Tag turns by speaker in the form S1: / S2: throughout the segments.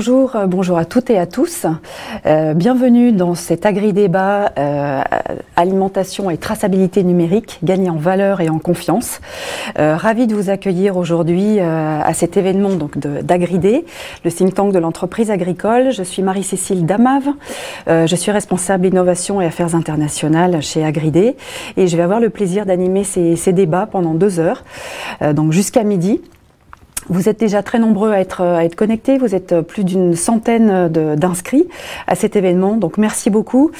S1: Bonjour, euh, bonjour à toutes et à tous. Euh, bienvenue dans cet agri-débat euh, alimentation et traçabilité numérique, gagner en valeur et en confiance. Euh, ravi de vous accueillir aujourd'hui à cet événement donc d'Agridé, le think tank de l'entreprise agricole. Je suis Marie-Cécile Damave, je suis responsable innovation et affaires internationales chez Agridé et je vais avoir le plaisir d'animer ces, débats pendant deux heures, donc jusqu'à midi. Vous êtes déjà très nombreux à être, à être connectés, vous êtes plus d'une centaine d'inscrits à cet événement, donc merci beaucoup.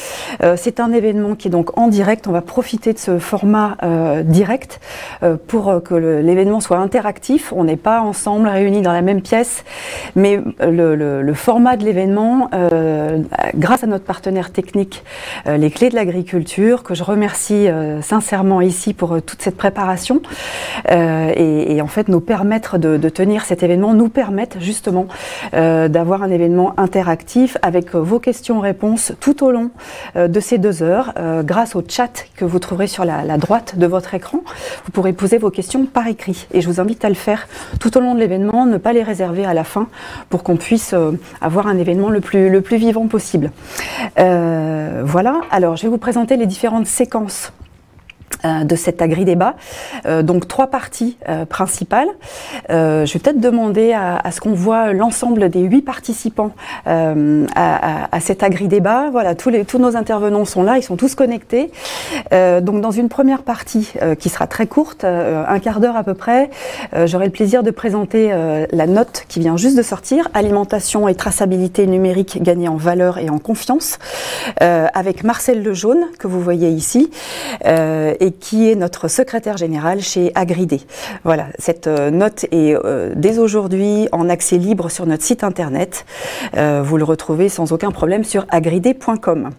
S1: Euh, c'est un événement qui est donc en direct, on va profiter de ce format euh, direct euh, pour que l'événement soit interactif. On n'est pas ensemble réunis dans la même pièce, mais le, format de l'événement, euh, grâce à notre partenaire technique, euh, les clés de l'agriculture, que je remercie sincèrement ici pour toute cette préparation, et, et, en fait nous permettre de, de tenir cet événement nous permettent justement euh, d'avoir un événement interactif avec vos questions-réponses tout au long euh, de ces deux heures euh, grâce au chat que vous trouverez sur la, droite de votre écran. Vous pourrez poser vos questions par écrit et je vous invite à le faire tout au long de l'événement, ne pas les réserver à la fin pour qu'on puisse avoir un événement le plus, vivant possible. Voilà, alors je vais vous présenter les différentes séquences de cet agri-débat. Euh, donc trois parties euh, principales. Euh, je vais peut-être demander à, à ce qu'on voit l'ensemble des huit participants euh, à, à, à, cet agri-débat. Voilà, tous, les, tous nos intervenants sont là, ils sont tous connectés. donc dans une première partie qui sera très courte, un quart d'heure à peu près, j'aurai le plaisir de présenter la note qui vient juste de sortir, Alimentation et traçabilité numérique gagnée en valeur et en confiance, avec Marcel Lejaune, que vous voyez ici, et qui est notre secrétaire général chez Agridé. Voilà, cette euh, note est euh, dès aujourd'hui en accès libre sur notre site internet. Euh, vous le retrouvez sans aucun problème sur agridé.com.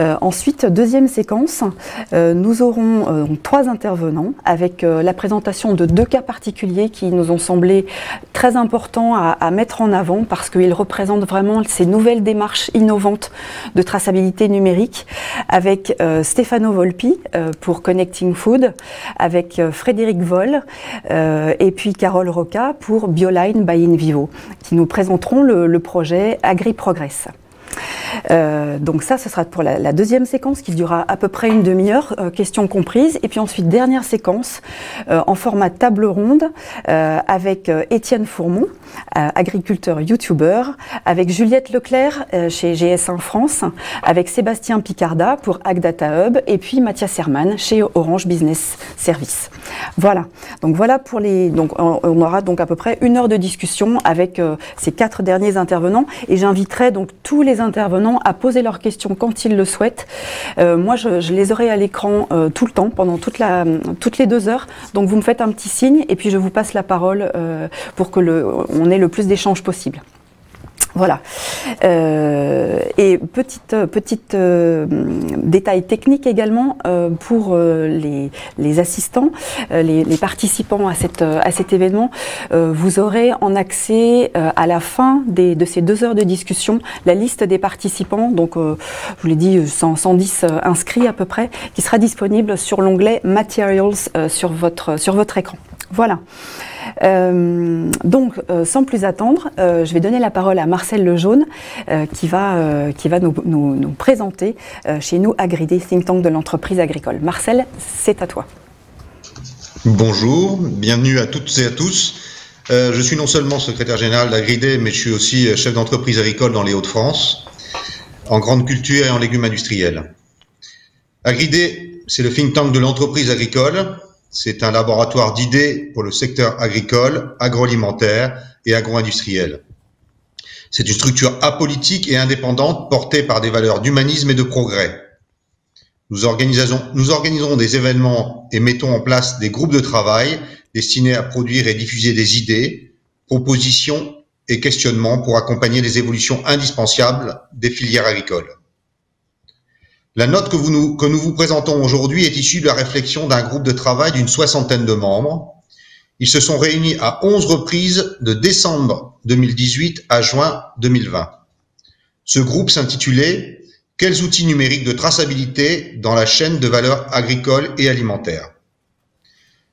S1: Euh, ensuite, deuxième séquence, euh, nous aurons euh, trois intervenants avec euh, la présentation de deux cas particuliers qui nous ont semblé très importants à, à mettre en avant parce qu'ils représentent vraiment ces nouvelles démarches innovantes de traçabilité numérique avec euh, Stefano Volpi euh, pour Connecting Food, avec Frédéric Voll et puis Carole Roca pour Bioline by InVivo qui nous présenteront le, le projet AgriProgress. Euh, donc ça, ce sera pour la, deuxième séquence qui durera à peu près une demi-heure, euh, questions comprises. Et puis ensuite, dernière séquence euh, en format table ronde euh, avec Étienne Fourmont, agriculteur youtubeur, avec Juliette Leclerc chez GS1 France, avec Sébastien Picarda pour Ag Data Hub et puis Mathias Herman chez Orange Business Service. Voilà. Donc voilà pour les. Donc on, on aura donc à peu près une heure de discussion avec ces quatre derniers intervenants et j'inviterai donc tous les intervenants à poser leurs questions quand ils le souhaitent. Euh, moi, je, les aurai à l'écran euh, tout le temps, pendant toutes les deux heures. Donc, vous me faites un petit signe et puis je vous passe la parole euh, pour que le, on ait le plus d'échanges possible. Voilà. Euh, et petite, petite euh, détail technique également euh, pour euh, les, les, assistants, euh, les, les, participants à, cette, à cet événement. Euh, vous aurez en accès à la fin des, de ces deux heures de discussion la liste des participants, donc je vous l'ai dit 100, 110 inscrits à peu près, qui sera disponible sur l'onglet Materials sur, votre, sur votre écran. Voilà. Euh, donc, euh, sans plus attendre, euh, je vais donner la parole à Marcel Lejaune, qui va, qui va nous, nous, nous présenter chez nous Agridé, think tank de l'entreprise agricole. Marcel, c'est à toi.
S2: Bonjour, bienvenue à toutes et à tous. je suis non seulement secrétaire général d'Agridé, mais je suis aussi chef d'entreprise agricole dans les Hauts-de-France, en grande culture et en légumes industriels. Agridé, c'est le think tank de l'entreprise agricole c'est un laboratoire d'idées pour le secteur agricole, agroalimentaire et agro-industriel. C'est une structure apolitique et indépendante portée par des valeurs d'humanisme et de progrès. Nous organisons, nous des événements et mettons en place des groupes de travail destinés à produire et diffuser des idées, propositions et questionnements pour accompagner les évolutions indispensables des filières agricoles. La note que, nous, nous vous présentons aujourd'hui est issue de la réflexion d'un groupe de travail d'une soixantaine de membres. Ils se sont réunis à 11 reprises de décembre 2018 à juin 2020. Ce groupe s'intitulait Quels outils numériques de traçabilité dans la chaîne de valeur agricole et alimentaire?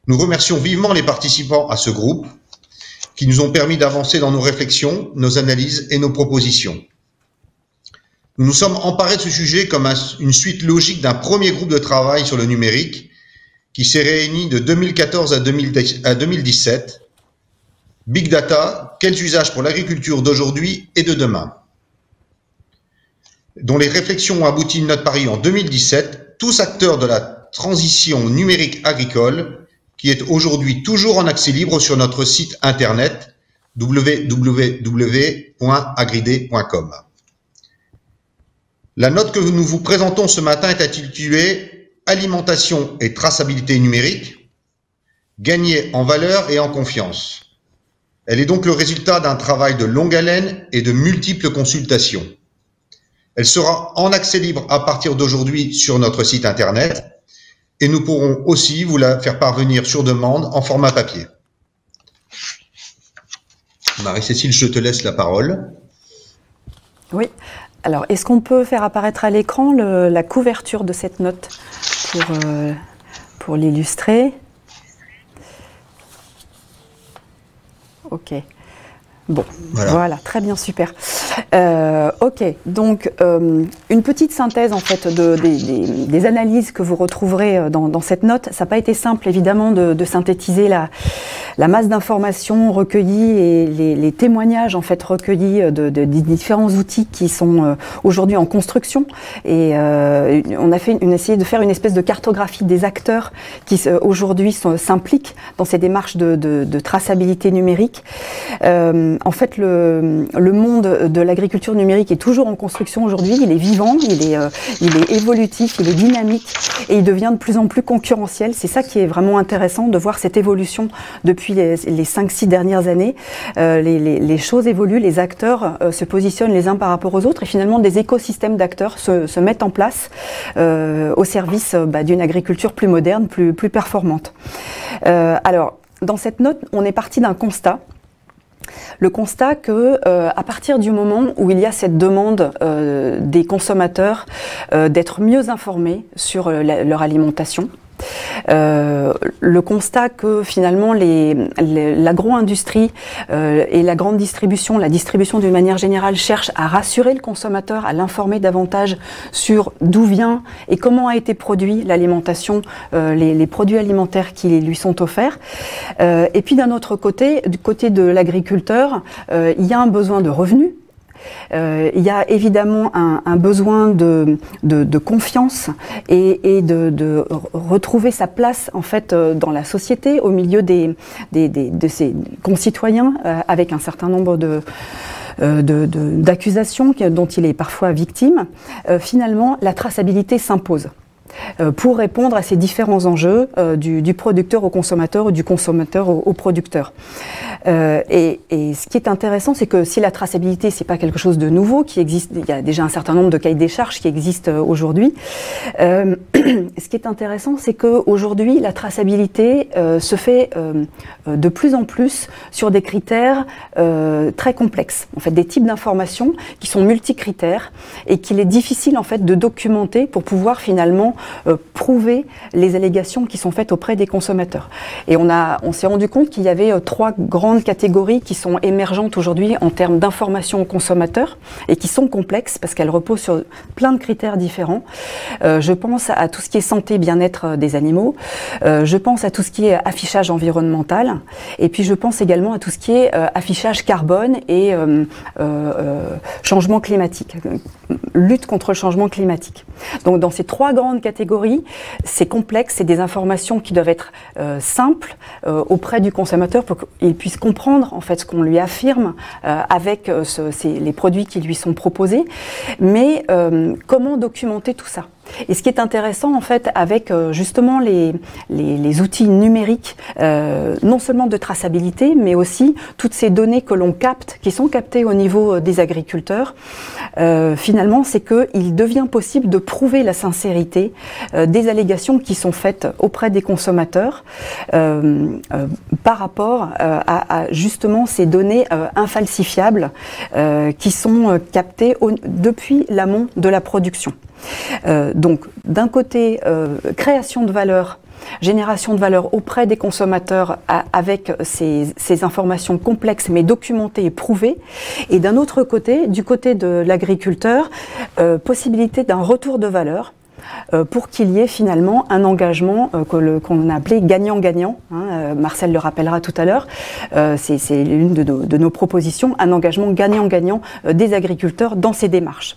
S2: Nous remercions vivement les participants à ce groupe qui nous ont permis d'avancer dans nos réflexions, nos analyses et nos propositions. Nous nous sommes emparés de ce sujet comme une suite logique d'un premier groupe de travail sur le numérique qui s'est réuni de 2014 à 2017. Big Data, quels usages pour l'agriculture d'aujourd'hui et de demain? Dont les réflexions ont abouti une note Paris en 2017, tous acteurs de la transition numérique agricole, qui est aujourd'hui toujours en accès libre sur notre site internet www.agride.com. La note que nous vous présentons ce matin est intitulée Alimentation et traçabilité numérique, gagner en valeur et en confiance. Elle est donc le résultat d'un travail de longue haleine et de multiples consultations. Elle sera en accès libre à partir d'aujourd'hui sur notre site internet et nous pourrons aussi vous la faire parvenir sur demande en format papier. Marie-Cécile, je te laisse la parole.
S1: Oui, alors, est-ce qu'on peut faire apparaître à l'écran la couverture de cette note pour, euh, l'illustrer? Ok. Bon, voilà. très bien, super. Euh, ok, donc euh, une petite synthèse en fait de, des, analyses que vous retrouverez euh, dans, cette note. Ça n'a pas été simple évidemment de, synthétiser la, la masse d'informations recueillies et les, témoignages en fait recueillis de, des différents outils qui sont aujourd'hui en construction. Et on a fait une, essayé de faire une espèce de cartographie des acteurs qui aujourd'hui s'impliquent dans ces démarches de, traçabilité numérique en fait, le, monde de l'agriculture numérique est toujours en construction aujourd'hui. Il est vivant, il est, euh, il est évolutif, il est dynamique et il devient de plus en plus concurrentiel. C'est ça qui est vraiment intéressant de voir cette évolution depuis les, les 5-6 dernières années. Euh, les, choses évoluent, les acteurs euh, se positionnent les uns par rapport aux autres et finalement des écosystèmes d'acteurs se, mettent en place au service bah, d'une agriculture plus moderne, plus performante. alors, dans cette note, on est parti d'un constat le constat que euh, à partir du moment où il y a cette demande euh, des consommateurs euh, d'être mieux informés sur leur alimentation, le constat que finalement l'agro-industrie euh, et la grande distribution, la distribution d'une manière générale, cherchent à rassurer le consommateur, à l'informer davantage sur d'où vient et comment a été produit l'alimentation, euh, les, les, produits alimentaires qui lui sont offerts. et puis d'un autre côté, du côté de l'agriculteur, il y a un besoin de revenus euh, il y a évidemment un, besoin de, confiance et, de, retrouver sa place en fait euh, dans la société, au milieu de ses concitoyens, euh, avec un certain nombre d'accusations dont il est parfois victime, finalement, la traçabilité s'impose. Euh, pour répondre à ces différents enjeux euh, du, producteur au consommateur ou du consommateur au, producteur. Euh, et, ce qui est intéressant, c'est que si la traçabilité, c'est pas quelque chose de nouveau, qui existe, il y a déjà un certain nombre de cahiers des charges qui existent aujourd'hui. ce qui est intéressant, c'est qu'aujourd'hui, la traçabilité se fait de plus en plus sur des critères très complexes, en fait, des types d'informations qui sont multicritères et qu'il est difficile en fait de documenter pour pouvoir finalement prouver les allégations qui sont faites auprès des consommateurs. Et on, on s'est rendu compte qu'il y avait euh, trois grandes catégories qui sont émergentes aujourd'hui en termes d'information aux consommateurs et qui sont complexes parce qu'elles reposent sur plein de critères différents. Euh, je pense à tout ce qui est santé, bien-être des animaux. je pense à tout ce qui est affichage environnemental. Et puis je pense également à tout ce qui est affichage carbone et changement climatique, lutte contre le changement climatique. Donc dans ces trois grandes catégories, c'est complexe, c'est des informations qui doivent être euh, simples euh, auprès du consommateur pour qu'il puisse comprendre en fait ce qu'on lui affirme euh, avec les produits qui lui sont proposés. Mais comment documenter tout ça? Et ce qui est intéressant en fait avec euh, justement les, outils numériques, euh, non seulement de traçabilité, mais aussi toutes ces données que l'on capte, qui sont captées au niveau euh, des agriculteurs, finalement, c'est qu'il devient possible de prouver la sincérité des allégations qui sont faites auprès des consommateurs par rapport à, justement ces données infalsifiables qui sont captées depuis l'amont de la production. Donc, d'un côté, création de valeur génération de valeur auprès des consommateurs avec ces, informations complexes mais documentées et prouvées. Et d'un autre côté, du côté de l'agriculteur, euh, possibilité d'un retour de valeur euh, pour qu'il y ait finalement un engagement euh, qu'on a appelé gagnant-gagnant. Hein, Marcel le rappellera tout à l'heure. C'est l'une de, nos propositions, un engagement gagnant-gagnant des agriculteurs dans ces démarches.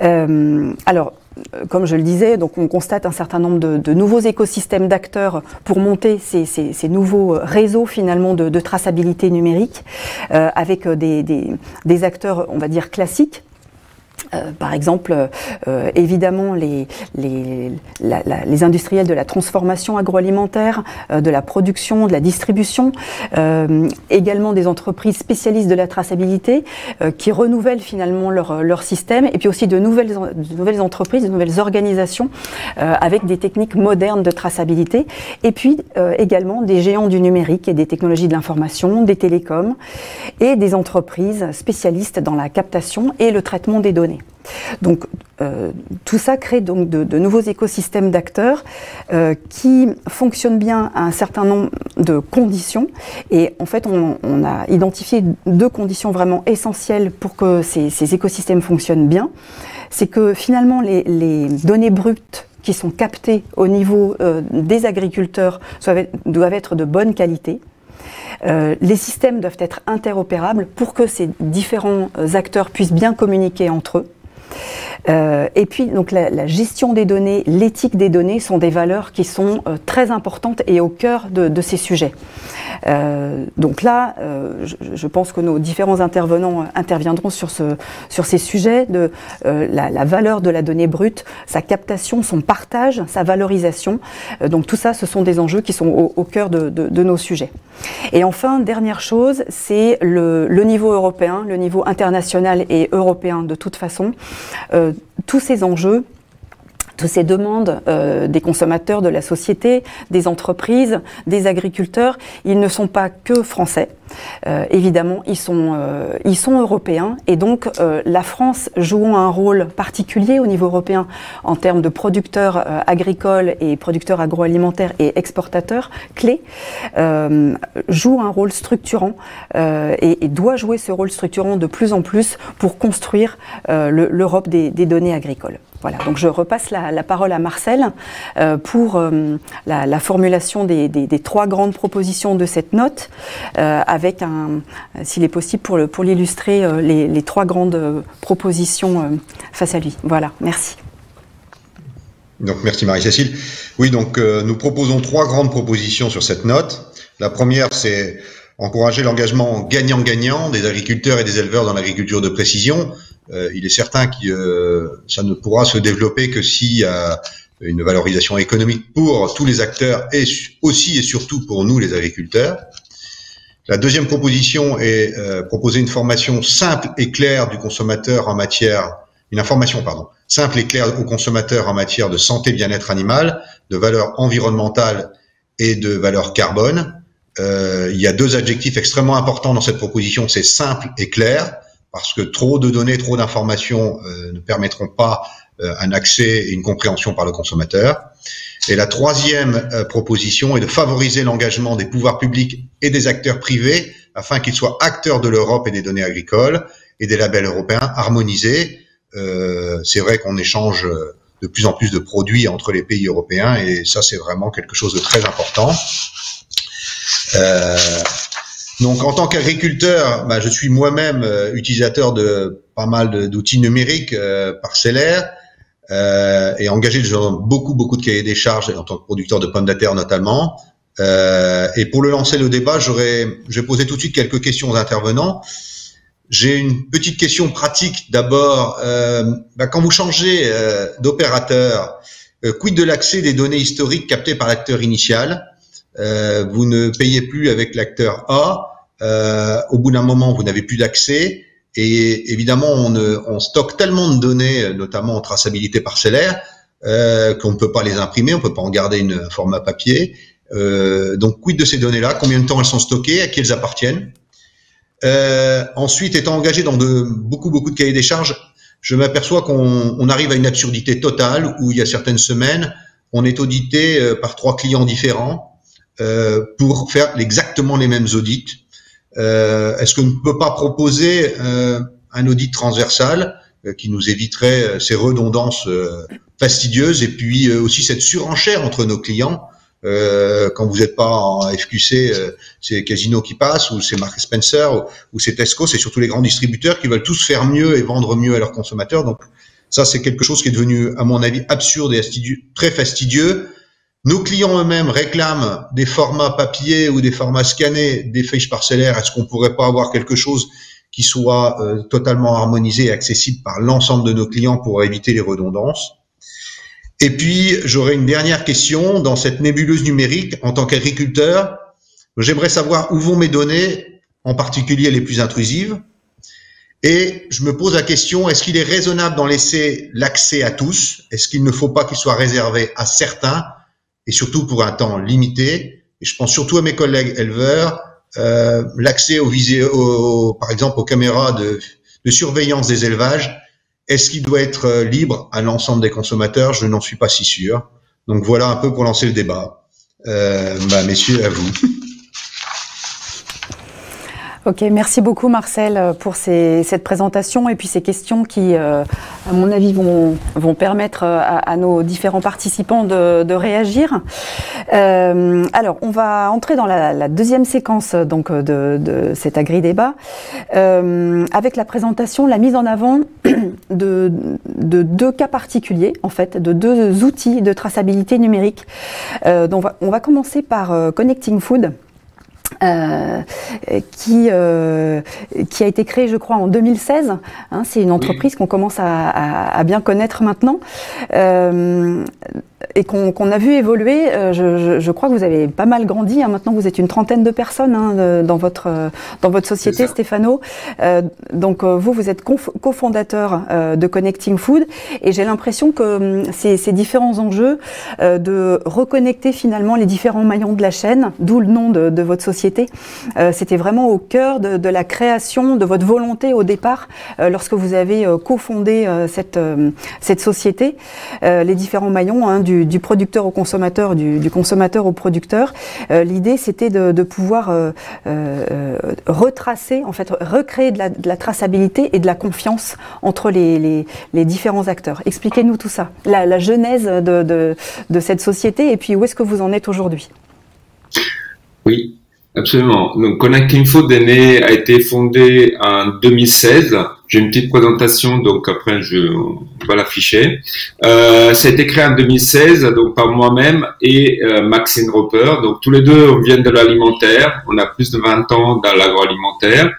S1: Alors, euh, comme je le disais, donc on constate un certain nombre de, nouveaux écosystèmes d'acteurs pour monter ces, nouveaux réseaux finalement de, traçabilité numérique, euh, avec des, acteurs, on va dire classiques, euh, par exemple, euh, évidemment, les, les, les, industriels de la transformation agroalimentaire, euh, de la production, de la distribution, également des entreprises spécialistes de la traçabilité qui renouvellent finalement leur, leur, système, et puis aussi de nouvelles, de nouvelles entreprises, de nouvelles organisations avec des techniques modernes de traçabilité, et puis également des géants du numérique et des technologies de l'information, des télécoms, et des entreprises spécialistes dans la captation et le traitement des données. Donc euh, tout ça crée donc de, nouveaux écosystèmes d'acteurs euh, qui fonctionnent bien à un certain nombre de conditions. Et en fait, on, a identifié deux conditions vraiment essentielles pour que ces, écosystèmes fonctionnent bien. C'est que finalement, les, données brutes qui sont captées au niveau euh, des agriculteurs doivent être de bonne qualité. Les systèmes doivent être interopérables pour que ces différents acteurs puissent bien communiquer entre eux. Euh, et puis, donc, la, gestion des données, l'éthique des données sont des valeurs qui sont euh, très importantes et au cœur de, ces sujets. Euh, donc là, je, pense que nos différents intervenants interviendront sur, ce, sur ces sujets de la, valeur de la donnée brute, sa captation, son partage, sa valorisation. donc tout ça, ce sont des enjeux qui sont au, cœur de, nos sujets. Et enfin, dernière chose, c'est le niveau européen, le niveau international et européen de toute façon. Euh, tous ces enjeux toutes ces demandes euh, des consommateurs, de la société, des entreprises, des agriculteurs, ils ne sont pas que français. Euh, évidemment, ils sont, ils sont européens et donc la France joue un rôle particulier au niveau européen en termes de producteurs agricoles et producteurs agroalimentaires et exportateurs clés, joue un rôle structurant et, doit jouer ce rôle structurant de plus en plus pour construire l'Europe des données agricoles. Voilà, donc je repasse la, parole à Marcel euh, pour euh, la, formulation des, trois grandes propositions de cette note, euh, avec un, s'il est possible, pour, pour l'illustrer, les, trois grandes propositions face à lui. Voilà, merci.
S2: Donc merci Marie-Cécile. Oui, donc nous proposons trois grandes propositions sur cette note. La première, c'est encourager l'engagement gagnant-gagnant des agriculteurs et des éleveurs dans l'agriculture de précision euh, il est certain que euh, ça ne pourra se développer que s'il y a une valorisation économique pour tous les acteurs et aussi et surtout pour nous les agriculteurs. La deuxième proposition est euh, proposer une formation simple et claire du consommateur en matière, une information pardon, simple et claire au consommateur en matière de santé bien-être animal, de valeur environnementale et de valeur carbone. Euh, il y a deux adjectifs extrêmement importants dans cette proposition, c'est simple et clair parce que trop de données, trop d'informations euh, ne permettront pas euh, un accès et une compréhension par le consommateur. Et la troisième euh, proposition est de favoriser l'engagement des pouvoirs publics et des acteurs privés afin qu'ils soient acteurs de l'Europe et des données agricoles et des labels européens harmonisés. c'est vrai qu'on échange de plus en plus de produits entre les pays européens et ça c'est vraiment quelque chose de très important. Euh, donc, en tant qu'agriculteur, bah, je suis moi-même euh, utilisateur de pas mal d'outils numériques euh, parcellaires euh, et engagé dans beaucoup, beaucoup de cahiers des charges en tant que producteur de pommes de terre notamment. Euh, et pour le lancer le débat, j'aurais, je vais poser tout de suite quelques questions aux intervenants. J'ai une petite question pratique d'abord. Bah, quand vous changez d'opérateur, quid de l'accès des données historiques captées par l'acteur initial? Vous ne payez plus avec l'acteur A, euh, au bout d'un moment, vous n'avez plus d'accès. Et évidemment, on, on, stocke tellement de données, notamment en traçabilité parcellaire, euh, qu'on ne peut pas les imprimer, on ne peut pas en garder une, un format papier. Euh, donc, quid de ces données-là? Combien de temps elles sont stockées? À qui elles appartiennent? Euh, Ensuite, étant engagé dans de beaucoup beaucoup de cahiers des charges, je m'aperçois qu'on arrive à une absurdité totale où il y a certaines semaines, on est audité euh, par trois clients différents. euh, pour faire exactement les mêmes audits. Euh, Est-ce qu'on ne peut pas proposer euh, un audit transversal euh, qui nous éviterait ces redondances fastidieuses et puis aussi cette surenchère entre nos clients euh, quand vous n'êtes pas en FQC, euh, c'est Casino qui passe, ou c'est Mark Spencer, ou, c'est Tesco, c'est surtout les grands distributeurs qui veulent tous faire mieux et vendre mieux à leurs consommateurs. Donc ça, c'est quelque chose qui est devenu, à mon avis, absurde et très fastidieux. Nos clients eux-mêmes réclament des formats papier ou des formats scannés, des fiches parcellaires. Est-ce qu'on pourrait pas avoir quelque chose qui soit euh, totalement harmonisé et accessible par l'ensemble de nos clients pour éviter les redondances? Et puis, j'aurais une dernière question dans cette nébuleuse numérique. En tant qu'agriculteur, j'aimerais savoir où vont mes données, en particulier les plus intrusives. Et je me pose la question, est-ce qu'il est raisonnable d'en laisser l'accès à tous? Est-ce qu'il ne faut pas qu'il soit réservé à certains, et surtout pour un temps limité Et je pense surtout à mes collègues éleveurs, euh, l'accès aux, par exemple, aux caméras de, de surveillance des élevages est-ce qu'il doit être euh, libre à l'ensemble des consommateurs? Je n'en suis pas si sûr. Donc voilà un peu pour lancer le débat. Euh, bah, messieurs, à vous.
S1: Ok, merci beaucoup Marcel pour cette présentation et puis ces questions qui, euh, à mon avis, vont, vont permettre euh, à, nos différents participants de, réagir. Euh, alors, on va entrer dans la, deuxième séquence donc de, cet agri-débat avec la présentation, la mise en avant de, de, deux cas particuliers, en fait, de deux outils de traçabilité numérique. donc, on va commencer par Connecting Food. Euh, qui, euh, qui a été créé, je crois, en 2016. Hein, c'est une entreprise qu'on commence à, à, à, bien connaître maintenant. Euh, et qu'on a vu évoluer. Euh, je, je, crois que vous avez pas mal grandi. Hein. Maintenant, vous êtes une trentaine de personnes hein, dans votre euh, dans votre société, Stéphano. Euh, donc vous, vous êtes cofondateur de Connecting Food, et j'ai l'impression que hum, ces, ces, différents enjeux de reconnecter finalement les différents maillons de la chaîne, d'où le nom de, de, votre société, c'était vraiment au cœur de, de, la création, de votre volonté au départ, lorsque vous avez cofondé cette cette société. les différents maillons hein, du, producteur au consommateur, du, consommateur au producteur. Euh, l'idée, c'était de, pouvoir euh, euh, retracer, en fait, recréer de la, traçabilité et de la confiance entre les, différents acteurs. Expliquez-nous tout ça, la, genèse de, cette société et puis où est-ce que vous en êtes aujourd'hui?
S3: Oui, Absolument. Donc Connecting Food a été fondé en 2016. J'ai une petite présentation, donc après je vais l'afficher. Euh, été créé en 2016, donc par moi-même et euh, Maxine Roper. Donc tous les deux, on vient de l'alimentaire. On a plus de 20 ans dans l'agroalimentaire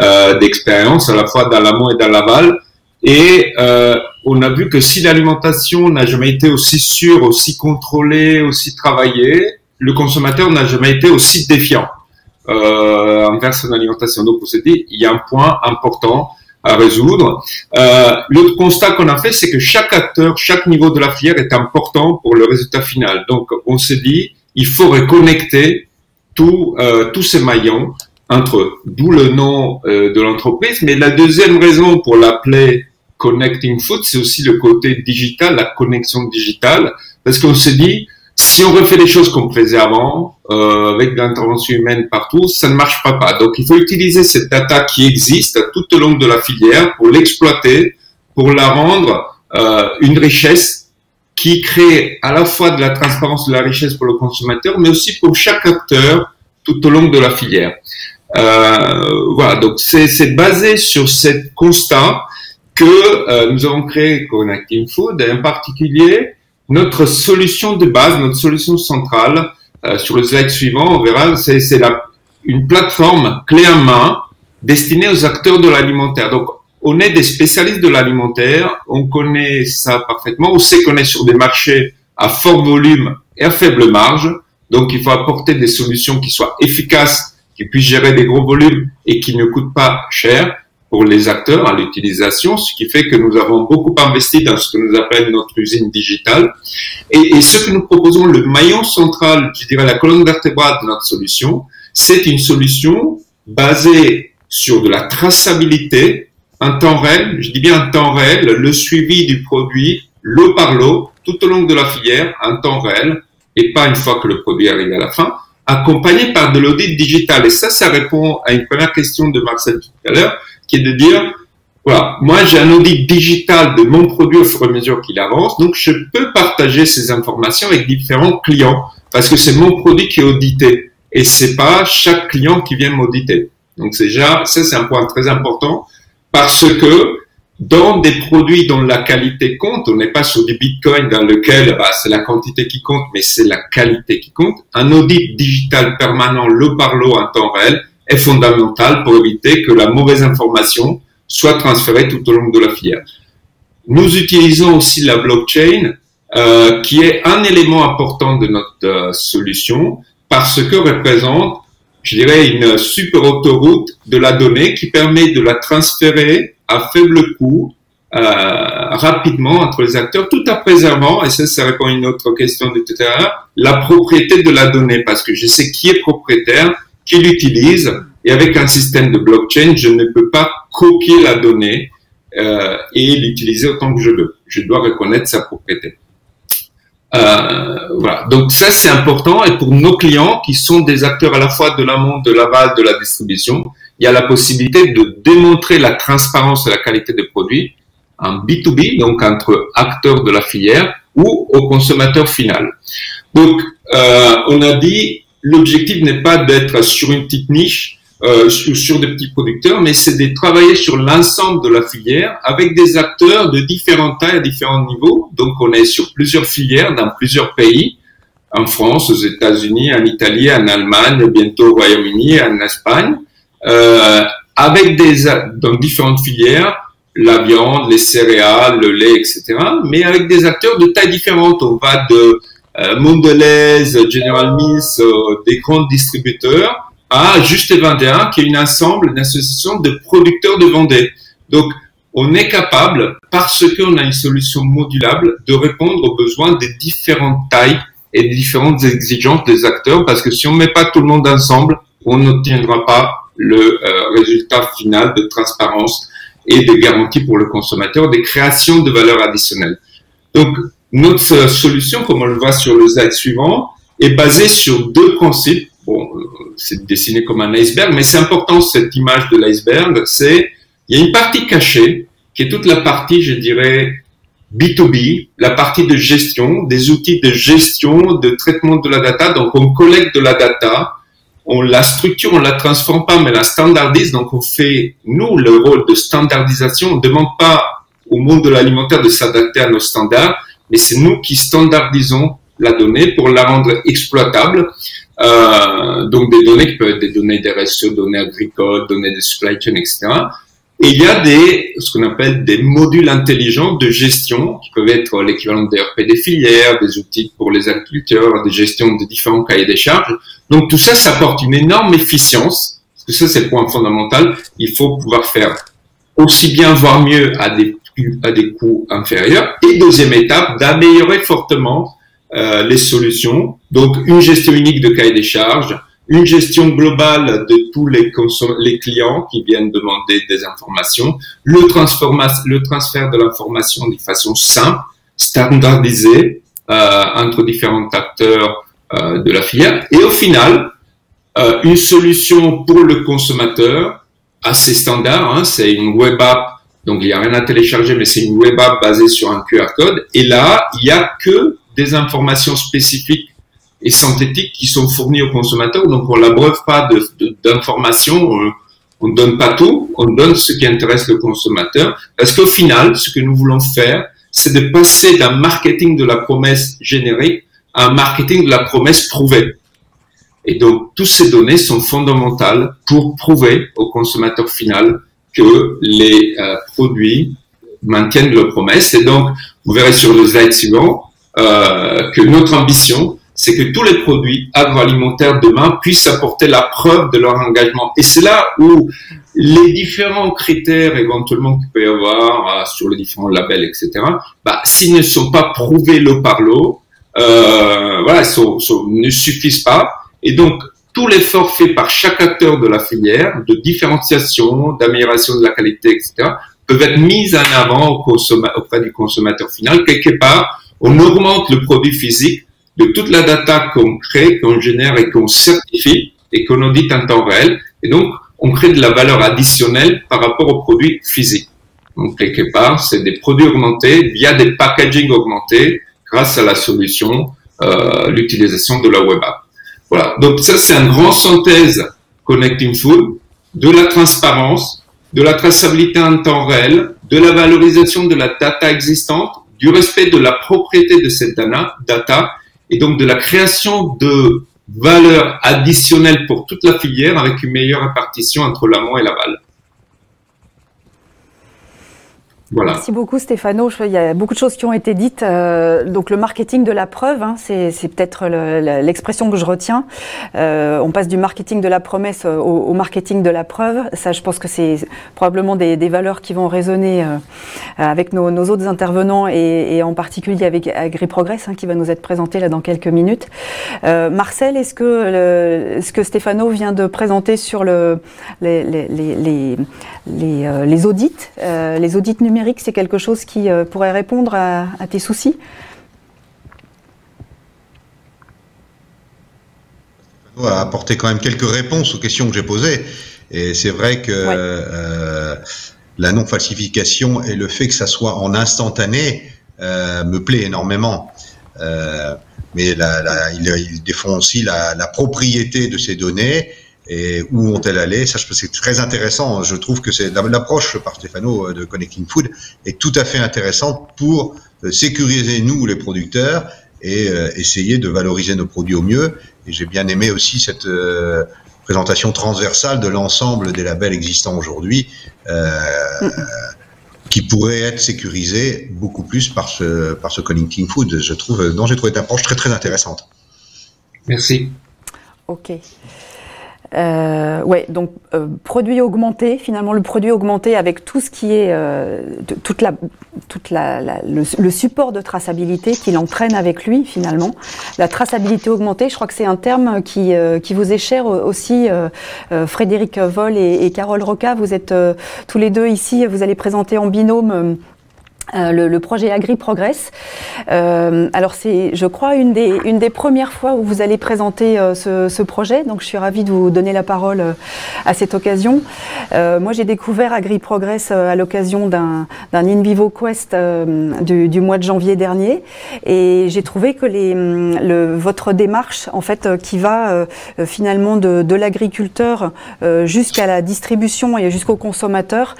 S3: euh, d'expérience, à la fois dans l'amont et dans l'aval. Et euh, on a vu que si l'alimentation n'a jamais été aussi sûre, aussi contrôlée, aussi travaillée, le consommateur n'a jamais été aussi défiant euh, envers son alimentation. Donc, on s'est dit, il y a un point important à résoudre. Euh, L'autre constat qu'on a fait, c'est que chaque acteur, chaque niveau de la filière est important pour le résultat final. Donc, on s'est dit, il faut reconnecter tous euh, tous ces maillons entre eux, d'où le nom euh, de l'entreprise. Mais la deuxième raison pour l'appeler Connecting Food, c'est aussi le côté digital, la connexion digitale, parce qu'on s'est dit, si on refait les choses qu'on faisait avant, euh, avec l'intervention humaine partout, ça ne marche pas. Donc, il faut utiliser cette data qui existe tout au long de la filière pour l'exploiter, pour la rendre euh, une richesse qui crée à la fois de la transparence de la richesse pour le consommateur, mais aussi pour chaque acteur tout au long de la filière. Euh, voilà, donc c'est basé sur ce constat que euh, nous avons créé Connecting Food, en particulier notre solution de base, notre solution centrale, euh, sur le slide suivant, on verra, c'est une plateforme clé en main destinée aux acteurs de l'alimentaire. Donc, on est des spécialistes de l'alimentaire, on connaît ça parfaitement, on sait qu'on est sur des marchés à fort volume et à faible marge, donc il faut apporter des solutions qui soient efficaces, qui puissent gérer des gros volumes et qui ne coûtent pas cher pour les acteurs à l'utilisation, ce qui fait que nous avons beaucoup investi dans ce que nous appelons notre usine digitale. Et, ce que nous proposons, le maillon central, je dirais la colonne vertébrale de notre solution, c'est une solution basée sur de la traçabilité un temps réel, je dis bien un temps réel, le suivi du produit, l'eau par l'eau, tout au long de la filière, un temps réel, et pas une fois que le produit arrive à la fin, accompagné par de l'audit digital. Et ça, ça répond à une première question de Marcel tout à l'heure, qui est de dire, voilà, moi j'ai un audit digital de mon produit au fur et à mesure qu'il avance, donc je peux partager ces informations avec différents clients parce que c'est mon produit qui est audité et c'est pas chaque client qui vient m'auditer. Donc déjà ça c'est un point très important parce que dans des produits dont la qualité compte, on n'est pas sur du Bitcoin dans lequel bah, c'est la quantité qui compte, mais c'est la qualité qui compte. Un audit digital permanent, le par lot en temps réel, est fondamental pour éviter que la mauvaise information soit transférée tout au long de la filière. Nous utilisons aussi la blockchain, euh, qui est un élément important de notre euh, solution, parce que représente, je dirais, une super autoroute de la donnée qui permet de la transférer à faible coût euh, rapidement entre les acteurs, tout en préservant, et ça, ça répond à une autre question de tout à l'heure, la propriété de la donnée, parce que je sais qui est propriétaire, qui l'utilise, et avec un système de blockchain, je ne peux pas copier la donnée euh, et l'utiliser autant que je veux. Je dois reconnaître sa propriété. Euh, voilà. Donc ça c'est important et pour nos clients qui sont des acteurs à la fois de l'amont, de l'aval, de la distribution, il y a la possibilité de démontrer la transparence et la qualité des produits en B2B, donc entre acteurs de la filière ou au consommateur final. Donc euh, on a dit l'objectif n'est pas d'être sur une petite niche, euh, sur, des petits producteurs, mais c'est de travailler sur l'ensemble de la filière avec des acteurs de différentes tailles à différents niveaux. Donc, on est sur plusieurs filières dans plusieurs pays, en France, aux États-Unis, en Italie, en Allemagne, bientôt au Royaume-Uni, en Espagne, euh, avec des dans différentes filières, la viande, les céréales, le lait, etc. Mais avec des acteurs de tailles différentes. On va de euh, Mondelez, General Mills, euh, des grands distributeurs, à Juste 21, qui est une ensemble, une association de producteurs de Vendée. Donc, on est capable, parce qu'on a une solution modulable, de répondre aux besoins des différentes tailles et des différentes exigences des acteurs, parce que si on ne met pas tout le monde ensemble, on n'obtiendra pas le euh, résultat final de transparence et de garantie pour le consommateur, des créations de valeur additionnelle. Donc, notre solution, comme on le voit sur le slide suivant, est basée sur deux principes. Bon, c'est dessiné comme un iceberg, mais c'est important cette image de l'iceberg. C'est il y a une partie cachée qui est toute la partie, je dirais, B2B, la partie de gestion, des outils de gestion, de traitement de la data. Donc, on collecte de la data, on la structure, on la transforme pas, mais la standardise. Donc, on fait, nous, le rôle de standardisation. On ne demande pas au monde de l'alimentaire de s'adapter à nos standards, mais c'est nous qui standardisons la donnée pour la rendre exploitable. Euh, donc des données qui peuvent être des données des RSE, données agricoles, données de supply chain, etc. Et il y a des, ce qu'on appelle des modules intelligents de gestion, qui peuvent être l'équivalent des ERP des filières, des outils pour les agriculteurs, des gestions de différents cahiers des charges. Donc tout ça, ça apporte une énorme efficience, parce que ça c'est le point fondamental. Il faut pouvoir faire aussi bien, voire mieux, à des à des coûts inférieurs. Et deuxième étape, d'améliorer fortement euh, les solutions. Donc, une gestion unique de cahier des charges, une gestion globale de tous les, clients qui viennent demander des informations, le, transfert de l'information de façon simple, standardisée euh, entre différents acteurs euh, de la filière. Et au final, une solution pour le consommateur assez standard, hein, c'est une web app donc, il n'y a rien à télécharger, mais c'est une web app basée sur un QR code. Et là, il n'y a que des informations spécifiques et synthétiques qui sont fournies aux consommateurs. Donc, on l'abreuve pas d'informations. on ne donne pas tout. On donne ce qui intéresse le consommateur. Parce qu'au final, ce que nous voulons faire, c'est de passer d'un marketing de la promesse générique à un marketing de la promesse prouvée. Et donc, toutes ces données sont fondamentales pour prouver au consommateur final que les euh, produits maintiennent leurs promesses. Et donc, vous verrez sur le slide suivant euh, que notre ambition, c'est que tous les produits agroalimentaires demain puissent apporter la preuve de leur engagement. Et c'est là où les différents critères éventuellement qu'il peut y avoir euh, sur les différents labels, etc., bah, s'ils ne sont pas prouvés l'eau par l'eau, euh, voilà, sont, ne suffisent pas. Et donc, tout l'effort fait par chaque acteur de la filière, de différenciation, d'amélioration de la qualité, etc., peuvent être mises en avant auprès du consommateur final. Quelque part, on augmente le produit physique de toute la data qu'on crée, qu'on génère et qu'on certifie et qu'on audite en temps réel. Et donc, on crée de la valeur additionnelle par rapport aux produits physiques. Donc, quelque part, c'est des produits augmentés via des packaging augmentés grâce à la solution, euh, l'utilisation de la web app. Voilà. Donc, ça, c'est une grande synthèse Connecting Food de la transparence, de la traçabilité en temps réel, de la valorisation de la data existante, du respect de la propriété de cette data et donc de la création de valeur additionnelle pour toute la filière avec une meilleure répartition entre l'amont et l'aval.
S1: Merci beaucoup Stéphano. Il y a beaucoup de choses qui ont été dites. Euh, donc le marketing de la preuve, hein, c'est peut-être l'expression que je retiens. Euh, on passe du marketing de la promesse au, marketing de la preuve. Ça, je pense que c'est probablement des, valeurs qui vont résonner euh, avec nos, autres intervenants et, en particulier avec AgriProgress hein, qui va nous être présenté là dans quelques minutes. Marcel, est-ce que ce que Stéphano vient de présenter sur le, les, les, les audits, les audits numériques c'est quelque chose qui euh, pourrait répondre à, tes soucis
S2: a apporté quand même quelques réponses aux questions que j'ai posées. Et c'est vrai que euh, la non-falsification et le fait que ça soit en instantané euh, me plaît énormément. mais il, défend aussi la, la, propriété de ces données et où ont-elles allé? Ça, c'est très intéressant. Je trouve que c'est l'approche par Stéphano euh, de Connecting Food est tout à fait intéressante pour euh, sécuriser nous les producteurs et euh, essayer de valoriser nos produits au mieux. Et j'ai bien aimé aussi cette présentation transversale de l'ensemble des labels existants aujourd'hui, qui pourraient être sécurisés beaucoup plus par ce par ce Connecting Food. Je trouve, dont j'ai trouvé une approche très très intéressante.
S3: Merci.
S1: Ok. Euh, ouais, donc euh, produit augmenté, finalement le produit augmenté avec tout ce qui est euh, toute la, toute la, le, support de traçabilité qu'il entraîne avec lui finalement. La traçabilité augmentée, je crois que c'est un terme qui, euh, qui vous est cher aussi. Frédéric Voll et, et, Carole Roca, vous êtes tous les deux ici, vous allez présenter en binôme euh, le, projet Agri Progress. Euh, alors c'est, je crois, une des, une des premières fois où vous allez présenter euh, ce, projet. Donc je suis ravie de vous donner la parole à cette occasion. moi j'ai découvert Agri Progress à l'occasion d'un, d'un In Vivo Quest du, mois de janvier dernier, et j'ai trouvé que les, le, votre démarche, en fait, qui va finalement de, de l'agriculteur jusqu'à la distribution et jusqu'au consommateur,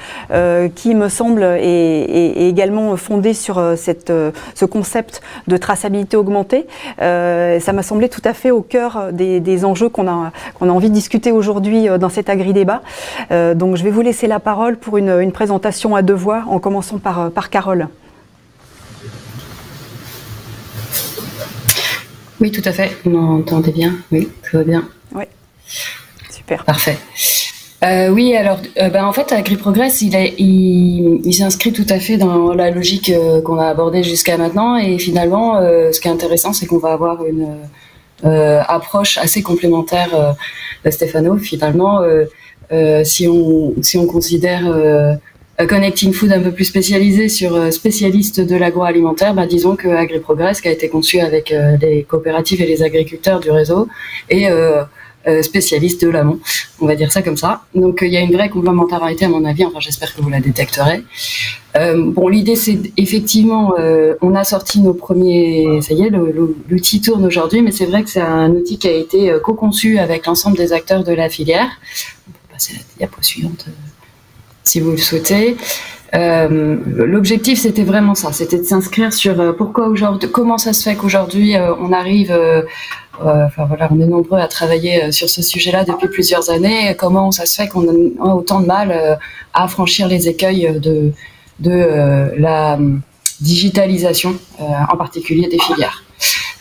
S1: qui me semble est également fondé sur euh, cette, euh, ce concept de traçabilité augmentée. Euh, ça m'a semblé tout à fait au cœur des, enjeux qu'on a, qu'on a envie de discuter aujourd'hui dans cet agri-débat. donc je vais vous laisser la parole pour une, présentation à deux voix, en commençant par, par Carole.
S4: Oui, tout à fait. Vous m'entendez bien? Oui, tout va bien.
S1: Oui, super.
S4: Parfait. Euh, oui, alors, euh, ben, en fait, AgriProgress, il, il, il s'inscrit tout à fait dans la logique euh, qu'on a abordée jusqu'à maintenant. Et finalement, ce qui est intéressant, c'est qu'on va avoir une approche assez complémentaire Stefano. Finalement, si on si on considère Connecting Food un peu plus spécialisé sur spécialiste de l'agroalimentaire, ben, disons que AgriProgress, qui a été conçu avec les coopératives et les agriculteurs du réseau, et euh, spécialiste de l'amont, on va dire ça comme ça. Donc euh, il y a une vraie complémentarité à mon avis, enfin j'espère que vous la détecterez. Euh, bon, l'idée c'est effectivement, on a sorti nos premiers, ça y est, l'outil tourne aujourd'hui, mais c'est vrai que c'est un outil qui a été co-conçu avec l'ensemble des acteurs de la filière. On peut passer à la diapo suivante si vous le souhaitez. L'objectif, c'était vraiment ça, c'était de s'inscrire sur pourquoi aujourd'hui, comment ça se fait qu'aujourd'hui on arrive euh, enfin voilà, on est nombreux à travailler euh, sur ce sujet-là depuis plusieurs années. Comment ça se fait qu'on a autant de mal euh, à franchir les écueils de, de la digitalisation, en particulier des filières?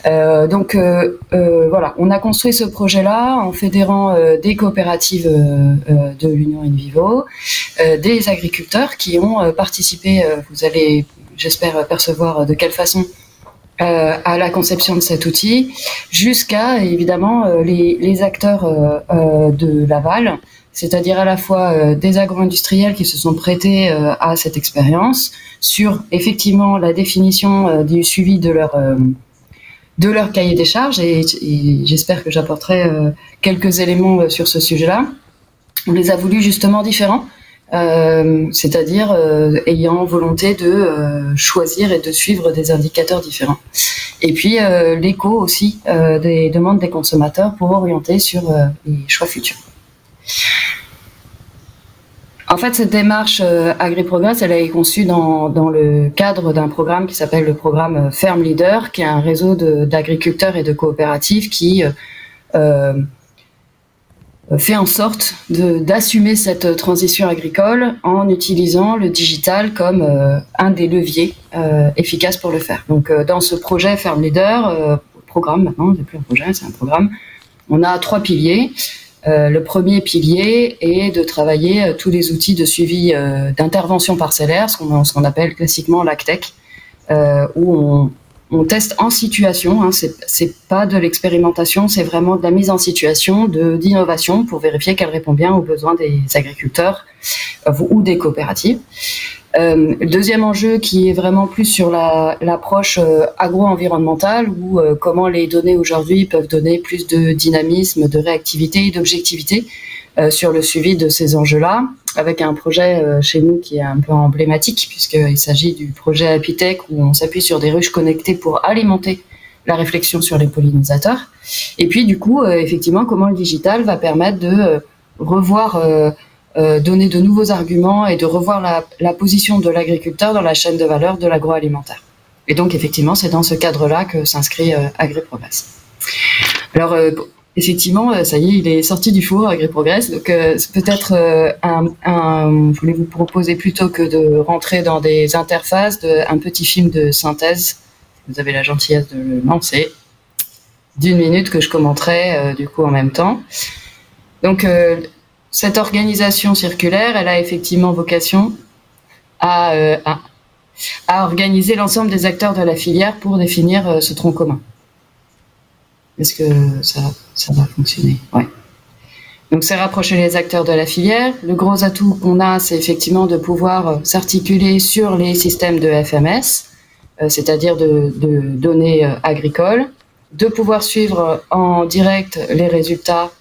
S4: Euh, donc euh, euh, voilà, on a construit ce projet-là en fédérant des coopératives de l'Union In Vivo, des agriculteurs qui ont participé. vous allez, j'espère, percevoir de quelle façon à la conception de cet outil, jusqu'à évidemment les, les, acteurs de l'aval, c'est-à-dire à la fois des agro-industriels qui se sont prêtés à cette expérience sur effectivement la définition du suivi de leur de leur cahier des charges et, j'espère que j'apporterai euh, quelques éléments euh, sur ce sujet-là. On les a voulu justement différents, euh, c'est-à-dire ayant volonté de choisir et de suivre des indicateurs différents. Et puis l'écho aussi des demandes des consommateurs pour orienter sur les choix futurs. En fait, cette démarche euh, AgriProgress, elle été conçue dans, le cadre d'un programme qui s'appelle le programme euh, Ferme Leader, qui est un réseau d'agriculteurs et de coopératives qui euh, fait en sorte d'assumer cette transition agricole en utilisant le digital comme un des leviers efficaces pour le faire. Donc, dans ce projet Ferme Leader, programme maintenant, c'est plus un projet, c'est un programme, on a trois piliers. Euh, le premier pilier est de travailler euh, tous les outils de suivi euh, d'intervention parcellaire, ce qu'on appelle classiquement l'ACTEC, où on, teste en situation. Hein, c'est pas de l'expérimentation, c'est vraiment de la mise en situation d'innovation pour vérifier qu'elle répond bien aux besoins des agriculteurs ou des coopératives. Euh, deuxième enjeu qui est vraiment plus sur l'approche euh, agro-environnementale ou euh, comment les données aujourd'hui peuvent donner plus de dynamisme, de réactivité et d'objectivité sur le suivi de ces enjeux-là, avec un projet chez nous qui est un peu emblématique puisqu'il s'agit du projet Apitech où on s'appuie sur des ruches connectées pour alimenter la réflexion sur les pollinisateurs. Et puis du coup, effectivement, comment le digital va permettre de revoir euh, donner de nouveaux arguments et de revoir la, la position de l'agriculteur dans la chaîne de valeur de l'agroalimentaire. Et donc, effectivement, c'est dans ce cadre-là que s'inscrit euh, AgriProgress. Alors, euh, effectivement, euh, ça y est, il est sorti du four, AgriProgress. Donc, c'est peut-être un, un, je voulais vous proposer plutôt que de rentrer dans des interfaces, de, un petit film de synthèse? Vous avez la gentillesse de le lancer d'une minute que je commenterai du coup en même temps. Donc, cette organisation circulaire, elle a effectivement vocation euh, à, organiser l'ensemble des acteurs de la filière pour définir euh, ce tronc commun. Est-ce que ça, va fonctionner? Ouais. Donc c'est rapprocher les acteurs de la filière. Le gros atout qu'on a, c'est effectivement de pouvoir euh, s'articuler sur les systèmes de FMS, c'est-à-dire de, données agricoles, de pouvoir suivre en direct les résultats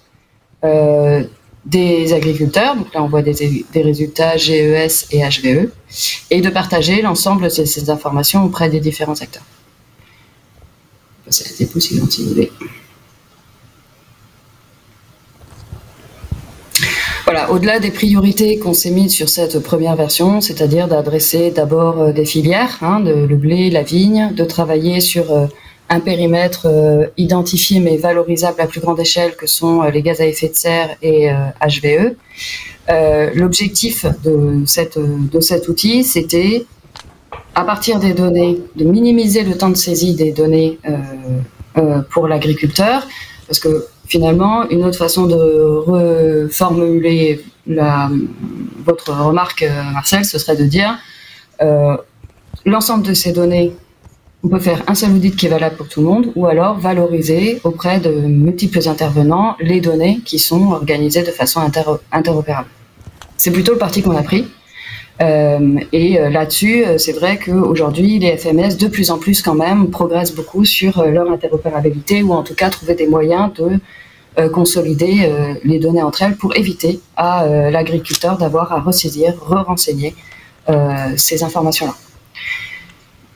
S4: des agriculteurs, donc là on voit des, résultats GES et HVE, et de partager l'ensemble de ces, informations auprès des différents acteurs. C'est si vous Voilà, au-delà des priorités qu'on s'est mises sur cette première version, c'est-à-dire d'adresser d'abord euh, des filières, hein, de, le blé, la vigne, de travailler sur euh, un périmètre euh, identifié mais valorisable à plus grande échelle que sont euh, les gaz à effet de serre et HVE. Euh, l'objectif de, de cet outil, c'était, à partir des données, de minimiser le temps de saisie des données pour l'agriculteur, parce que finalement, une autre façon de reformuler votre remarque, Marcel, ce serait de dire l'ensemble de ces données on peut faire un seul audit qui est valable pour tout le monde ou alors valoriser auprès de multiples intervenants les données qui sont organisées de façon interopérable. C'est plutôt le parti qu'on a pris. Euh, et euh, là-dessus, euh, c'est vrai qu'aujourd'hui, les FMS, de plus en plus quand même, progressent beaucoup sur leur interopérabilité ou en tout cas trouver des moyens de consolider les données entre elles pour éviter à l'agriculteur d'avoir à ressaisir, re-renseigner ces informations-là.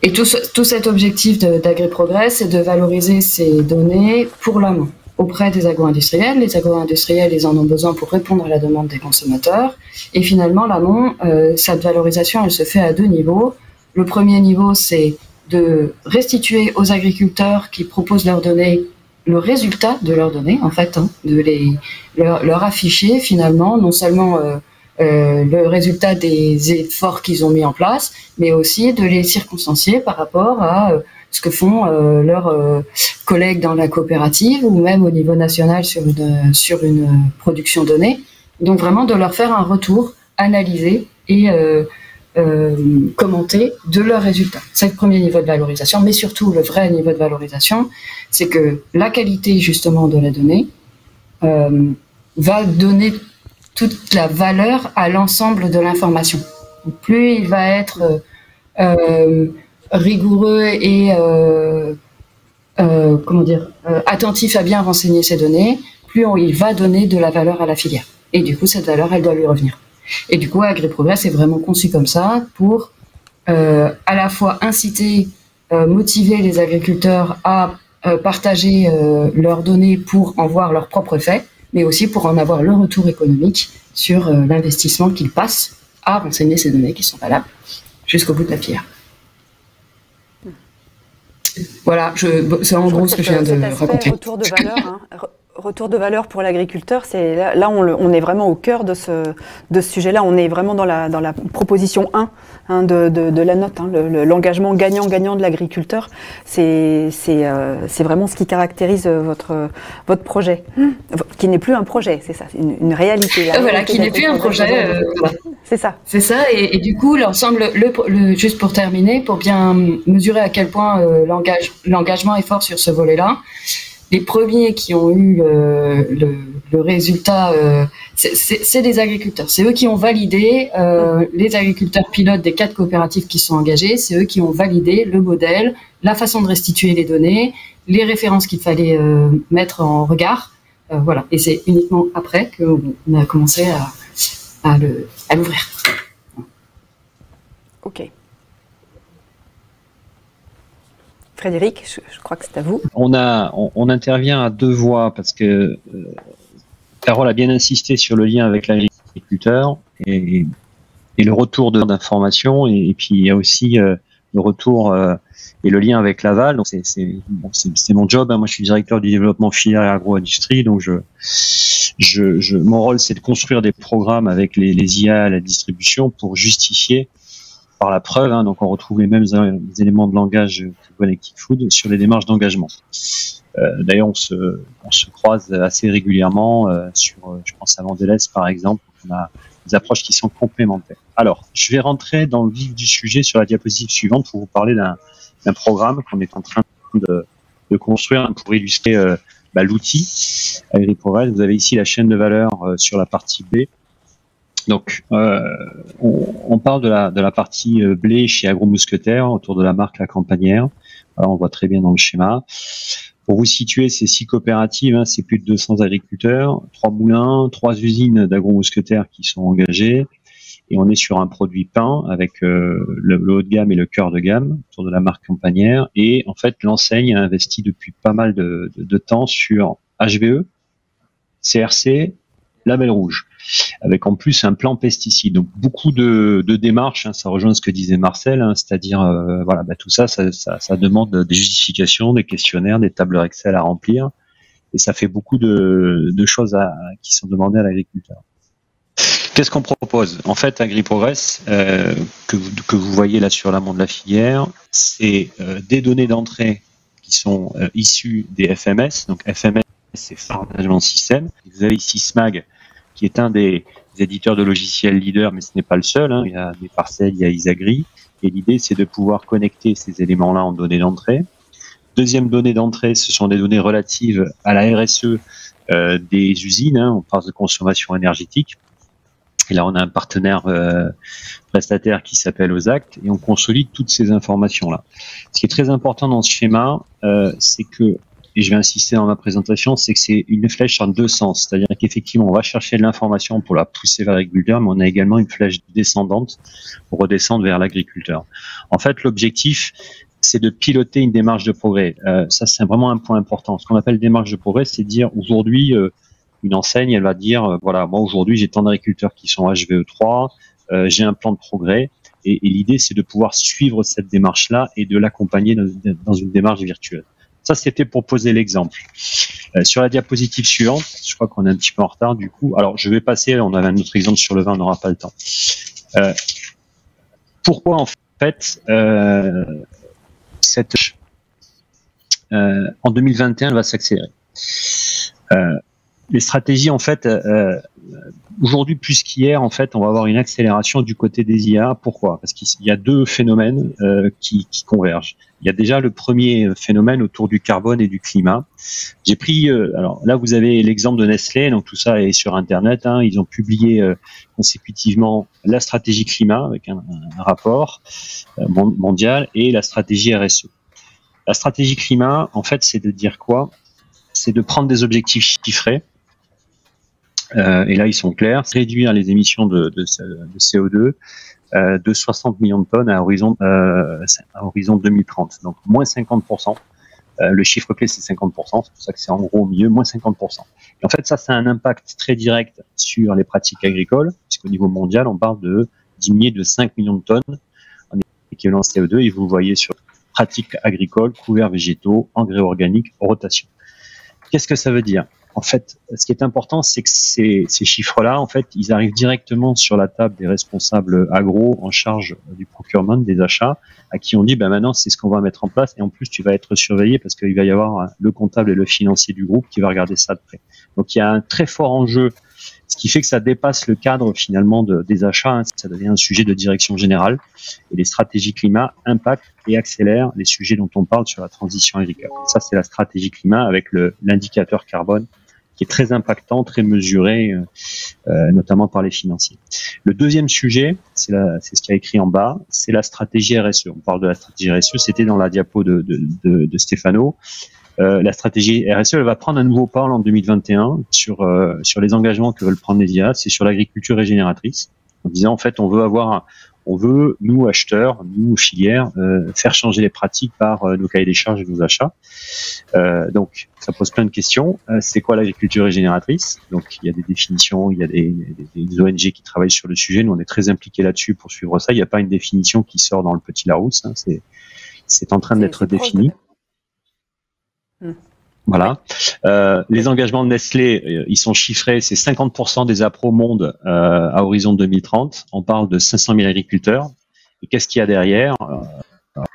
S4: Et tout, cet objectif d'AgriProgress, c'est de valoriser ces données pour l'amont auprès des agro-industriels. Les agro-industriels, ils en ont besoin pour répondre à la demande des consommateurs. Et finalement, l'amont, euh, cette valorisation, elle se fait à deux niveaux. Le premier niveau, c'est de restituer aux agriculteurs qui proposent leurs données le résultat de leurs données, en fait, hein, de les leur, afficher finalement non seulement euh, euh, le résultat des efforts qu'ils ont mis en place, mais aussi de les circonstancier par rapport à euh, ce que font euh, leurs collègues dans la coopérative ou même au niveau national sur une, sur une production donnée. Donc vraiment de leur faire un retour analysé et commenter de leurs résultats. C'est le premier niveau de valorisation, mais surtout le vrai niveau de valorisation, c'est que la qualité justement de la donnée va donner toute la valeur à l'ensemble de l'information. Plus il va être rigoureux et euh, comment dire, euh, attentif à bien renseigner ses données, plus il va donner de la valeur à la filière. Et du coup, cette valeur, elle doit lui revenir. Et du coup, AgriProgress est vraiment conçu comme ça pour euh, à la fois inciter, motiver les agriculteurs à partager leurs données pour en voir leurs propres faits, mais aussi pour en avoir le retour économique sur l'investissement qu'ils passent à renseigner ces données qui sont valables jusqu'au bout de la filière. Voilà, c'est en gros ce que je viens de raconter.
S1: Retour de valeur, hein, retour de valeur pour l'agriculteur, c'est là, on, est vraiment au cœur de ce, de ce sujet-là. On est vraiment dans la, dans la proposition 1 hein, de, de, la note, hein, l'engagement gagnant-gagnant de l'agriculteur. C'est euh, c'est vraiment ce qui caractérise votre, votre projet, qui n'est plus un projet, c'est ça, une, une réalité.
S4: voilà, qui n'est plus un projet. Euh,
S1: c'est ça.
S4: C'est ça, et, du coup, l'ensemble, le, juste pour terminer, pour bien mesurer à quel point euh, l'engagement est fort sur ce volet-là les premiers qui ont eu euh, le, résultat, euh, c'est des agriculteurs. C'est eux qui ont validé, euh, les agriculteurs pilotes des quatre coopératives qui sont engagés, c'est eux qui ont validé le modèle, la façon de restituer les données, les références qu'il fallait mettre en regard. voilà. Et c'est uniquement après qu'on a commencé à, à l'ouvrir.
S1: Ok. Frédéric, je, crois que c'est à vous.
S5: On, a, on, intervient à deux voies parce que euh, Carole a bien insisté sur le lien avec l'agriculteur et, le retour d'informations et, puis il y a aussi euh, le retour euh, et le lien avec l'aval. Donc c'est mon job. Hein. Moi, je suis directeur du développement filière et agro-industrie, donc mon rôle, c'est de construire des programmes avec les, les IA à la distribution pour justifier par la preuve. Hein, donc on retrouve les mêmes éléments de langage que Connected Food sur les démarches d'engagement. Euh, D'ailleurs, on se, on se croise assez régulièrement euh, sur, euh, je pense à Vendélès par exemple, on a des approches qui sont complémentaires. Alors, je vais rentrer dans le vif du sujet sur la diapositive suivante pour vous parler d'un programme qu'on est en train de, de construire pour illustrer euh, bah, l'outil AgriProRes. Vous avez ici la chaîne de valeur euh, sur la partie B donc, euh, on, parle de la, de la partie euh, blé chez Agro Mousquetaire autour de la marque La Campanière. on voit très bien dans le schéma. Pour vous situer, ces six coopératives, hein, c'est plus de 200 agriculteurs, trois moulins, trois usines d'agro mousquetaire qui sont engagées. Et on est sur un produit pain avec euh, le, haut de gamme et le cœur de gamme autour de la marque Campanière. Et en fait, l'enseigne a investi depuis pas mal de, de, de temps sur HVE, CRC, label rouge, avec en plus un plan pesticide. Donc beaucoup de, démarches, hein, ça rejoint ce que disait Marcel, hein, c'est-à-dire euh, voilà, bah, tout ça ça, demande des justifications, des questionnaires, des tables Excel à remplir, et ça fait beaucoup de, choses qui sont demandées à l'agriculteur. Qu'est-ce qu'on propose? En fait, AgriProgress, euh, que, vous, voyez là sur l'amont de la filière, c'est euh, des données d'entrée qui sont issues des FMS. Donc FMS, c'est Farm Management System. Vous avez ici SMAG, qui est un des, éditeurs de logiciels leaders, mais ce n'est pas le seul. Hein. Il y a des parcelles, il y a Isagri. Et l'idée, c'est de pouvoir connecter ces éléments-là en données d'entrée. Deuxième donnée d'entrée, ce sont des données relatives à la RSE euh, des usines. Hein. On parle de consommation énergétique. Et là, on a un partenaire euh, prestataire qui s'appelle Ozact et on consolide toutes ces informations-là. Ce qui est très important dans ce schéma, euh, c'est que et je vais insister dans ma présentation, c'est que c'est une flèche en deux sens. C'est-à-dire qu'effectivement, on va chercher de l'information pour la pousser vers l'agriculteur, mais on a également une flèche descendante pour redescendre vers l'agriculteur. En fait, l'objectif, c'est de piloter une démarche de progrès. Euh, ça, c'est vraiment un point important. Ce qu'on appelle démarche de progrès, c'est dire aujourd'hui, euh, une enseigne, elle va dire, euh, voilà, moi aujourd'hui, j'ai tant d'agriculteurs qui sont HVE3, euh, j'ai un plan de progrès. Et, l'idée, c'est de pouvoir suivre cette démarche-là et de l'accompagner dans une démarche virtuelle. Ça, c'était pour poser l'exemple. Euh, sur la diapositive suivante, je crois qu'on est un petit peu en retard du coup. Alors, je vais passer, on avait un autre exemple sur le vin, on n'aura pas le temps. Euh, pourquoi en fait euh, cette en 2021 elle va s'accélérer? Les stratégies, en fait, euh, aujourd'hui plus qu'hier, en fait, on va avoir une accélération du côté des IA. Pourquoi? Parce qu'il y a deux phénomènes euh, qui, convergent. Il y a déjà le premier phénomène autour du carbone et du climat. J'ai pris, euh, alors là, vous avez l'exemple de Nestlé, donc tout ça est sur Internet. Hein, ils ont publié euh, consécutivement la stratégie climat avec un, rapport euh, mondial et la stratégie RSE. La stratégie climat, en fait, c'est de dire quoi? C'est de prendre des objectifs chiffrés euh, et là, ils sont clairs, réduire les émissions de, de, de CO2 euh, de 60 millions de tonnes à horizon, euh, à horizon 2030. Donc, moins 50%. Euh, le chiffre clé, c'est 50%. C'est pour ça que c'est en gros au milieu, moins 50%. Et en fait, ça, c'est un impact très direct sur les pratiques agricoles, puisqu'au niveau mondial, on parle de diminuer de 5 millions de tonnes en équivalent CO2. Et vous voyez sur pratiques agricoles, couverts végétaux, engrais organiques, rotation. Qu'est-ce que ça veut dire? En fait, ce qui est important, c'est que ces, chiffres-là, en fait, ils arrivent directement sur la table des responsables agro en charge du procurement, des achats, à qui on dit, ben maintenant, c'est ce qu'on va mettre en place, et en plus, tu vas être surveillé parce qu'il va y avoir le comptable et le financier du groupe qui va regarder ça de près. Donc, il y a un très fort enjeu ce qui fait que ça dépasse le cadre finalement de, des achats, hein. ça devient un sujet de direction générale et les stratégies climat impactent et accélèrent les sujets dont on parle sur la transition agricole. ça, c'est la stratégie climat avec l'indicateur carbone qui est très impactant, très mesuré, euh, euh, notamment par les financiers. Le deuxième sujet, c'est ce qui a écrit en bas, c'est la stratégie RSE. On parle de la stratégie RSE, c'était dans la diapo de, de, de, de Stéphano. Euh, la stratégie RSE, elle va prendre un nouveau parle en 2021 sur euh, sur les engagements que veulent prendre les IA, c'est sur l'agriculture régénératrice, en disant en fait on veut avoir on veut, nous acheteurs, nous filières, euh, faire changer les pratiques par euh, nos cahiers des charges et nos achats. Euh, donc, ça pose plein de questions. c'est quoi l'agriculture régénératrice? Donc, il y a des définitions, il y a des, des, des, ONG qui travaillent sur le sujet. Nous, on est très impliqués là-dessus pour suivre ça. Il n'y a pas une définition qui sort dans le petit Larousse. Hein. C'est c'est en train d'être défini. Hmm. Voilà. Euh, les engagements de Nestlé, euh, ils sont chiffrés, c'est 50% des appros au monde euh, à horizon 2030. On parle de 500 000 agriculteurs. Et qu'est-ce qu'il y a derrière?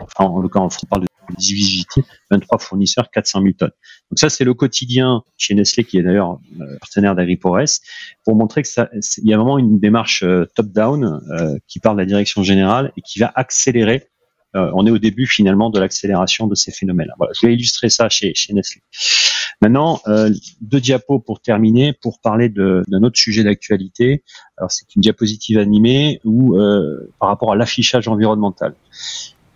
S5: Enfin, en cas, on parle de 18 23 fournisseurs, 400 000 tonnes. Donc ça, c'est le quotidien chez Nestlé, qui est d'ailleurs partenaire d'AgriPores, pour montrer que ça, il y a vraiment une démarche top-down qui parle de la direction générale et qui va accélérer euh, on est au début finalement de l'accélération de ces phénomènes. Voilà, je vais illustrer ça chez, chez Nestlé. Maintenant, euh, deux diapos pour terminer, pour parler d'un autre sujet d'actualité. Alors c'est une diapositive animée ou euh, par rapport à l'affichage environnemental.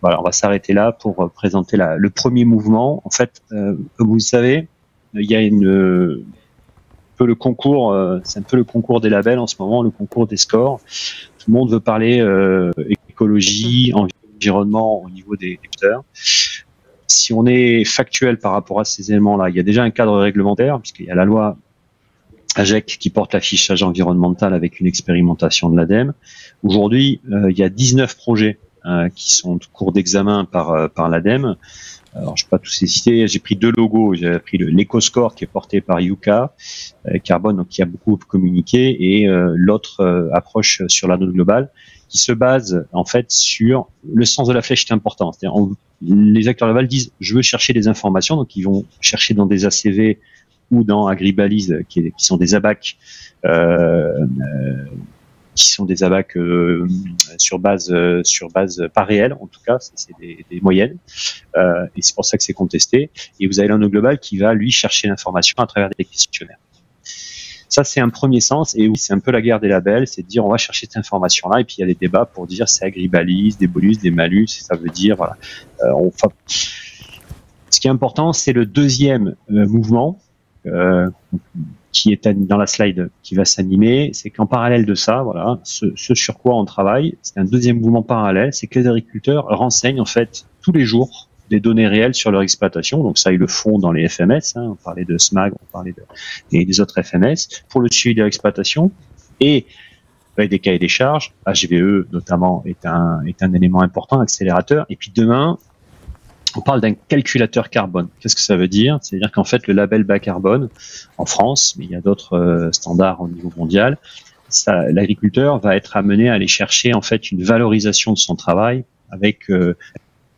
S5: Voilà, on va s'arrêter là pour présenter la, le premier mouvement. En fait, euh, comme vous le savez, il y a une un peu le concours, euh, c'est un peu le concours des labels en ce moment, le concours des scores. Tout le monde veut parler euh, écologie, environnement environnement au niveau des lecteurs. Si on est factuel par rapport à ces éléments-là, il y a déjà un cadre réglementaire, puisqu'il y a la loi AGEC qui porte l'affichage environnemental avec une expérimentation de l'ADEME. Aujourd'hui, euh, il y a 19 projets euh, qui sont en cours d'examen par, euh, par l'ADEME. Alors, je ne vais pas tous les citer. J'ai pris deux logos. J'ai pris l'EcoScore qui est porté par Yuka Carbone, qui a beaucoup communiqué, et l'autre approche sur la note globale qui se base en fait sur le sens de la flèche est important. C'est-à-dire, les acteurs Laval disent je veux chercher des informations, donc ils vont chercher dans des ACV ou dans Agribalise, qui, qui sont des ABAC, euh, euh, qui sont des ABAC euh, sur base euh, sur base pas réelle, en tout cas, c'est des, des, moyennes, euh, et c'est pour ça que c'est contesté. Et vous avez l'anneau global qui va lui chercher l'information à travers des questionnaires. Ça, c'est un premier sens. Et c'est un peu la guerre des labels, c'est de dire on va chercher cette information-là. Et puis il y a des débats pour dire c'est agribalise, des bolus, des malus. ça veut dire voilà. Euh, ce qui est important, c'est le deuxième euh, mouvement euh, qui est dans la slide qui va s'animer. C'est qu'en parallèle de ça, voilà, ce, ce sur quoi on travaille, c'est un deuxième mouvement parallèle, c'est que les agriculteurs renseignent en fait tous les jours des données réelles sur leur exploitation. Donc ça, ils le font dans les FMS. Hein. On parlait de SMAG, on parlait de, des, autres FMS pour le suivi de leur exploitation et avec des cahiers des charges. HVE notamment est un est un élément important, accélérateur. Et puis demain, on parle d'un calculateur carbone. Qu'est-ce que ça veut dire? C'est-à-dire qu'en fait, le label bas carbone en France, mais il y a d'autres euh, standards au niveau mondial, l'agriculteur va être amené à aller chercher en fait une valorisation de son travail avec euh,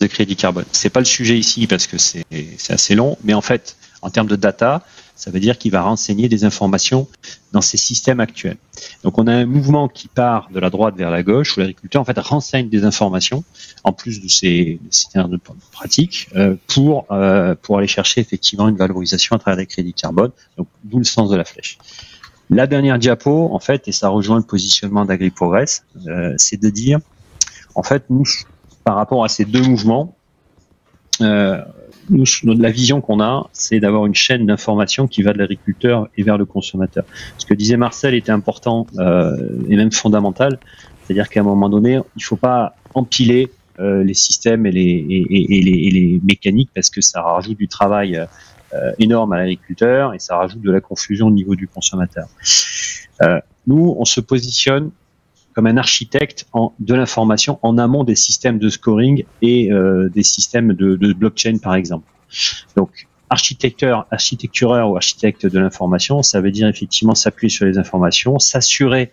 S5: de crédit carbone. C'est pas le sujet ici parce que c'est assez long, mais en fait, En termes de data, ça veut dire qu'il va renseigner des informations dans ces systèmes actuels. Donc on a un mouvement qui part de la droite vers la gauche où l'agriculteur en fait renseigne des informations en plus de ces, systèmes de pratiques euh, pour euh, pour aller chercher effectivement une valorisation à travers les crédits carbone. Donc d'où le sens de la flèche. La dernière diapo en fait et ça rejoint le positionnement d'AgriProgress, euh, c'est de dire en fait nous par rapport à ces deux mouvements euh, nous, la vision qu'on a, c'est d'avoir une chaîne d'information qui va de l'agriculteur et vers le consommateur. Ce que disait Marcel était important euh, et même fondamental, c'est-à-dire qu'à un moment donné, il ne faut pas empiler euh, les systèmes et les, et, les, mécaniques parce que ça rajoute du travail énorme à l'agriculteur et ça rajoute de la confusion au niveau du consommateur. Nous, on se positionne comme un architecte en, de l'information en amont des systèmes de scoring et euh, des systèmes de, de, blockchain, par exemple. Donc, architecteur, architectureur ou architecte de l'information, ça veut dire effectivement s'appuyer sur les informations, s'assurer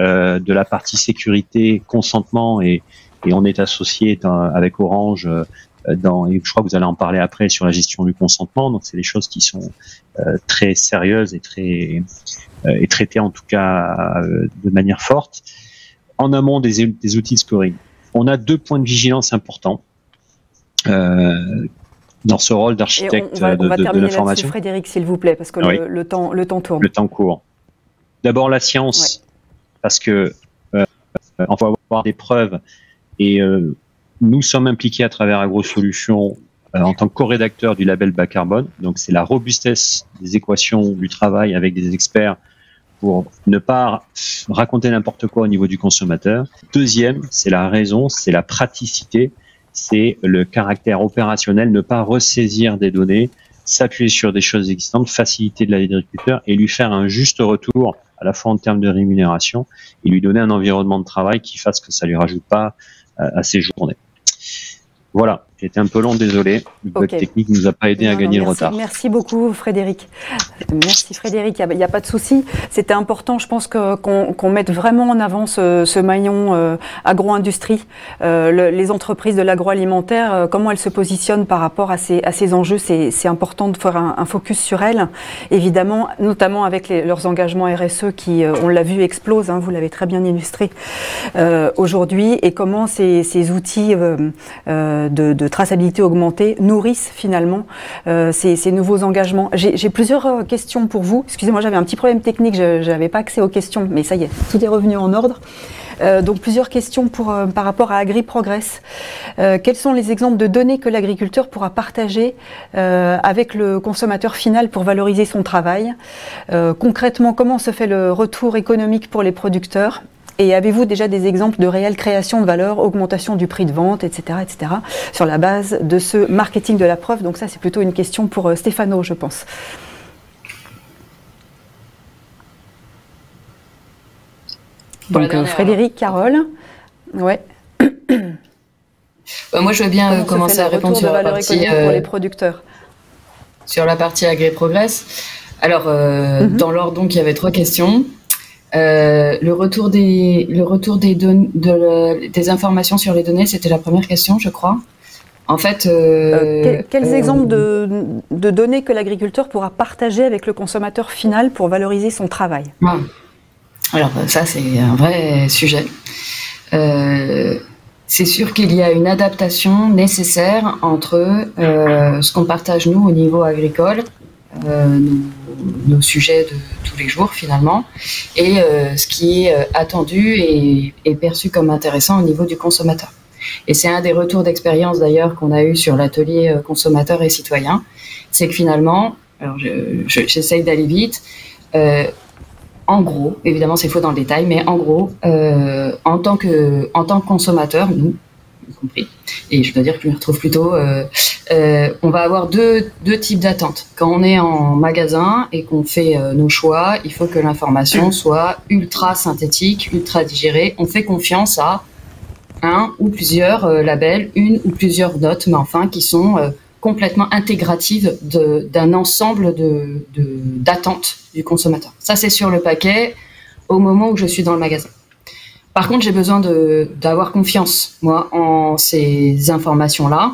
S5: euh, de la partie sécurité, consentement et, et on est associé avec Orange euh, dans, et je crois que vous allez en parler après sur la gestion du consentement. Donc c'est des choses qui sont euh, très sérieuses et très euh, et traitées en tout cas euh, de manière forte en amont des, des, outils de scoring. On a deux points de vigilance importants euh, dans ce rôle d'architecte de,
S1: on va
S5: de,
S1: de
S5: l'information.
S1: Frédéric, s'il vous plaît, parce que
S5: oui.
S1: le, le, temps, le temps tourne.
S5: Le temps court. D'abord la science, ouais. parce que euh, on va avoir des preuves et euh, nous sommes impliqués à travers AgroSolutions euh, en tant que co-rédacteur du label bas carbone. Donc c'est la robustesse des équations du travail avec des experts pour ne pas raconter n'importe quoi au niveau du consommateur. Deuxième, c'est la raison, c'est la praticité, c'est le caractère opérationnel, ne pas ressaisir des données, s'appuyer sur des choses existantes, faciliter de la l'agriculteur et lui faire un juste retour à la fois en termes de rémunération et lui donner un environnement de travail qui fasse que ça lui rajoute pas à ses journées. Voilà, j'ai été un peu long, désolé. Le bug okay. technique ne nous a pas aidé
S1: non,
S5: à gagner
S1: non,
S5: le retard.
S1: Merci beaucoup, Frédéric. Merci, Frédéric. Il n'y a, a, pas de souci. C'était important, je pense, qu'on qu mette vraiment en avant ce, ce maillon euh, agro-industrie, euh, le, les entreprises de l'agroalimentaire, euh, comment elles se positionnent par rapport à ces, à ces enjeux. C'est important de faire un, un, focus sur elles, évidemment, notamment avec les, leurs engagements RSE qui, on l'a vu, explosent. Hein, vous l'avez très bien illustré aujourd'hui. Et comment ces, ces outils de, de, traçabilité augmentée nourrissent finalement euh, ces, nouveaux engagements. J'ai plusieurs euh, questions pour vous. Excusez-moi, j'avais un petit problème technique, je n'avais pas accès aux questions, mais ça y est, tout est revenu en ordre. Euh, donc plusieurs questions pour, par rapport à AgriProgress. Quels sont les exemples de données que l'agriculteur pourra partager avec le consommateur final pour valoriser son travail? Concrètement, comment se fait le retour économique pour les producteurs? Et avez-vous déjà des exemples de réelle création de valeur, augmentation du prix de vente, etc., etc., sur la base de ce marketing de la preuve? Donc ça, c'est plutôt une question pour euh, Stéphano, je pense. Donc euh, Frédéric, Carole, ouais.
S4: Euh, moi, je veux bien
S1: Comment
S4: commencer à répondre sur la partie
S1: pour les producteurs?
S4: Sur la partie AgriProgress. Alors, euh, mm -hmm. dans l'ordre, donc, il y avait trois questions. Euh, le retour des, le retour des, don de le, des informations sur les données, c'était la première question, je crois. En fait,
S1: euh, quels exemples de, de, données que l'agriculteur pourra partager avec le consommateur final pour valoriser son travail?
S4: Ah. Alors ça, c'est un vrai sujet. Euh, c'est sûr qu'il y a une adaptation nécessaire entre ce qu'on partage nous au niveau agricole, nos, nos, sujets de tous les jours finalement, et euh, ce qui est attendu et, perçu comme intéressant au niveau du consommateur. Et c'est un des retours d'expérience d'ailleurs qu'on a eu sur l'atelier consommateur et citoyen, c'est que finalement, j'essaye je, d'aller vite, euh, en gros, évidemment c'est faux dans le détail, mais en gros, euh, en, tant que, en tant que consommateur, nous, compris, et je dois dire que je me retrouve plutôt euh, euh, on va avoir deux, deux types d'attentes. Quand on est en magasin et qu'on fait euh, nos choix, il faut que l'information soit ultra synthétique, ultra digérée. On fait confiance à un ou plusieurs euh, labels, une ou plusieurs notes, mais enfin qui sont complètement intégratives d'un ensemble d'attentes de, de, du consommateur. Ça, c'est sur le paquet au moment où je suis dans le magasin. Par contre, j'ai besoin d'avoir confiance, moi, en ces informations-là.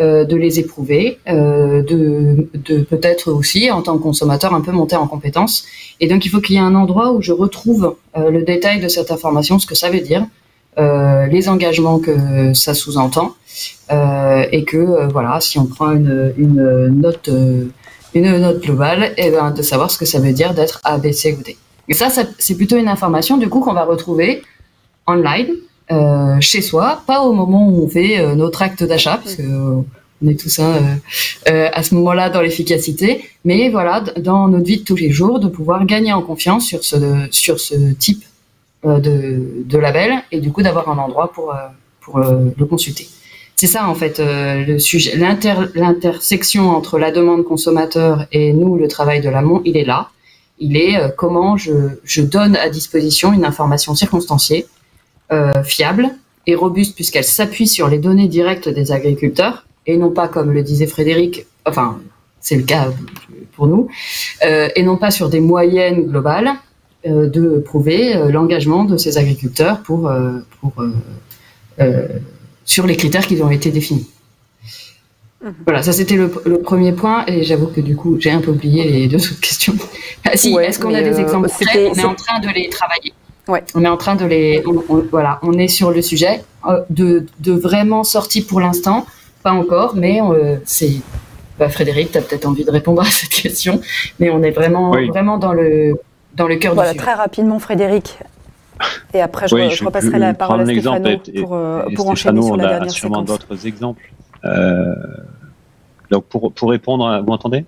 S4: de les éprouver, de, de peut-être aussi en tant que consommateur un peu monter en compétence. Et donc il faut qu'il y ait un endroit où je retrouve le détail de cette information, ce que ça veut dire, les engagements que ça sous-entend, et que voilà, si on prend une, une note une note globale, et ben, de savoir ce que ça veut dire d'être A, B, C ou D. Et ça, c'est plutôt une information du coup qu'on va retrouver online, euh, chez soi, pas au moment où on fait euh, notre acte d'achat, parce que euh, on est tous hein, à ce moment-là dans l'efficacité, mais voilà, dans notre vie de tous les jours, de pouvoir gagner en confiance sur ce, type de, label, et du coup d'avoir un endroit pour, le consulter. C'est ça en fait le sujet, l'intersection entre la demande consommateur et nous, le travail de l'amont, il est là il est euh, comment je, donne à disposition une information circonstanciée, euh, fiable et robuste puisqu'elle s'appuie sur les données directes des agriculteurs et non pas comme le disait Frédéric, enfin c'est le cas pour nous, euh, et non pas sur des moyennes globales de prouver l'engagement de ces agriculteurs pour, sur les critères qui ont été définis. Mhm. Voilà, ça c'était le, premier point et j'avoue que du coup j'ai un peu oublié les deux autres questions. Ah, si, est-ce qu'on a des euh, exemples concrets? On est en train de les travailler. Ouais. On est en train de les, voilà, on est sur le sujet euh, de, de vraiment sorti pour l'instant, pas encore, mais euh, c'est. Bah, Frédéric, tu as peut-être envie de répondre à cette question, mais on est vraiment, vraiment dans le dans le cœur
S1: du
S4: sujet.
S1: Très rapidement, Frédéric. Et après, je, je, repasserai la parole à Stéphano pour, pour enchaîner sur la dernière
S5: a sûrement d'autres exemples. Euh, donc pour, pour répondre, vous m'entendez?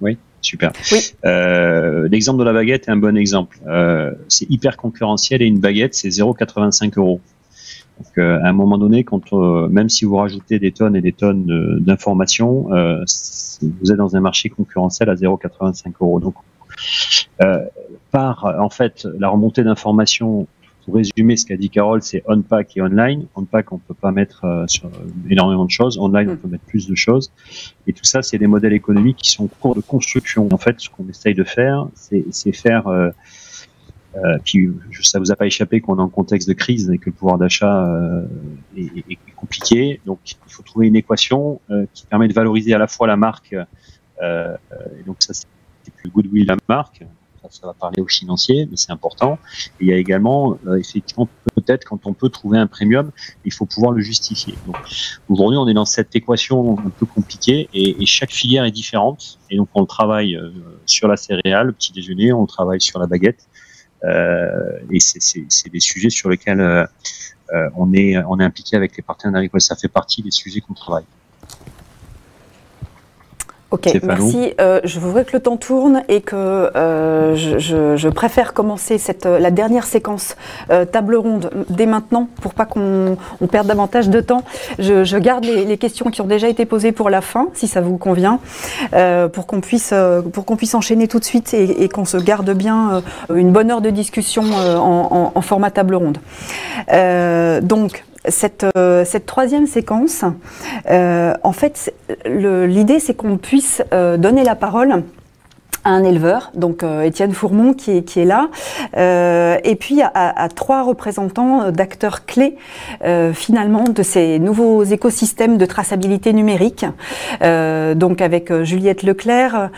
S5: Oui, super. Oui. Euh, l'exemple de la baguette est un bon exemple. Euh, c'est hyper concurrentiel et une baguette, c'est 0,85 euros. Donc, à un moment donné, quand, même si vous rajoutez des tonnes et des tonnes d'informations, vous êtes dans un marché concurrentiel à 0,85 euros. Donc, par en fait la remontée d'informations pour résumer ce qu'a dit Carole, c'est on-pack et online. On-pack, on peut pas mettre euh, sur énormément de choses. Online, on mm. peut mettre plus de choses. Et tout ça, c'est des modèles économiques qui sont en cours de construction. En fait, ce qu'on essaye de faire, c'est faire euh, euh, puis ça vous a pas échappé qu'on est en contexte de crise et que le pouvoir d'achat euh, est, est, compliqué. Donc il faut trouver une équation euh, qui permet de valoriser à la fois la marque. Euh, et donc ça c'est le goodwill de la marque, ça va parler aux financiers, mais c'est important. il y a également, euh, effectivement, peut-être quand on peut trouver un premium, il faut pouvoir le justifier. Donc, aujourd'hui, on est dans cette équation un peu compliquée et, chaque filière est différente. Et donc, on travaille euh, sur la céréale, le petit déjeuner, on travaille sur la baguette. Euh, et c'est des sujets sur lesquels on, est, on est impliqué avec les partenaires agricoles. Ça fait partie des sujets qu'on travaille.
S1: Ok, merci. Euh, je voudrais que le temps tourne et que euh, je, préfère commencer cette, euh, la dernière séquence table ronde dès maintenant pour pas qu'on perde davantage de temps. Je, garde les, questions qui ont déjà été posées pour la fin, si ça vous convient, pour qu'on puisse, pour qu'on puisse enchaîner tout de suite et, qu'on se garde bien une bonne heure de discussion en, en format table ronde. donc, cette, euh, cette troisième séquence, euh, en fait, l'idée c'est qu'on puisse euh, donner la parole un éleveur, donc euh, Étienne Fourmont qui est, qui est là, euh, et puis à, trois représentants d'acteurs clés euh, finalement de ces nouveaux écosystèmes de traçabilité numérique. donc avec Juliette Leclerc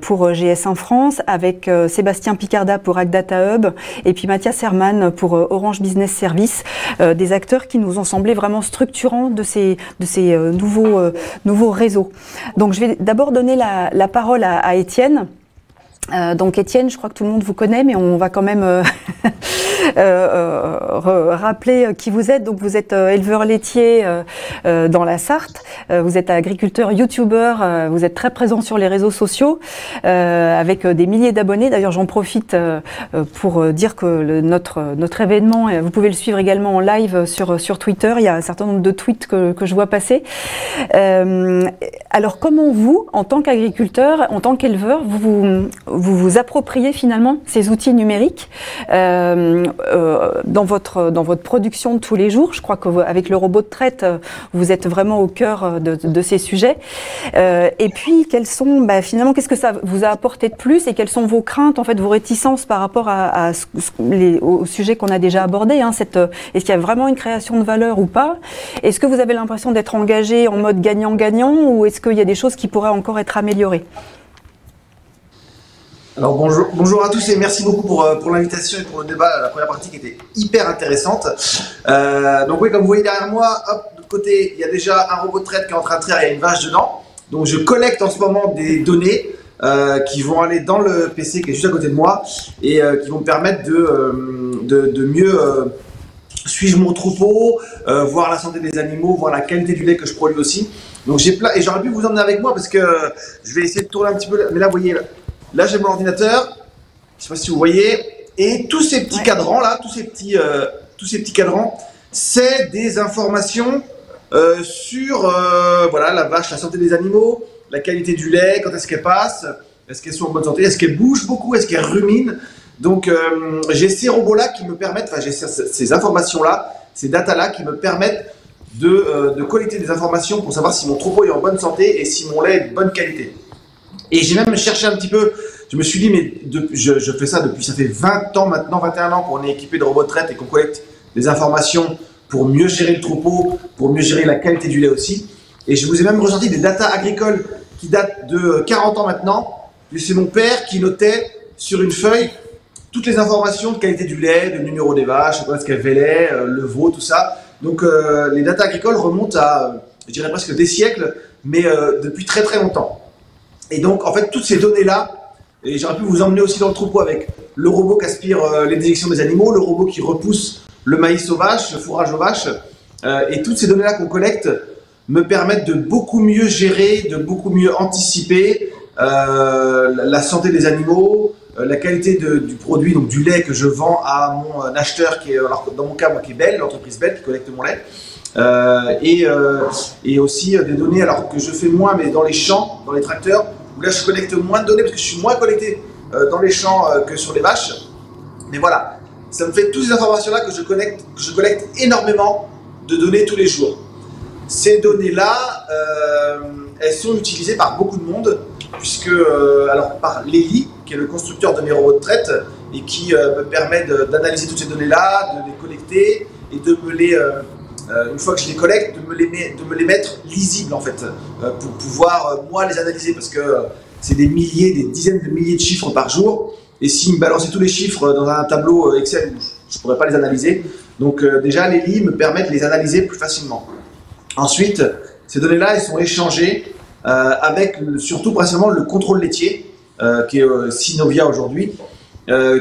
S1: pour GS1 France, avec Sébastien Picarda pour AgData Hub, et puis Mathias Herman pour Orange Business Service, des acteurs qui nous ont semblé vraiment structurants de ces, de ces nouveaux, nouveaux réseaux. Donc je vais d'abord donner la, la parole à, à Étienne. Euh, donc Étienne, je crois que tout le monde vous connaît, mais on va quand même euh, euh, rappeler qui vous êtes. Donc vous êtes éleveur laitier dans la Sarthe, vous êtes agriculteur, youtubeur, vous êtes très présent sur les réseaux sociaux avec des milliers d'abonnés. D'ailleurs, j'en profite pour dire que notre notre événement, vous pouvez le suivre également en live sur sur Twitter. Il y a un certain nombre de tweets que, que je vois passer. alors comment vous, en tant qu'agriculteur, en tant qu'éleveur, vous vous vous appropriez finalement ces outils numériques euh, euh, dans, votre, dans votre production de tous les jours. Je crois qu'avec le robot de traite, vous êtes vraiment au cœur de, de ces sujets. Euh, et puis, quels sont, bah, finalement, qu'est-ce que ça vous a apporté de plus et quelles sont vos craintes, en fait, vos réticences par rapport à, à les, au sujet qu'on a déjà abordé hein, cette, Est-ce qu'il y a vraiment une création de valeur ou pas? Est-ce que vous avez l'impression d'être engagé en mode gagnant-gagnant ou est-ce qu'il y a des choses qui pourraient encore être améliorées?
S6: Alors bonjour, à tous et merci beaucoup pour, euh, pour l'invitation et pour le débat, la première partie qui était hyper intéressante. Euh, donc oui, comme vous voyez derrière moi, hop, de côté, il y a déjà un robot de traite qui est en train de traire, il y a une vache dedans. Donc je collecte en ce moment des données euh, qui vont aller dans le PC qui est juste à côté de moi et qui vont me permettre de, mieux suivre mon troupeau, voir la santé des animaux, voir la qualité du lait que je produis aussi. Donc j'ai plein et j'aurais pu vous emmener avec moi parce que je vais essayer de tourner un petit peu. Mais là, vous voyez, Là, j'ai mon ordinateur. Je sais pas si vous voyez. Et tous ces petits cadrans là, tous ces petits, euh, tous ces petits cadrans, c'est des informations euh, sur euh, voilà la vache, la santé des animaux, la qualité du lait, quand est-ce qu'elle passe, est-ce qu'elles sont en bonne santé, est-ce qu'elles bougent beaucoup, est-ce qu'elles ruminent. Donc j'ai ces robots là qui me permettent, enfin j'ai ces, informations là, ces data là qui me permettent de, de collecter des informations pour savoir si mon troupeau est en bonne santé et si mon lait est de bonne qualité. Et j'ai même cherché un petit peu, je me suis dit, mais je, fais ça depuis, ça fait 20 ans maintenant, 21 ans qu'on est équipé de robots de traite et qu'on collecte des informations pour mieux gérer le troupeau, pour mieux gérer la qualité du lait aussi. Et je vous ai même ressorti des datas agricoles qui datent de 40 ans maintenant. C'est mon père qui notait sur une feuille toutes les informations de qualité du lait, de numéro des vaches, ce qu'elles vélaient, euh, le veau, tout ça. Donc euh, les datas agricoles remontent à, je dirais presque des siècles, mais euh, depuis très très longtemps. Et donc, en fait, toutes ces données-là, et j'aurais pu vous emmener aussi dans le troupeau avec le robot qui aspire euh, les déjections des animaux, le robot qui repousse le maïs sauvage, le fourrage aux vaches, euh, et toutes ces données-là qu'on collecte me permettent de beaucoup mieux gérer, de beaucoup mieux anticiper euh, la santé des animaux, la qualité du produit, donc du lait que je vends à mon acheteur, qui est, alors, dans mon cas, moi, qui est Belle, l'entreprise Belle qui collecte mon lait. Et, aussi des données alors que je fais moins mais dans les champs, dans les tracteurs, où là je collecte moins de données parce que je suis moins connecté euh, dans les champs que sur les vaches. Mais voilà, ça me fait toutes ces informations-là que je collecte, que je collecte énormément de données tous les jours. Ces données-là, elles sont utilisées par beaucoup de monde, puisque alors par Lely, qui est le constructeur de mes robots de traite, et qui me permet d'analyser toutes ces données-là, de les collecter et de me les euh, une fois que je les collecte, de me les, mettre lisibles en fait, euh, pour pouvoir euh, moi les analyser parce que c'est des milliers, des dizaines de milliers de chiffres par jour. Et s'ils me balançaient tous les chiffres dans un tableau Excel, je ne pourrais pas les analyser. Donc déjà, les lits me permettent de les analyser plus facilement. Ensuite, ces données-là, elles sont échangées avec surtout principalement le contrôle laitier, qui est Synovia aujourd'hui,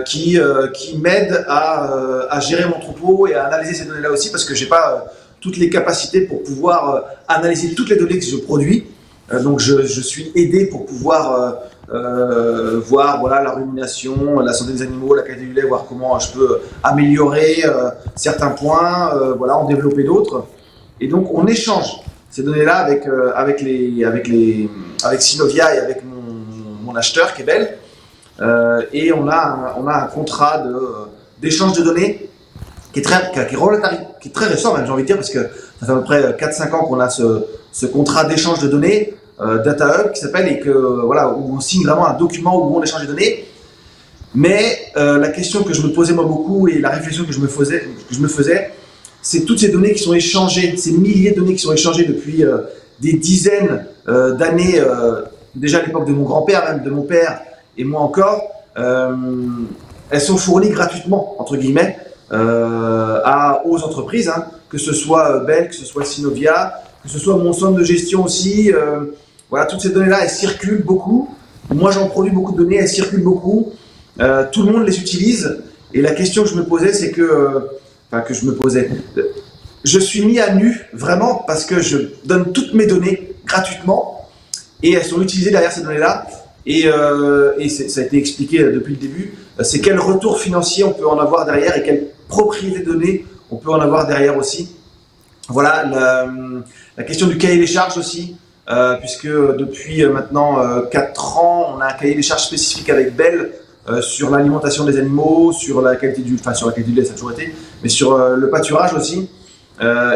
S6: qui, qui m'aide à, à, gérer mon troupeau et à analyser ces données-là aussi parce que j'ai pas toutes les capacités pour pouvoir euh, analyser toutes les données que je produis. Euh, donc je, je, suis aidé pour pouvoir euh, voir voilà, la rumination, la santé des animaux, la qualité du lait, voir comment je peux améliorer certains points, voilà, en développer d'autres. Et donc on échange ces données-là avec, avec, les, avec, les, avec Synovia et avec mon, mon acheteur qui est belle. Et on a, un, on a un contrat d'échange de, données qui est très, qui est, très récent, j'ai envie de dire, parce que ça fait à peu près 4-5 ans qu'on a ce, contrat d'échange de données, euh, Data Hub, qui s'appelle, et que, voilà, où on signe vraiment un document où on échange des données. Mais euh, la question que je me posais moi beaucoup et la réflexion que je me faisais, que je me faisais, c'est toutes ces données qui sont échangées, ces milliers de données qui sont échangées depuis euh, des dizaines euh, d'années, euh, déjà à l'époque de mon grand-père, même de mon père et moi encore, euh, elles sont fournies gratuitement, entre guillemets, euh, aux entreprises, hein, que ce soit euh, Bell, que ce soit Synovia, que ce soit mon centre de gestion aussi. Voilà, toutes ces données-là, elles circulent beaucoup. Moi, j'en produis beaucoup de données, elles circulent beaucoup. Tout le monde les utilise. Et la question que je me posais, c'est que, enfin, que je me posais, je suis mis à nu vraiment parce que je donne toutes mes données gratuitement et elles sont utilisées derrière ces données-là. Et, euh, ça a été expliqué depuis le début. C'est quel retour financier on peut en avoir derrière et quelle propriété de données, on peut en avoir derrière aussi. Voilà, la, question du cahier des charges aussi. puisque depuis maintenant 4 ans, on a un cahier des charges spécifique avec Bell sur l'alimentation des animaux, sur la qualité du, enfin sur la qualité du lait, ça a toujours été, mais sur le pâturage aussi.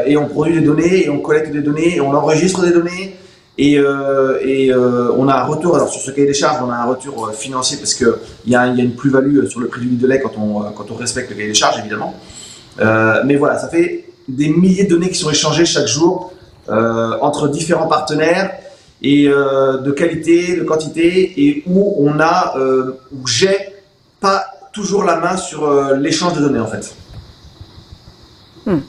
S6: et on produit des données, et on collecte des données, et on enregistre des données, et, euh, euh, on a un retour, alors sur ce cahier des charges, on a un retour euh, financier parce qu'il y, y, a une plus-value sur le prix du litre de lait quand on, quand on respecte le cahier des charges, évidemment. mais voilà, ça fait des milliers de données qui sont échangées chaque jour entre différents partenaires et de qualité, de quantité, et où on a, où j'ai pas toujours la main sur l'échange de données en fait.
S1: Hmm.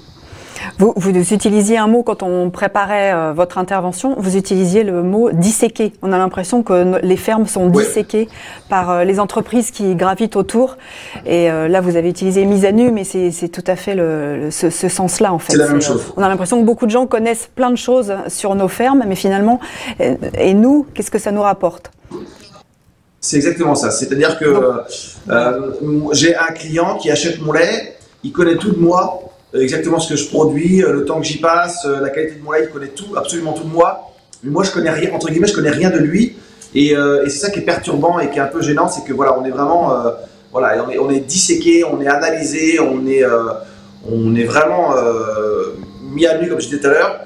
S1: Vous, vous, utilisiez un mot quand on préparait euh, votre intervention, vous utilisiez le mot disséquer. On a l'impression que les fermes sont disséquées par euh, les entreprises qui gravitent autour. Et euh, là, vous avez utilisé mise à nu, mais c'est tout à fait le, ce, ce sens-là, en fait.
S6: C'est la même chose.
S1: On a l'impression que beaucoup de gens connaissent plein de choses sur nos fermes, mais finalement, et nous, qu'est-ce que ça nous rapporte?
S6: C'est exactement ça. C'est-à-dire que j'ai un client qui achète mon lait, il connaît tout de moi, exactement ce que je produis, euh, le temps que j'y passe, euh, la qualité de mon il connaît tout, absolument tout de moi. Mais moi, je connais rien, entre guillemets, je connais rien de lui. Et, euh, c'est ça qui est perturbant et qui est un peu gênant, c'est que voilà, on est vraiment, voilà, on est, disséqué, on est analysé, on est, on est vraiment mis à nu, comme je disais tout à l'heure.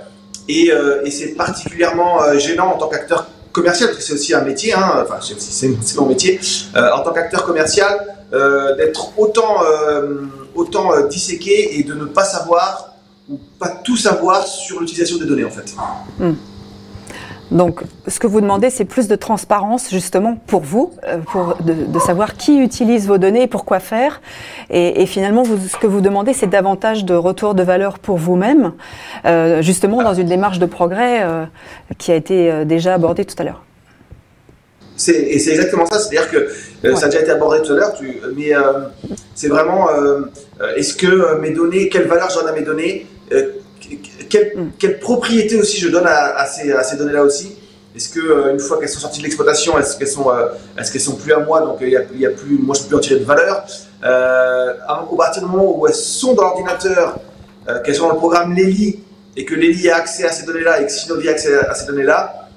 S6: Et, et c'est particulièrement gênant en tant qu'acteur commercial, parce que c'est aussi un métier, hein, enfin, c'est mon métier, en tant qu'acteur commercial, d'être autant autant euh, disséquer et de ne pas savoir ou pas tout savoir sur l'utilisation des données en fait. Hmm.
S1: Donc, ce que vous demandez, c'est plus de transparence, justement, pour vous, euh, pour de, savoir qui utilise vos données et pourquoi faire. Et, finalement, ce que vous demandez, c'est davantage de retour de valeur pour vous-même, euh, justement dans une démarche de progrès qui a été déjà abordée tout à l'heure.
S6: Et c'est exactement ça, c'est-à-dire que ça a déjà été abordé tout à l'heure, mais c'est vraiment euh, est-ce que euh, mes données, quelle valeur je donne à mes données euh, quelle, quelle, propriété aussi je donne à, ces, à ces données-là aussi? Est-ce que une fois qu'elles sont sorties de l'exploitation, est-ce qu'elles sont, est-ce qu'elles sont plus à moi Donc il y a, y a, plus, moi je peux plus en tirer de valeur? Euh, à partir du moment où elles sont dans l'ordinateur, qu'elles sont dans le programme Lely et que Lely a accès à ces données-là et que Synovie a accès à ces données-là,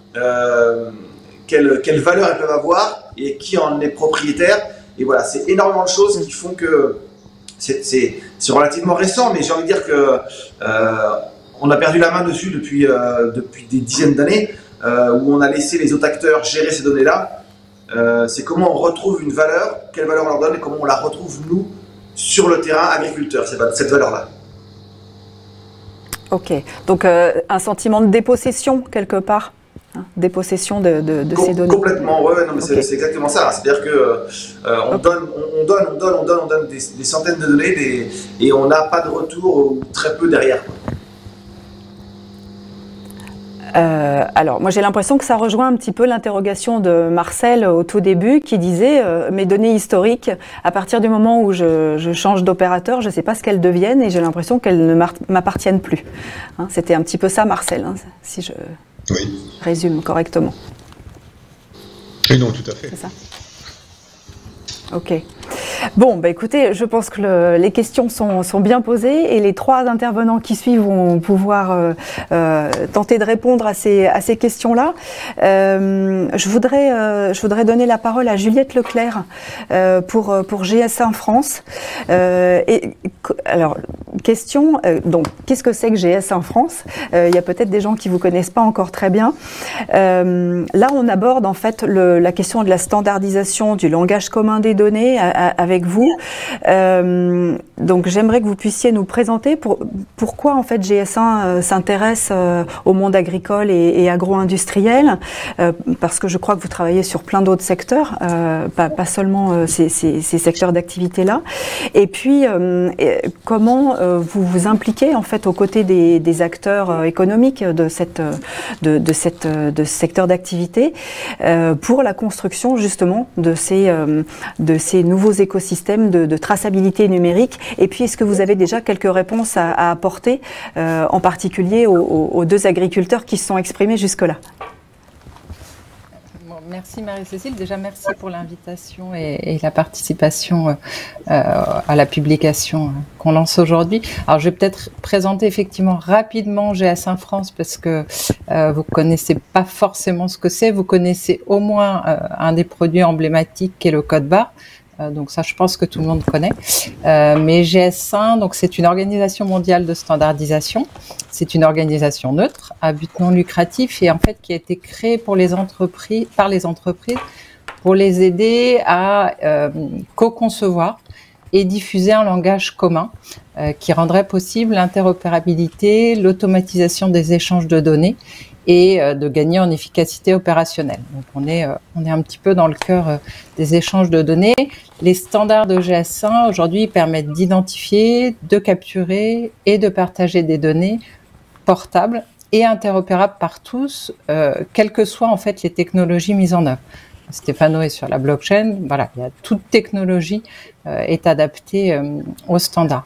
S6: quelle, quelle valeur elles peuvent avoir et qui en est propriétaire Et voilà, c'est énormément de choses qui font que c'est relativement récent, mais j'ai envie de dire que euh, on a perdu la main dessus depuis, euh, depuis des dizaines d'années, euh, où on a laissé les autres acteurs gérer ces données-là. c'est comment on retrouve une valeur, quelle valeur on leur donne et comment on la retrouve, nous, sur le terrain agriculteur, cette valeur-là.
S1: Ok, donc un sentiment de dépossession quelque part? Hein, dépossession de, de, ces données.
S6: Complètement, ouais, non, mais c'est exactement ça. C'est-à-dire que euh, on, donne, on, donne, on donne, on donne, on donne des, centaines de données et on n'a pas de retour ou très peu derrière.
S1: Euh, alors, moi j'ai l'impression que ça rejoint un petit peu l'interrogation de Marcel au tout début qui disait euh, mes données historiques, à partir du moment où je, je change d'opérateur, je ne sais pas ce qu'elles deviennent et j'ai l'impression qu'elles ne m'appartiennent plus. Hein, C'était un petit peu ça, Marcel, hein, si je résume correctement.
S2: Oui, non, tout à fait.
S1: C'est ça. Ok. Bon, bah écoutez, je pense que les questions sont, sont, bien posées et les trois intervenants qui suivent vont pouvoir euh, euh, tenter de répondre à ces, à ces questions-là. Euh, je, voudrais, je voudrais donner la parole à Juliette Leclerc pour, pour GS1 France. et, alors, question, donc, qu'est-ce que c'est que GS1 France? Il y a peut-être des gens qui vous connaissent pas encore très bien. là, on aborde en fait la question de la standardisation du langage commun des données avec vous. Euh, donc j'aimerais que vous puissiez nous présenter pour, pourquoi en fait GS1 euh, s'intéresse euh, au monde agricole et, agro-industriel, parce que je crois que vous travaillez sur plein d'autres secteurs, pas, seulement ces, secteurs d'activité-là. Et puis comment vous vous impliquez en fait aux côtés des, acteurs économiques de, cette, de, cette, de ce secteur d'activité pour la construction justement de ces, de ces nouveaux écosystèmes de, traçabilité numérique Et puis, est-ce que vous avez déjà quelques réponses à, apporter, euh, en particulier aux, deux agriculteurs qui se sont exprimés jusque-là?
S7: Merci Marie-Cécile. Déjà, merci pour l'invitation et, la participation euh, à la publication qu'on lance aujourd'hui. Alors, je vais peut-être présenter effectivement rapidement GS1 France parce que euh, vous connaissez pas forcément ce que c'est. Vous connaissez au moins euh, un des produits emblématiques qui est le code barre. Euh, donc ça, je pense que tout le monde connaît. Euh, mais GS1, donc c'est une organisation mondiale de standardisation. C'est une organisation neutre à but non lucratif et en fait qui a été créée pour les entreprises, par les entreprises pour les aider à euh, co-concevoir et diffuser un langage commun qui rendrait possible l'interopérabilité, l'automatisation des échanges de données et euh, de gagner en efficacité opérationnelle. Donc on est, euh, on est un petit peu dans le cœur euh, des échanges de données. Les standards de GS1 aujourd'hui permettent d'identifier, de capturer et de partager des données portables et interopérables par tous, quelles que soient en fait les technologies mises en œuvre. Stéphano est sur la blockchain. Voilà, il y a, toute technologie est adaptée aux standards.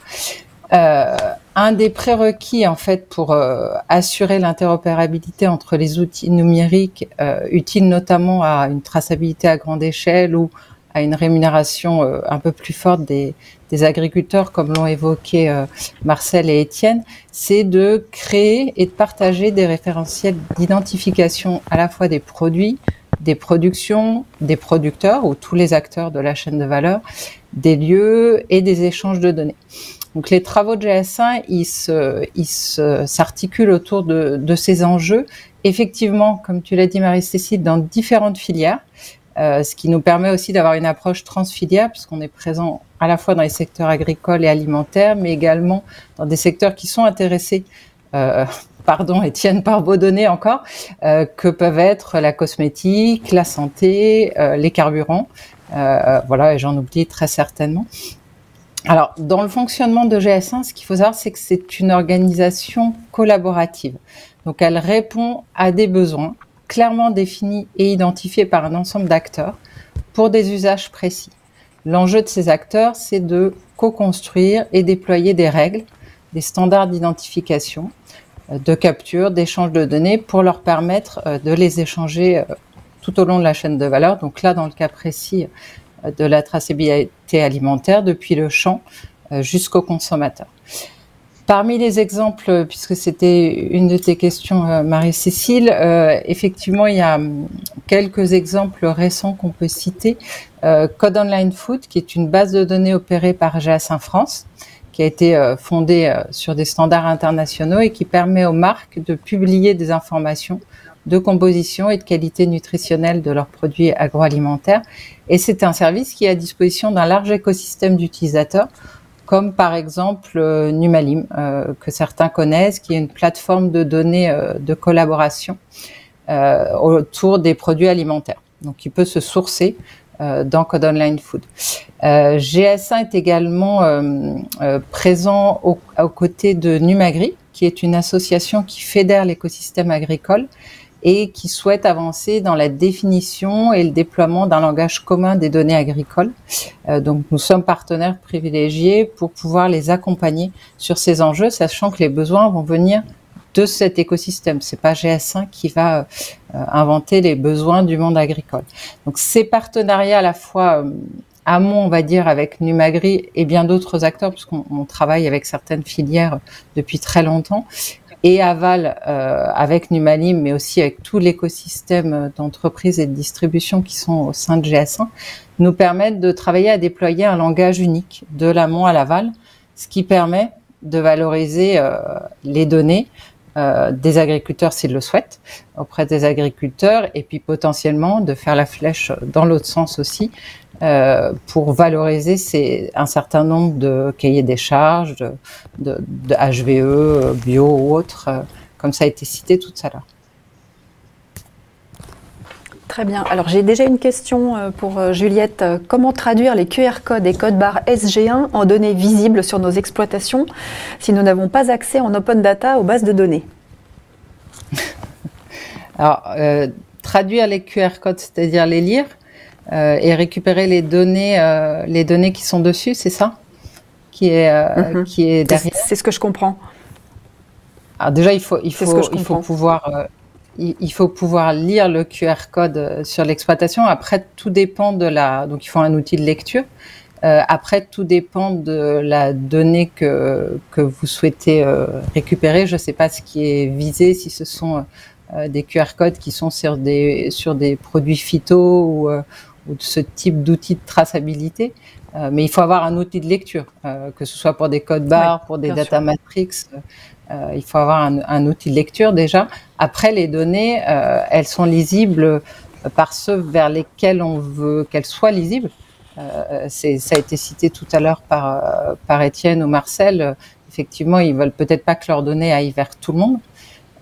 S7: Euh, un des prérequis en fait pour euh, assurer l'interopérabilité entre les outils numériques euh, utiles notamment à une traçabilité à grande échelle ou à une rémunération euh, un peu plus forte des, des agriculteurs, comme l'ont évoqué Marcel et Étienne, c'est de créer et de partager des référentiels d'identification à la fois des produits, des productions, des producteurs ou tous les acteurs de la chaîne de valeur, des lieux et des échanges de données. Donc les travaux de GS1, ils se, s'articulent autour de, de, ces enjeux. Effectivement, comme tu l'as dit Marie-Cécile, dans différentes filières, euh, ce qui nous permet aussi d'avoir une approche transfilière, puisqu'on est présent à la fois dans les secteurs agricoles et alimentaires, mais également dans des secteurs qui sont intéressés, euh, pardon Étienne, par vos données encore, euh, que peuvent être la cosmétique, la santé, euh, les carburants. Voilà, et j'en oublie très certainement. Alors, dans le fonctionnement de GS1, ce qu'il faut savoir, c'est que c'est une organisation collaborative. Donc, elle répond à des besoins clairement définis et identifiés par un ensemble d'acteurs pour des usages précis. L'enjeu de ces acteurs, c'est de co-construire et déployer des règles, des standards d'identification, euh, de capture, d'échange de données pour leur permettre euh, de les échanger euh, tout au long de la chaîne de valeur. Donc là, dans le cas précis de la traçabilité alimentaire depuis le champ jusqu'au consommateur. Parmi les exemples, puisque c'était une de tes questions, euh, Marie-Cécile, euh, effectivement, il y a hum, quelques exemples récents qu'on peut citer. Code Online Food, qui est une base de données opérée par GA5 France, qui a été fondée sur des standards internationaux et qui permet aux marques de publier des informations de composition et de qualité nutritionnelle de leurs produits agroalimentaires. Et c'est un service qui est à disposition d'un large écosystème d'utilisateurs, comme par exemple euh, Numalim, euh, que certains connaissent, qui est une plateforme de données euh, de collaboration autour des produits alimentaires. Donc, il peut se sourcer dans Code Online Food. GS1 est également présent aux côtés de Numagri, qui est une association qui fédère l'écosystème agricole et qui souhaitent avancer dans la définition et le déploiement d'un langage commun des données agricoles. Euh, donc nous sommes partenaires privilégiés pour pouvoir les accompagner sur ces enjeux, sachant que les besoins vont venir de cet écosystème. C'est pas GS1 qui va euh, inventer les besoins du monde agricole. Donc ces partenariats à la fois euh, amont, on va dire, avec Numagri et bien d'autres acteurs, puisqu'on travaille avec certaines filières depuis très longtemps, et aval euh, avec Numalim, mais aussi avec tout l'écosystème d'entreprises et de distribution qui sont au sein de GS1, nous permettent de travailler à déployer un langage unique de l'amont à l'aval, ce qui permet de valoriser euh, les données euh, des agriculteurs s'ils le souhaitent auprès des agriculteurs et puis potentiellement de faire la flèche dans l'autre sens aussi euh, pour valoriser ces, un certain nombre de cahiers des charges, de, de, de HVE, bio ou autres, euh, comme ça a été cité tout à l'heure.
S1: Très bien. Alors j'ai déjà une question euh, pour Juliette. Comment traduire les QR codes et codes barres SG1 en données visibles sur nos exploitations si nous n'avons pas accès en open data aux bases de données?
S7: Alors, euh, traduire les QR codes, c'est-à-dire les lire, euh, et récupérer les données, euh, les données qui sont dessus, c'est ça? Qui est, euh, mhm.
S1: qui est derrière? C'est ce que je comprends.
S7: Alors déjà, il faut, il faut, il faut pouvoir. Il, faut pouvoir lire le QR code sur l'exploitation. Après, tout dépend de la. Donc, il faut un outil de lecture. après, tout dépend de la donnée que, que vous souhaitez récupérer. Je ne sais pas ce qui est visé, si ce sont des QR codes qui sont sur des, sur des produits phyto ou, ou de ce type d'outils de traçabilité. Euh, mais il faut avoir un outil de lecture, euh, que ce soit pour des codes barres, pour des data matrix. Euh, il faut avoir un, un, outil de lecture déjà. Après, les données, elles sont lisibles par ceux vers lesquels on veut qu'elles soient lisibles. ça a été cité tout à l'heure par, par Étienne ou Marcel. effectivement, ils veulent peut-être pas que leurs données aillent vers tout le monde.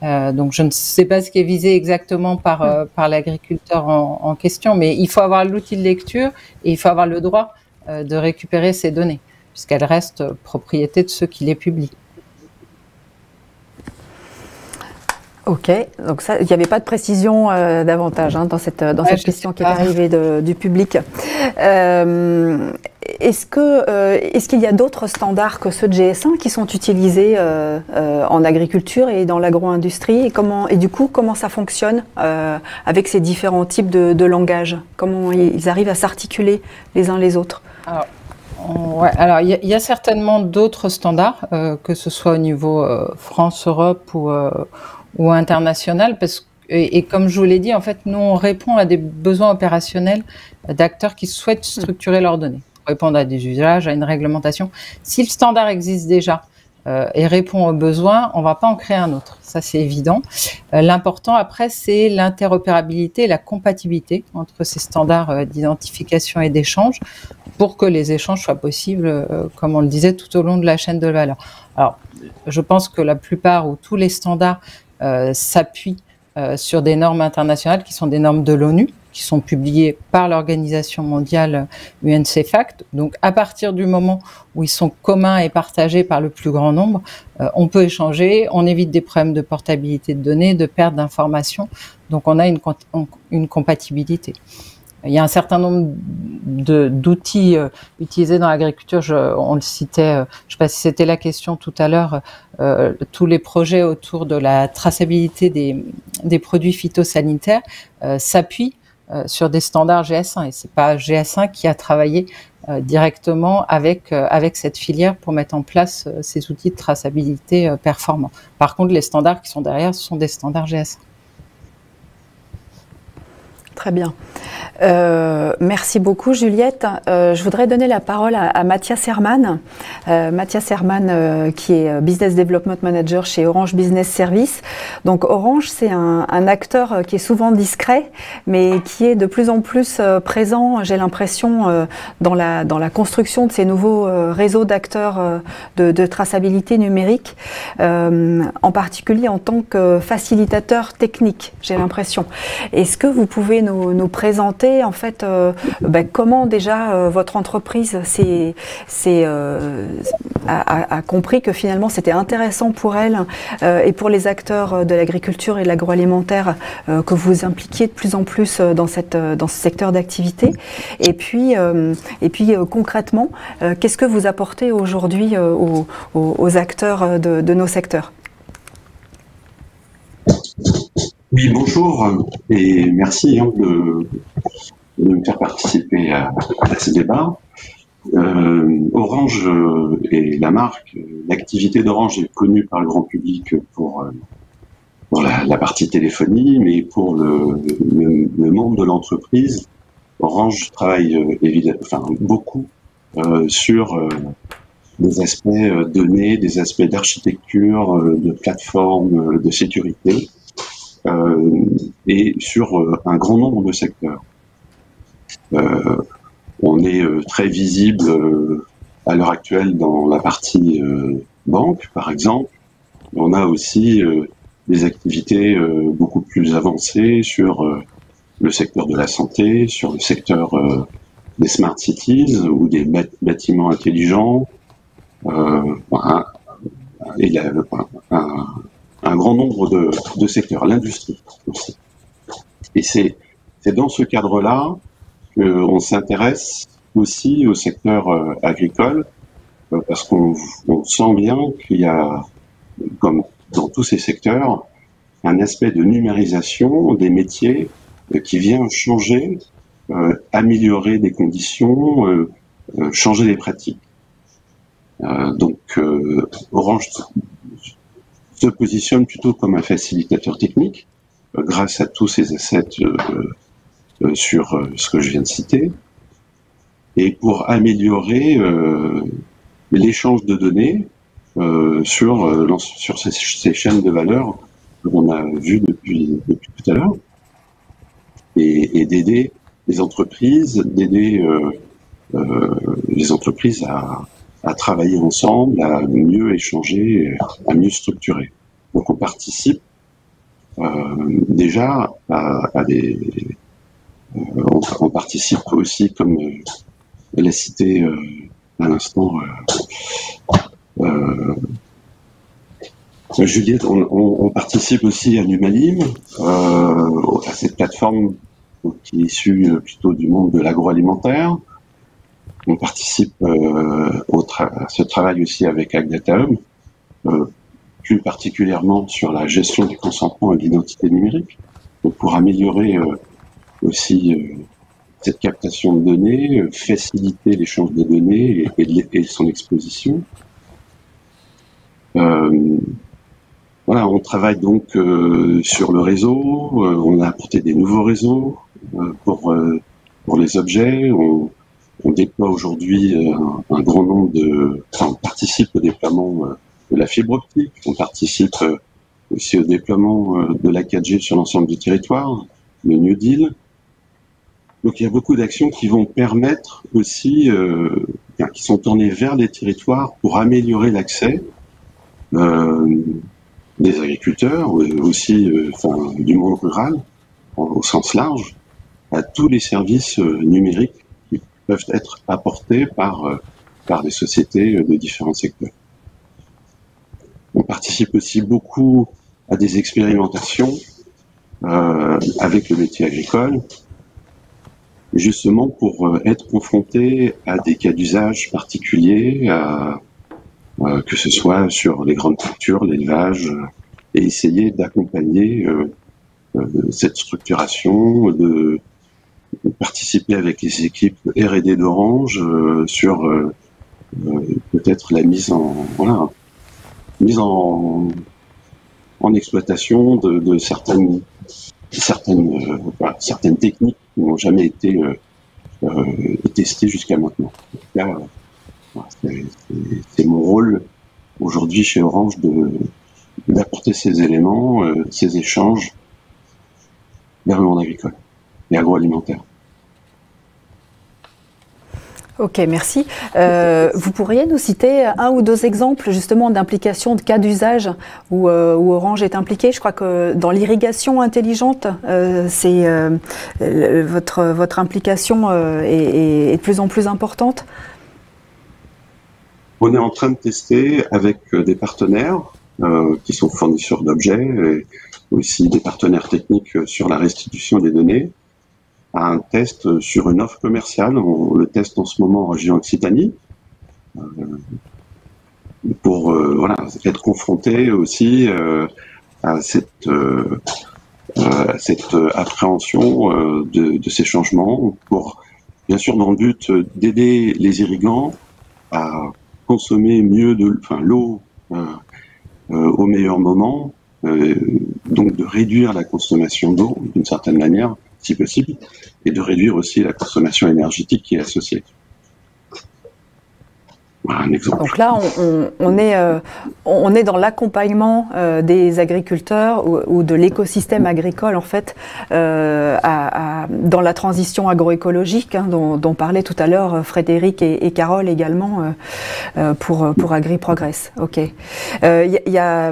S7: Euh, donc je ne sais pas ce qui est visé exactement par, euh, par l'agriculteur en, question, mais il faut avoir l'outil de lecture et il faut avoir le droit euh, de récupérer ces données, puisqu'elles restent propriété de ceux qui les publient.
S1: Ok, donc ça, il n'y avait pas de précision euh, davantage hein, dans cette, dans cette question qui est arrivée de, du public. Euh, est-ce que euh, est-ce qu'il y a d'autres standards que ceux de GS1 qui sont utilisés euh, euh, en agriculture et dans l'agro-industrie? Et comment et du coup comment ça fonctionne avec ces différents types de, de langage? Comment ils arrivent à s'articuler les uns les autres?
S7: Alors, Ouais, alors il y, y, a certainement d'autres standards, que ce soit au niveau France, Europe ou, ou international, parce que et, comme je vous l'ai dit, en fait, nous on répond à des besoins opérationnels d'acteurs qui souhaitent structurer leurs données, répondre à des usages, à une réglementation. Si le standard existe déjà, euh, et répond aux besoins, on va pas en créer un autre. Ça, c'est évident. Euh, L'important après, c'est l'interopérabilité et la compatibilité entre ces standards euh, d'identification et d'échange pour que les échanges soient possibles, euh, comme on le disait, tout au long de la chaîne de valeur. Alors, je pense que la plupart ou tous les standards euh, s'appuient euh, sur des normes internationales qui sont des normes de l'ONU, qui sont publiées par l'Organisation mondiale UNCFACT. Donc, à partir du moment où ils sont communs et partagés par le plus grand nombre, euh, on peut échanger, on évite des problèmes de portabilité de données, de perte d'informations. Donc, on a une, une compatibilité. Il y a un certain nombre d'outils utilisés dans l'agriculture. On le citait, je ne sais pas si c'était la question tout à l'heure. Euh, tous les projets autour de la traçabilité des, produits phytosanitaires euh, s'appuient euh, sur des standards GS1 et c'est pas GS1 qui a travaillé directement avec avec cette filière pour mettre en place ces outils de traçabilité performants. Par contre, les standards qui sont derrière, ce sont des standards GS1.
S1: Très bien. Euh, merci beaucoup Juliette. Euh, je voudrais donner la parole à, Mathias Herman. Euh, Mathias Herman qui est Business Development Manager chez Orange Business Service. Donc Orange c'est un, acteur qui est souvent discret mais qui est de plus en plus présent, j'ai l'impression, dans, la, dans la construction de ces nouveaux réseaux d'acteurs de, de, traçabilité numérique, en particulier en tant que facilitateur technique, j'ai l'impression. Est-ce que vous pouvez nous nous, présenter en fait euh, ben, comment déjà euh, votre entreprise c'est euh, a, compris que finalement c'était intéressant pour elle et pour les acteurs de l'agriculture et de l'agroalimentaire que vous impliquiez de plus en plus dans, cette, dans ce secteur d'activité. Et puis, et puis concrètement, qu'est-ce que vous apportez aujourd'hui aux, acteurs de nos secteurs?
S8: Oui, bonjour et merci hein, de, me faire participer à, ce débat. Euh, Orange est la marque, l'activité d'Orange est connue par le grand public pour, euh, la, partie téléphonie, mais pour le, le, monde de l'entreprise, Orange travaille euh, évidemment, enfin, beaucoup sur des aspects données, des aspects d'architecture, de plateforme, de sécurité et sur euh, un grand nombre de secteurs. Euh, on est très visible à l'heure actuelle dans la partie banque, par exemple. On a aussi des activités beaucoup plus avancées sur le secteur de la santé, sur le secteur des smart cities ou des bâtiments intelligents, euh, un, un grand nombre de, secteurs, l'industrie aussi. Et c'est dans ce cadre-là qu'on s'intéresse aussi au secteur euh, agricole, euh, parce qu'on sent bien qu'il y a, comme dans tous ces secteurs, un aspect de numérisation des métiers qui vient changer, améliorer des conditions, changer les pratiques. donc Orange se positionne plutôt comme un facilitateur technique, grâce à tous ces assets sur ce que je viens de citer, et pour améliorer l'échange de données euh, sur, euh, sur ces, chaînes de valeur qu'on a vues depuis, tout à l'heure, et, et d'aider les entreprises, d'aider euh, euh, les entreprises à, à, travailler ensemble, à mieux échanger, à mieux structurer. Donc on participe euh, déjà à, des... On, on, participe aussi, comme l'a cité à l'instant euh, Juliette, on, participe aussi à Numalim, euh, à cette plateforme qui est issue plutôt du monde de l'agroalimentaire. On participe euh, au à ce travail aussi avec Agdataum, euh, plus particulièrement sur la gestion du consentement et de l'identité numérique, donc pour améliorer euh, aussi cette captation de données, faciliter l'échange de données et, et son exposition. Euh, voilà, on travaille donc euh, sur le réseau, euh, on a apporté des nouveaux réseaux pour, pour les objets, on, on déploie aujourd'hui un, un, grand nombre de... Enfin, on participe au déploiement de la fibre optique, on participe aussi au déploiement de la 4G sur l'ensemble du territoire, le New Deal. Donc il y a beaucoup d'actions qui vont permettre aussi, euh, qui sont tournées vers les territoires pour améliorer l'accès euh, des agriculteurs, aussi euh, enfin, du monde rural au sens large, à tous les services euh, numériques peuvent être apportés par, par des sociétés de différents secteurs. On participe aussi beaucoup à des expérimentations euh, avec le métier agricole, justement pour être confronté à des cas d'usage particuliers, euh, que ce soit sur les grandes cultures, l'élevage, euh, et essayer d'accompagner euh, cette structuration, de, participer avec les équipes R&D d'Orange sur peut-être la mise en voilà, mise en, en exploitation de, de certaines certaines voilà, certaines techniques qui n'ont jamais été euh, testées jusqu'à maintenant. C'est mon rôle aujourd'hui chez Orange de d'apporter ces éléments, euh, ces échanges vers le monde agricole et agroalimentaire.
S1: Ok, merci. Euh, vous pourriez nous citer un ou deux exemples justement d'implication de cas d'usage où, euh, où, Orange est impliqué? Je crois que dans l'irrigation intelligente, euh, c'est votre, votre implication est, est, de plus en plus importante?
S8: On est en train de tester avec des partenaires qui sont fournisseurs d'objets et aussi des partenaires techniques sur la restitution des données un test sur une offre commerciale. On le teste en ce moment en région Occitanie euh, pour euh, voilà, être confronté aussi euh, à cette, cette appréhension de, de, ces changements pour, bien sûr, dans le but d'aider les irrigants à consommer mieux de enfin, l'eau au meilleur moment, donc de réduire la consommation d'eau d'une certaine manière, si possible, et de réduire aussi la consommation énergétique qui est associée.
S1: Voilà un exemple. Donc là, on, est, euh, on est dans l'accompagnement euh, des agriculteurs ou, de l'écosystème agricole, en fait, euh, dans la transition agroécologique hein, dont, dont, parlait tout à l'heure Frédéric et, Carole également pour, pour AgriProgress. Il y, a,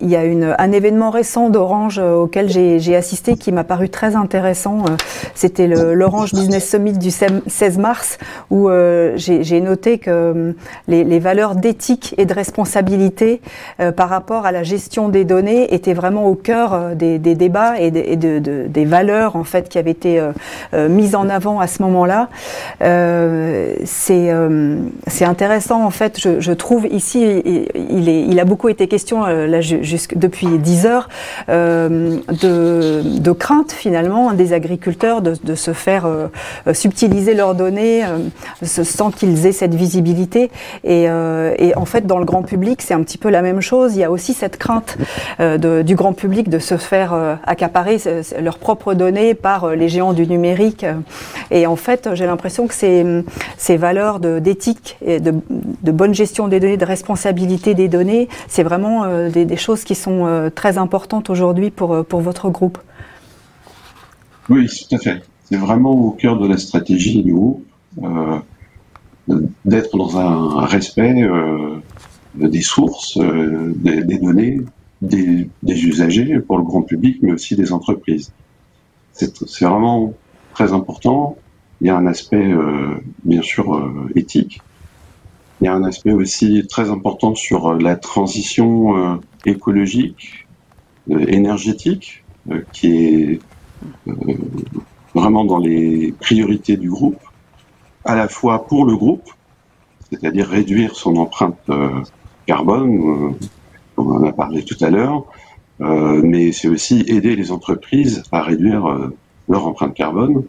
S1: il y a une, un événement récent d'Orange euh, auquel j'ai assisté qui m'a paru très intéressant. Euh, c'était l'Orange Business Summit du 16 mars où euh, j'ai noté que les, valeurs d'éthique et de responsabilité par rapport à la gestion des données étaient vraiment au cœur des, débats et, de, des valeurs en fait qui avaient été mises en avant à ce moment-là. C'est intéressant en fait. Je, je trouve ici il, est, il, a beaucoup été question la depuis 10 heures de, de, crainte finalement des agriculteurs de, se faire subtiliser leurs données sans qu'ils aient cette visibilité. Et, en fait, dans le grand public, c'est un petit peu la même chose. Il y a aussi cette crainte du grand public de se faire accaparer leurs propres données par les géants du numérique. Et en fait, j'ai l'impression que ces, valeurs d'éthique et de, bonne gestion des données, de responsabilité des données, c'est vraiment euh, des, des, choses qui sont euh, très importantes aujourd'hui pour, euh, pour votre groupe.
S8: Oui, tout à fait. C'est vraiment au cœur de la stratégie du groupe euh, d'être dans un respect des sources, des, données, des, des, usagers pour le grand public, mais aussi des entreprises. C'est vraiment très important. Il y a un aspect, bien sûr, éthique. Il y a un aspect aussi très important sur la transition euh, écologique, énergétique, qui est vraiment dans les priorités du groupe, à la fois pour le groupe, c'est-à-dire réduire son empreinte carbone, on en a parlé tout à l'heure, mais c'est aussi aider les entreprises à réduire leur empreinte carbone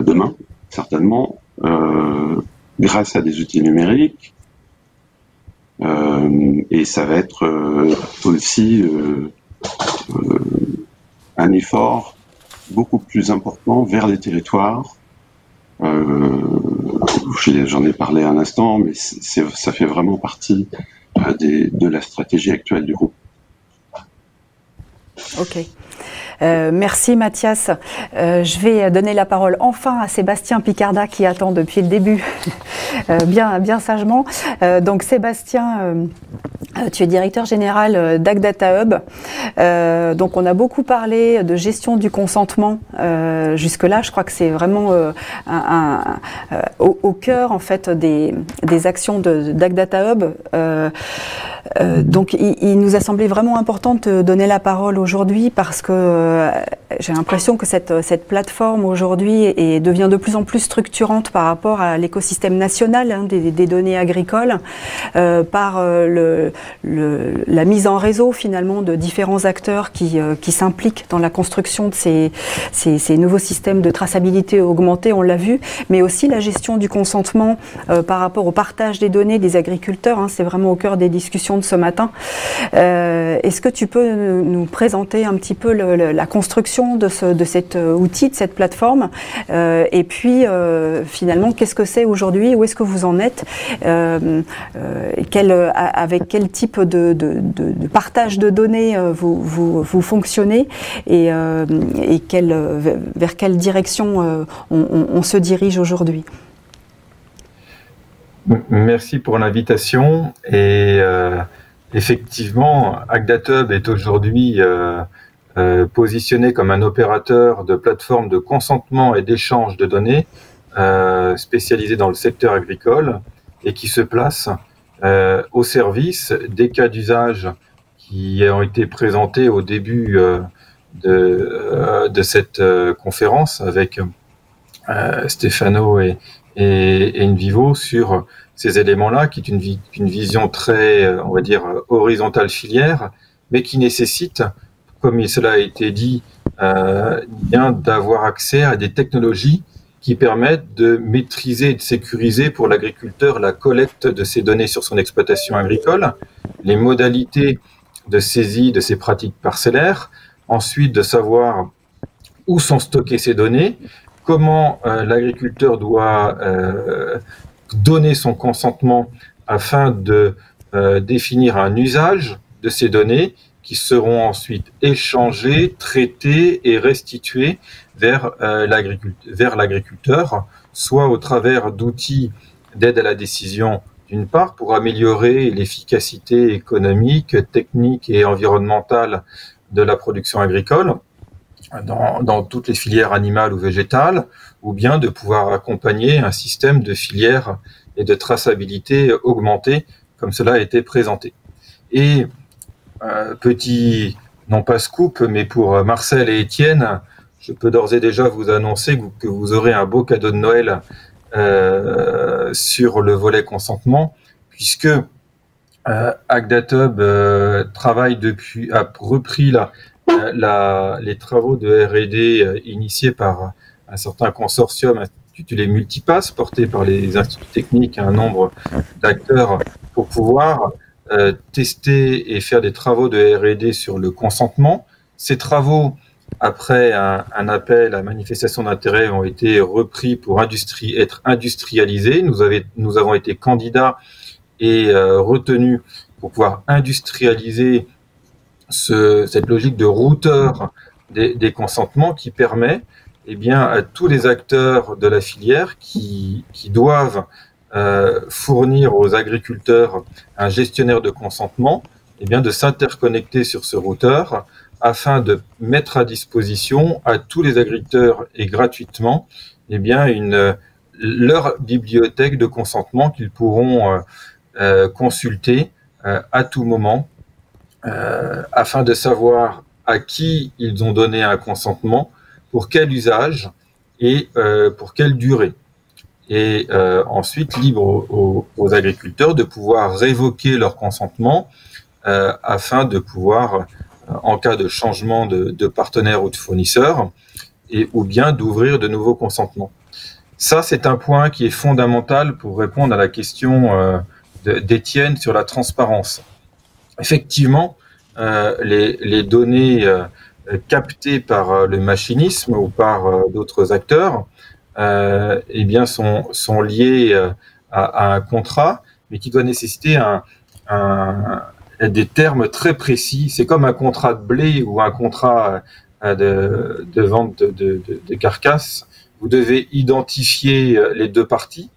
S8: demain, certainement, euh, grâce à des outils numériques. Euh, et ça va être euh, aussi euh, un effort beaucoup plus important vers les territoires. J'en ai parlé un instant, mais ça fait vraiment partie de la stratégie actuelle du groupe.
S1: Ok. Euh, merci Mathias. Euh, je vais donner la parole enfin à Sébastien Picarda qui attend depuis le début, euh, bien, bien sagement. Donc Sébastien, tu es directeur général d'AgData Hub. donc on a beaucoup parlé de gestion du consentement jusque-là. Je crois que c'est vraiment au, cœur en fait des, des actions d'AgData Hub. donc il, il, nous a semblé vraiment important de te donner la parole aujourd'hui parce que euh, j'ai l'impression que cette, cette plateforme aujourd'hui devient de plus en plus structurante par rapport à l'écosystème national hein, des, données agricoles, euh, par euh, la mise en réseau finalement de différents acteurs qui, euh, s'impliquent dans la construction de ces, nouveaux systèmes de traçabilité augmentée, on l'a vu, mais aussi la gestion du consentement euh, par rapport au partage des données des agriculteurs. Hein, C'est vraiment au cœur des discussions de ce matin. Est-ce que tu peux nous présenter un petit peu la construction de, ce, de cet euh, outil, de cette plateforme. Euh, et puis, euh, finalement, qu'est-ce que c'est aujourd'hui? Où est-ce que vous en êtes? Avec quel type de, partage de données vous, fonctionnez? Et, vers quelle direction on, se dirige aujourd'hui?
S9: Merci pour l'invitation. Et effectivement, Agdatub est aujourd'hui positionné comme un opérateur de plateforme de consentement et d'échange de données euh, spécialisé dans le secteur agricole et qui se place euh, au service des cas d'usage qui ont été présentés au début euh, de, euh, cette conférence avec Stefano et, et, Invivo sur ces éléments-là, qui est une, une vision très, on va dire, horizontale filière, mais qui nécessite comme cela a été dit, euh, d'avoir accès à des technologies qui permettent de maîtriser et de sécuriser pour l'agriculteur la collecte de ces données sur son exploitation agricole, les modalités de saisie de ces pratiques parcellaires, ensuite de savoir où sont stockées ces données, comment euh, l'agriculteur doit euh, donner son consentement afin de euh, définir un usage de ces données qui seront ensuite échangés, traités et restitués vers, euh, l'agriculteur, soit au travers d'outils d'aide à la décision d'une part pour améliorer l'efficacité économique, technique et environnementale de la production agricole dans, dans, toutes les filières animales ou végétales, ou bien de pouvoir accompagner un système de filières et de traçabilité augmentée comme cela a été présenté. Et petit, non pas scoop, mais pour Marcel et Étienne, je peux d'ores et déjà vous annoncer que vous aurez un beau cadeau de Noël euh, sur le volet consentement, puisque euh, Agdatub euh, travaille depuis, a repris la, les travaux de R&D initiés par un certain consortium intitulé Multipass, porté par les instituts techniques et un nombre d'acteurs pour pouvoir tester et faire des travaux de R&D sur le consentement. Ces travaux après un, appel à manifestation d'intérêt, ont été repris pour industrie, être industrialisés. Nous, nous avons été candidats et euh, retenus pour pouvoir industrialiser ce, cette logique de routeur des, des, consentements qui permet eh bien, à tous les acteurs de la filière qui, qui doivent euh, fournir aux agriculteurs un gestionnaire de consentement, eh bien, de s'interconnecter sur ce routeur afin de mettre à disposition à tous les agriculteurs et gratuitement eh bien une leur bibliothèque de consentement qu'ils pourront euh, euh consulter euh, à tout moment euh, afin de savoir à qui ils ont donné un consentement, pour quel usage et euh, pour quelle durée. Et ensuite, libre aux, aux, agriculteurs de pouvoir révoquer leur consentement afin de pouvoir en cas de changement de, de, partenaire ou de fournisseur, et, ou bien d'ouvrir de nouveaux consentements. Ça, c'est un point qui est fondamental pour répondre à la question euh, d'Étienne sur la transparence. Effectivement, euh, les, les, données euh, captées par euh, le machinisme ou par euh, d'autres acteurs, euh, eh bien, sont, sont liées à, à, un contrat, mais qui doit nécessiter un, un, des termes très précis. C'est comme un contrat de blé ou un contrat euh, de, de vente de, de, de, carcasses. Vous devez identifier euh, les deux parties,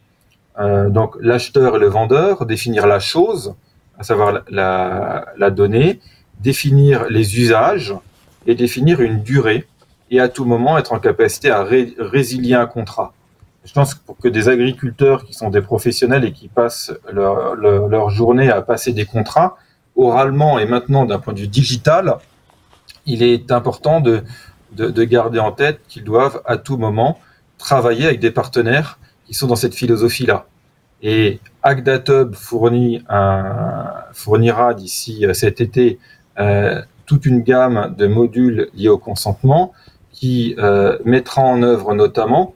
S9: euh, donc l'acheteur et le vendeur, définir la chose, à savoir la, la donnée, définir les usages et définir une durée et à tout moment être en capacité à ré, résilier un contrat. Je pense que pour que des agriculteurs qui sont des professionnels et qui passent leur, journée à passer des contrats, oralement et maintenant d'un point de vue digital, il est important de, de, de garder en tête qu'ils doivent à tout moment travailler avec des partenaires qui sont dans cette philosophie-là. Et Agdatub fournit un, fournira d'ici euh, cet été euh, toute une gamme de modules liés au consentement qui euh, mettra en œuvre notamment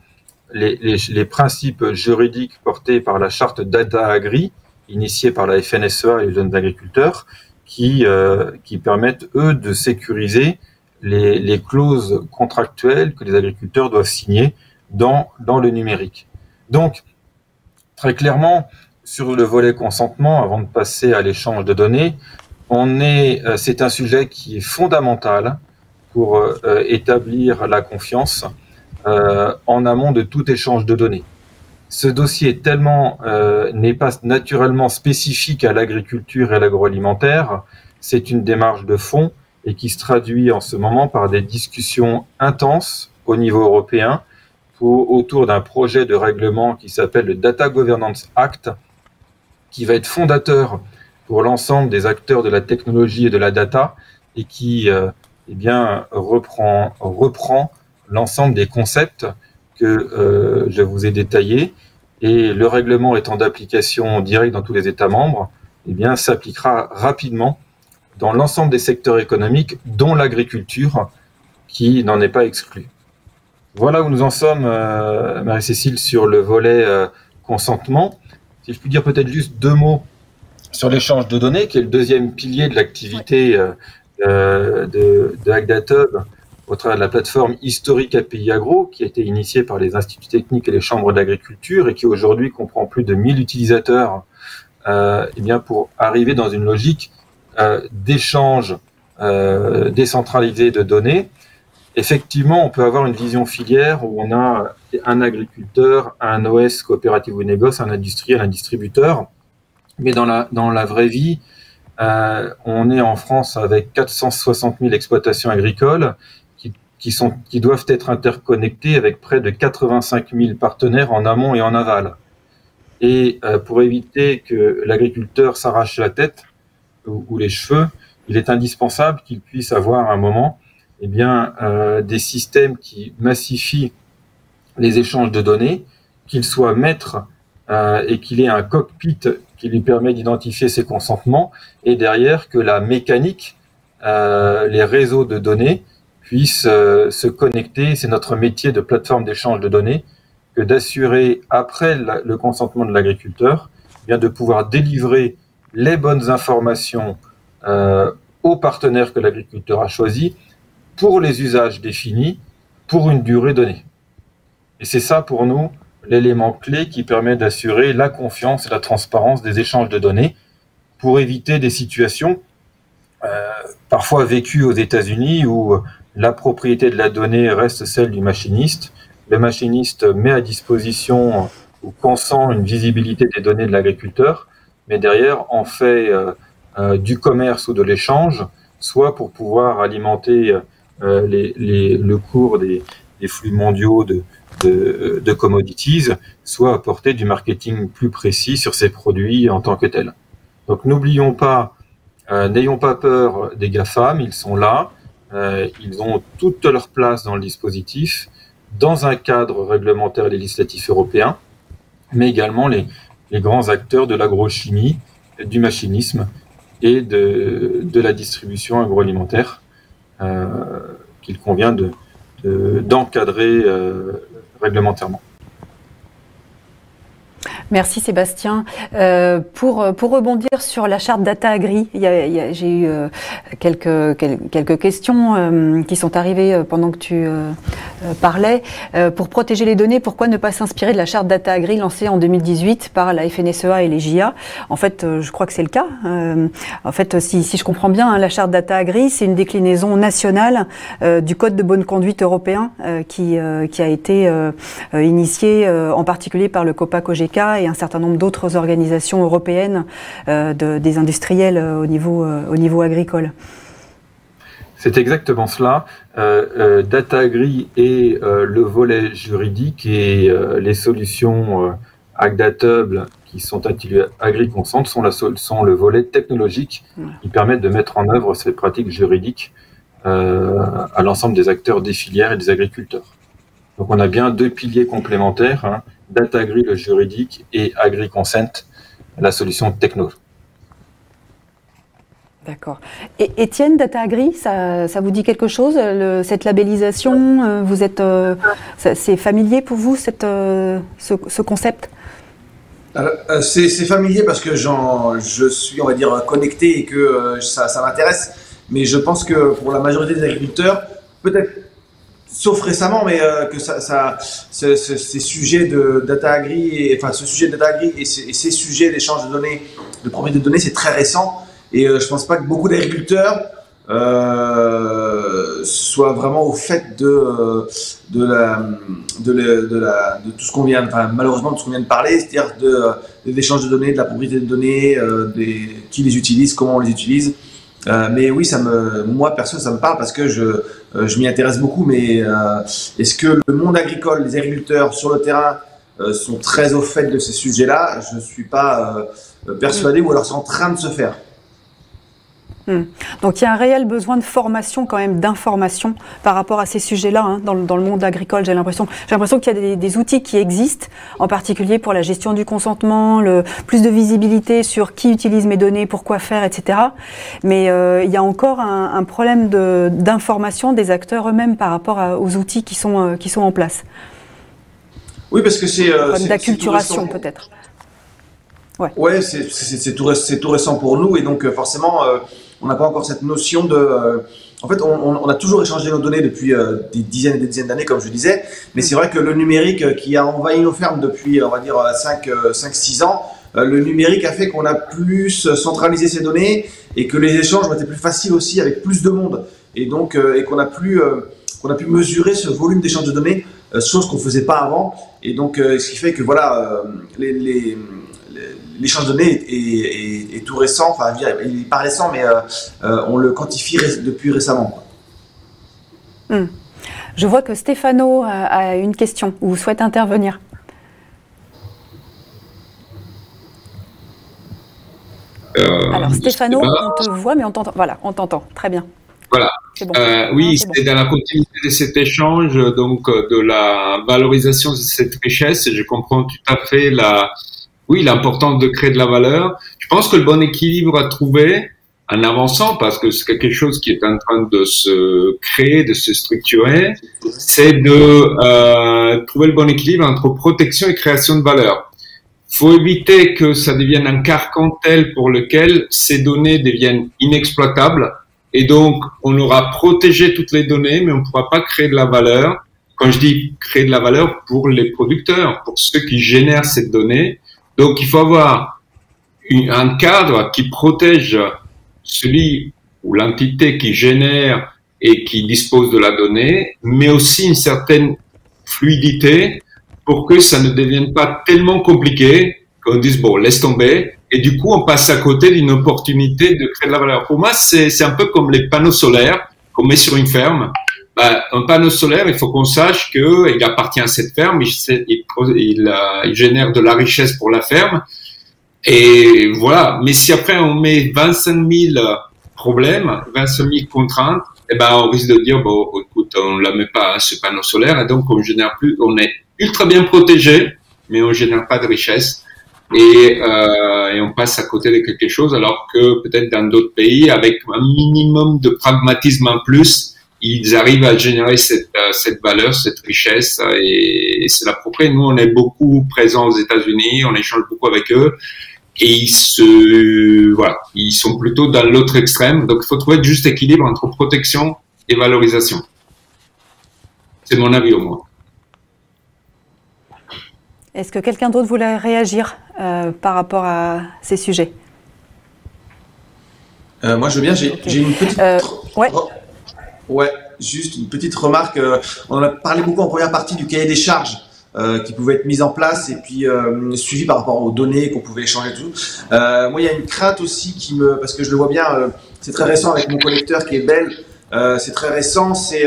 S9: les, principes juridiques portés par la charte Data Agri, initiés par la FNSEA et les jeunes agriculteurs, qui, euh, qui permettent, eux, de sécuriser les, clauses contractuelles que les agriculteurs doivent signer dans, dans le numérique. Donc, très clairement, sur le volet consentement, avant de passer à l'échange de données, euh, c'est un sujet qui est fondamental pour euh, établir la confiance euh, en amont de tout échange de données. Ce dossier tellement euh, n'est pas naturellement spécifique à l'agriculture et à l'agroalimentaire, c'est une démarche de fond et qui se traduit en ce moment par des discussions intenses au niveau européen autour d'un projet de règlement qui s'appelle le Data Governance Act, qui va être fondateur pour l'ensemble des acteurs de la technologie et de la data et qui eh bien, reprend, reprend l'ensemble des concepts que euh, je vous ai détaillé et le règlement étant d'application directe dans tous les États membres, eh bien, s'appliquera rapidement dans l'ensemble des secteurs économiques, dont l'agriculture, qui n'en est pas exclue. Voilà où nous en sommes, euh, Marie-Cécile, sur le volet euh, consentement. Si je puis dire peut-être juste deux mots sur l'échange de données, qui est le deuxième pilier de l'activité euh, de, de Agdatub, au travers de la plateforme historique API Agro, qui a été initiée par les instituts techniques et les chambres d'agriculture et qui aujourd'hui comprend plus de 1000 utilisateurs, euh, et eh bien pour arriver dans une logique euh, d'échange euh, décentralisé de données. Effectivement, on peut avoir une vision filière où on a un agriculteur, un OS coopérative ou négoce, un industriel, un distributeur. Mais dans la, dans la vraie vie, euh, on est en France avec 460 000 exploitations agricoles qui, sont, qui doivent être interconnectés avec près de 85 000 partenaires en amont et en aval. Et euh, pour éviter que l'agriculteur s'arrache la tête ou, les cheveux, il est indispensable qu'il puisse avoir un moment eh bien, euh, des systèmes qui massifient les échanges de données, qu'ils soient maîtres et qu'il ait un cockpit qui lui permet d'identifier ses consentements, et derrière que la mécanique, les réseaux de données puissent se connecter. C'est notre métier de plateforme d'échange de données que d'assurer après le consentement de l'agriculteur, eh bien de pouvoir délivrer les bonnes informations euh, aux partenaires que l'agriculteur a choisis pour les usages définis pour une durée donnée. Et c'est ça pour nous l'élément clé qui permet d'assurer la confiance et la transparence des échanges de données pour éviter des situations euh, parfois vécues aux États-Unis où la propriété de la donnée reste celle du machiniste. Le machiniste met à disposition ou consent une visibilité des données de l'agriculteur, mais derrière en fait euh, euh, du commerce ou de l'échange, soit pour pouvoir alimenter euh, le cours des, flux mondiaux de, de, commodities, soit apporter du marketing plus précis sur ces produits en tant que tels. Donc n'oublions pas, n'ayons pas peur des GAFAM, ils sont là, ils ont toute leur place dans le dispositif dans un cadre réglementaire et législatif européen, mais également les, grands acteurs de l'agrochimie, du machinisme et de, la distribution agroalimentaire euh, qu'il convient d'encadrer de, euh, réglementairement.
S1: Merci Sébastien. Euh, pour, pour rebondir sur la charte Data Agri, j'ai eu euh, quelques, quelques questions euh, qui sont arrivées pendant que tu parlais. pour protéger les données, pourquoi ne pas s'inspirer de la charte Data Agri lancée en 2018 par la FNSEA et les JA En fait, je crois que c'est le cas. en fait, si, je comprends bien, hein, la charte Data Agri, c'est une déclinaison nationale du Code de bonne conduite européen qui, qui a été initié en particulier par le Et un certain nombre d'autres organisations européennes euh, des industriels euh, au, niveau, euh, au niveau agricole.
S9: C'est exactement cela. Data Agri et le volet juridique et les solutions Agdatable qui sont intitulées AgriConsent sont, la, sont le volet technologique qui permettent de mettre en œuvre ces pratiques juridiques à l'ensemble des acteurs des filières et des agriculteurs. Donc on a bien deux piliers complémentaires. Hein. DataAgri, le juridique, et AgriConsent, la solution techno.
S1: D'accord. Et Étienne, DataAgri, ça, ça vous dit quelque chose, cette labellisation euh, Vous êtes, euh, c'est familier pour vous cette, euh, ce, concept?
S6: C'est familier parce que je suis, on va dire, connecté et que ça, ça m'intéresse. Mais je pense que pour la majorité des agriculteurs, peut-être sauf récemment, mais euh, que ça, ces, sujets de data agri, et, enfin ce sujet data agri et ces, sujets d'échange de données, de propriété de données, c'est très récent. Et euh, je pense pas que beaucoup d'agriculteurs euh, soient vraiment au fait de de tout ce qu'on vient, enfin malheureusement de ce qu'on vient de parler, c'est-à-dire de, de l'échange de données, de la propriété de données, qui les utilise, comment on les utilise. Euh, mais oui, ça me, moi perso, ça me parle parce que je, euh, je m'y intéresse beaucoup. Mais euh, est-ce que le monde agricole, les agriculteurs sur le terrain sont très au fait de ces sujets-là? Je ne suis pas persuadé, ou alors c'est en train de se faire.
S1: Hmm. Donc il y a un réel besoin de formation quand même, d'information par rapport à ces sujets-là hein, dans, le monde agricole. J'ai l'impression, j'ai l'impression qu'il y a des, outils qui existent, en particulier pour la gestion du consentement, le plus de visibilité sur qui utilise mes données, pourquoi faire, etc. Mais euh, il y a encore un, problème d'information des acteurs eux-mêmes par rapport aux outils qui sont euh, qui sont en place.
S6: Oui, parce que c'est euh,
S1: d'acculturation peut-être.
S6: Ouais, ouais c'est tout, tout, récent pour nous et donc forcément on n'a pas encore cette notion de. Euh, en fait, on, a toujours échangé nos données depuis euh, des dizaines et des dizaines d'années, comme je disais. Mais c'est vrai que le numérique euh, qui a envahi nos fermes depuis, on va dire, 5-6 ans, le numérique a fait qu'on a plus centralisé ces données et que les échanges ont été plus faciles aussi avec plus de monde. Et donc, et qu'on a, pu, qu'on a pu mesurer ce volume d'échange de données, chose qu'on faisait pas avant. Et donc, ce qui fait que, voilà, les l'échange de données est, tout récent, enfin il n'est pas récent, mais euh, euh, on le quantifie depuis récemment.
S1: Hmm. Je vois que Stéphano a une question ou souhaite intervenir. Euh, Alors Stéphano, on te voit, mais on t'entend. Voilà, on t'entend. Très bien.
S3: Voilà. oui, c'est dans la continuité de cet échange, donc de la valorisation de cette richesse. Je comprends tout à fait la, oui, l'importance de créer de la valeur. Je pense que le bon équilibre à trouver, en avançant, parce que c'est quelque chose qui est en train de se créer, de se structurer, c'est de euh, trouver le bon équilibre entre protection et création de valeur. faut éviter que ça devienne un carcan tel pour lequel ces données deviennent inexploitables et donc on aura protégé toutes les données, mais on ne pourra pas créer de la valeur. Quand je dis créer de la valeur pour les producteurs, pour ceux qui génèrent cette donnée, donc il faut avoir un cadre qui protège celui ou l'entité qui génère et qui dispose de la donnée, mais aussi une certaine fluidité pour que ça ne devienne pas tellement compliqué qu'on dise bon laisse tomber et du coup on passe à côté d'une opportunité de créer de la valeur. Pour moi c'est un peu comme les panneaux solaires qu'on met sur une ferme. Bah, un panneau solaire, il faut qu'on sache qu'il appartient à cette ferme, il, il, génère de la richesse pour la ferme, et voilà. Mais si après on met 25 000 problèmes, 25 000 contraintes, eh ben on risque de dire bon, écoute, on la met pas à ce panneau solaire. Et donc on génère plus, on est ultra bien protégé, mais on génère pas de richesse. Et, euh, et on passe à côté de quelque chose alors que peut-être dans d'autres pays avec un minimum de pragmatisme en plus, ils arrivent à générer cette, euh, cette valeur, cette richesse et, et c'est l'approprié. Nous, on est beaucoup présents aux États-Unis, on échange beaucoup avec eux et ils se voilà, ils sont plutôt dans l'autre extrême. Donc il faut trouver le juste équilibre entre protection et valorisation. C'est mon avis au moins.
S1: Est-ce que quelqu'un d'autre voulait réagir euh, par rapport à ces sujets?
S6: Euh, Moi, je veux bien. J'ai okay. une petite.
S1: Euh, ouais.
S6: Oh. Ouais, juste une petite remarque. Euh, on a parlé beaucoup en première partie du cahier des charges. Euh, qui pouvaient être mises en place et puis euh, suivies par rapport aux données qu'on pouvait échanger tout. Moi, il y a une crainte aussi qui me, parce que je le vois bien, c'est très récent avec mon collecteur qui est Bell. c'est très récent, c'est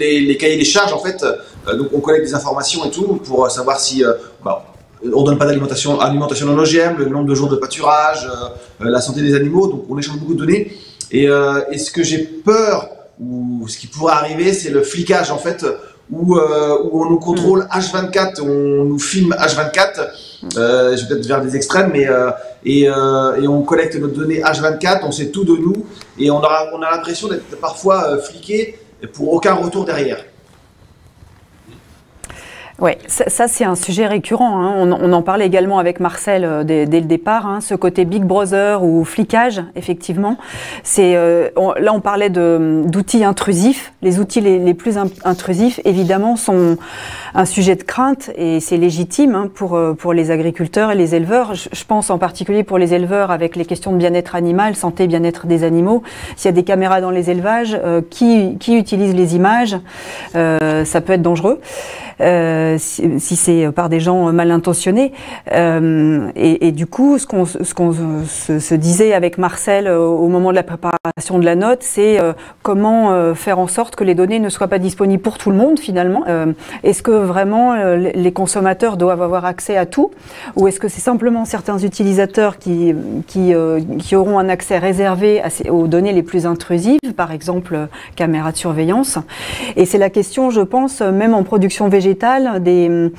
S6: les, les, cahiers des charges en fait. donc on collecte des informations et tout pour savoir si bah, on donne pas d'alimentation alimentation non OGM, le nombre de jours de pâturage, la santé des animaux. Donc on échange beaucoup de données. Et, et ce que j'ai peur ou ce qui pourrait arriver, c'est le flicage en fait où, euh, où on nous contrôle H24, on nous filme H24. Euh, je vais peut-être vers des extrêmes, mais euh, et, euh, et, on collecte nos données H24, on sait tout de nous et on, aura, on a l'impression d'être parfois euh, fliqué pour aucun retour derrière.
S1: Oui, ça, ça c'est un sujet récurrent. Hein. On, on, en parlait également avec Marcel euh, dès, dès, le départ. Hein. Ce côté Big Brother ou flicage, effectivement. C'est euh, là on parlait d'outils intrusifs. Les outils les, plus intrusifs, évidemment, sont un sujet de crainte et c'est légitime hein, pour euh, pour les agriculteurs et les éleveurs. Je, pense en particulier pour les éleveurs avec les questions de bien-être animal, santé, bien-être des animaux. S'il y a des caméras dans les élevages, euh, qui qui utilise les images, euh, ça peut être dangereux. Si, c'est par des gens mal intentionnés. Euh, et, du coup, ce qu'on se, disait avec Marcel au moment de la préparation de la note, c'est euh, comment euh, faire en sorte que les données ne soient pas disponibles pour tout le monde finalement. est-ce que vraiment les consommateurs doivent avoir accès à tout, ou est-ce que c'est simplement certains utilisateurs qui auront un accès réservé aux données les plus intrusives, par exemple caméras de surveillance? Et c'est la question, je pense, même en production végétale des,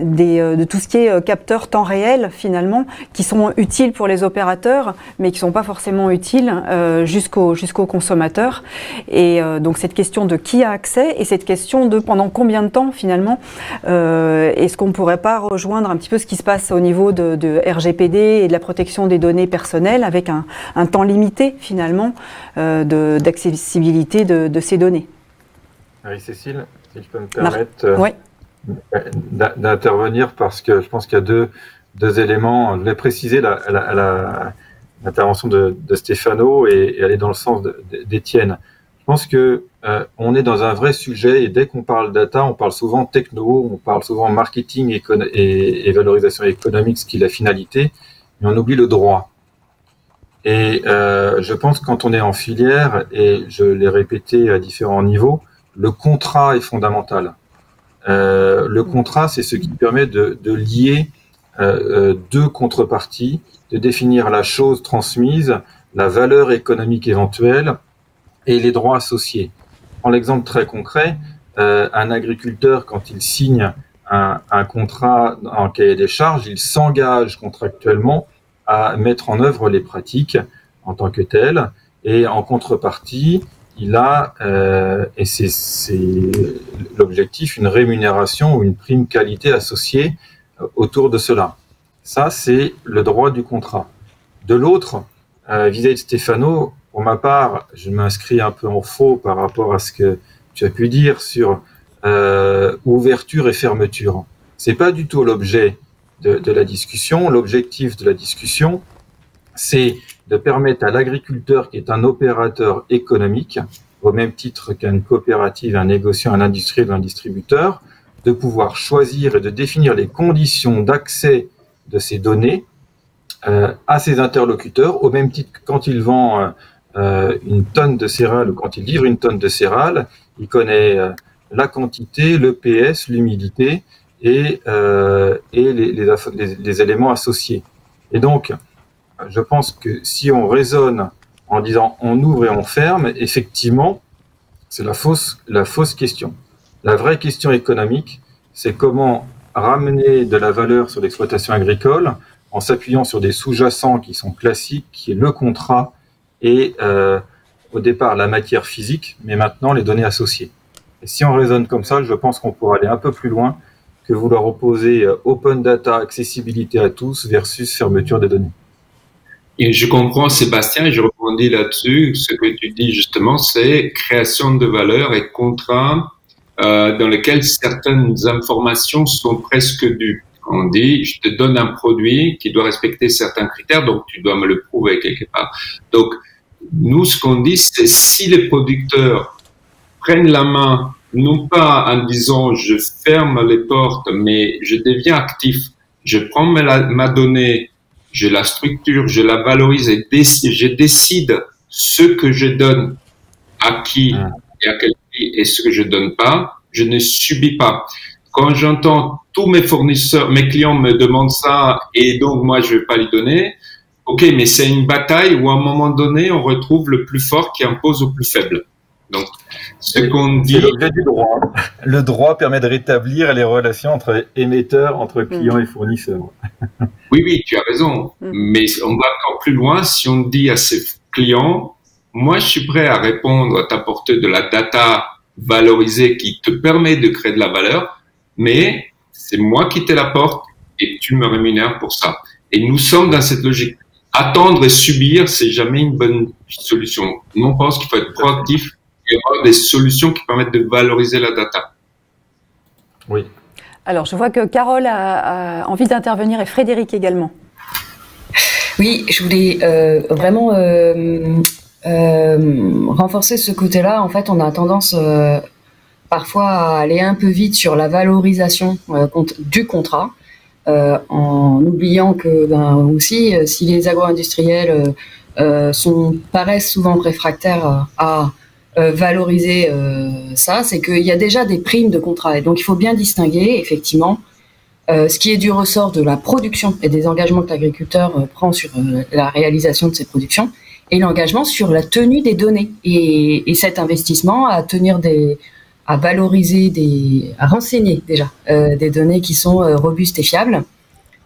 S1: des, euh, de tout ce qui est euh, capteurs temps réel finalement, qui sont utiles pour les opérateurs, mais qui ne sont pas forcément utiles euh, jusqu'aux jusqu'au consommateurs. Et euh, donc cette question de qui a accès et cette question de pendant combien de temps finalement, euh, est-ce qu'on ne pourrait pas rejoindre un petit peu ce qui se passe au niveau de, de RGPD et de la protection des données personnelles avec un, un temps limité finalement d'accessibilité de, de, de, ces données?
S9: Oui, Cécile, si je peux me permettre.
S1: Oui
S9: d'intervenir parce que je pense qu'il y a deux, deux éléments. Je vais préciser l'intervention de, de, Stéphano et, et, aller dans le sens d'Étienne. Je pense que euh, on est dans un vrai sujet et dès qu'on parle data, on parle souvent techno, on parle souvent marketing et, et, et valorisation économique, ce qui est la finalité, mais on oublie le droit. Et euh, je pense que quand on est en filière, et je l'ai répété à différents niveaux, le contrat est fondamental. Euh, le contrat, c'est ce qui permet de, lier euh, euh, deux contreparties, de définir la chose transmise, la valeur économique éventuelle et les droits associés. En l'exemple très concret, un agriculteur, quand il signe un, un, contrat en cahier des charges, il s'engage contractuellement à mettre en œuvre les pratiques en tant que telles, et en contrepartie, il a, euh, et c'est l'objectif, une rémunération ou une prime qualité associée euh, autour de cela. Ça, c'est le droit du contrat. De l'autre, euh, vis-à-vis de Stéphano, pour ma part, je m'inscris un peu en faux par rapport à ce que tu as pu dire sur ouverture et fermeture. C'est pas du tout l'objet de, la discussion. L'objectif de la discussion, c'est de permettre à l'agriculteur, qui est un opérateur économique, au même titre qu'une coopérative, un négociant, un industriel un distributeur, de pouvoir choisir et de définir les conditions d'accès de ces données euh, à ses interlocuteurs, au même titre que quand il vend euh, euh, une tonne de céréales ou quand il livre une tonne de céréales, il connaît euh, la quantité, le PS, l'humidité et, euh, et les, les, les, éléments associés. Et donc, je pense que si on raisonne en disant on ouvre et on ferme, effectivement, c'est la fausse, la fausse question. La vraie question économique, c'est comment ramener de la valeur sur l'exploitation agricole en s'appuyant sur des sous-jacents qui sont classiques, qui est le contrat et euh, au départ la matière physique, mais maintenant les données associées. Et si on raisonne comme ça, je pense qu'on pourra aller un peu plus loin que vouloir opposer open data, accessibilité à tous versus fermeture des données.
S3: Et je comprends Sébastien je rebondis là-dessus. Ce que tu dis justement, c'est création de valeur et contrat euh, dans lesquels certaines informations sont presque dues. On dit, je te donne un produit qui doit respecter certains critères, donc tu dois me le prouver quelque part. Donc, nous, ce qu'on dit, c'est si les producteurs prennent la main, non pas en disant je ferme les portes, mais je deviens actif, je prends ma donnée, je la structure, je la valorise et je décide ce que je donne à qui et à quel prix et ce que je donne pas, je ne subis pas. Quand j'entends tous mes fournisseurs, mes clients me demandent ça et donc moi je vais pas lui donner, ok, mais c'est une bataille où à un moment donné on retrouve le plus fort qui impose au plus faible. Donc, ce qu'on dit.
S9: l'objet du droit. Le droit permet de rétablir les relations entre émetteurs, entre clients mmh. et fournisseurs.
S3: oui, oui, tu as raison. Mmh. Mais on va encore plus loin si on dit à ses clients, moi, je suis prêt à répondre, à t'apporter de la data valorisée qui te permet de créer de la valeur, mais c'est moi qui te l'apporte et tu me rémunères pour ça. Et nous sommes dans cette logique. Attendre et subir, c'est jamais une bonne solution. Nous, on pense qu'il faut être proactif des solutions qui permettent de valoriser la data.
S9: Oui.
S1: Alors, je vois que Carole a, a envie d'intervenir et Frédéric également.
S4: Oui, je voulais euh, vraiment euh, euh, renforcer ce côté-là. En fait, on a tendance euh, parfois à aller un peu vite sur la valorisation euh, du contrat, en oubliant que ben, aussi, si les agro-industriels sont paraissent souvent réfractaires à euh, valoriser euh, ça, c'est qu'il y a déjà des primes de contrat. Et donc, il faut bien distinguer, effectivement, euh, ce qui est du ressort de la production et des engagements que l'agriculteur prend sur la réalisation de ses productions et l'engagement sur la tenue des données. Et, et, cet investissement à tenir des, à valoriser des, à renseigner déjà des données qui sont robustes et fiables.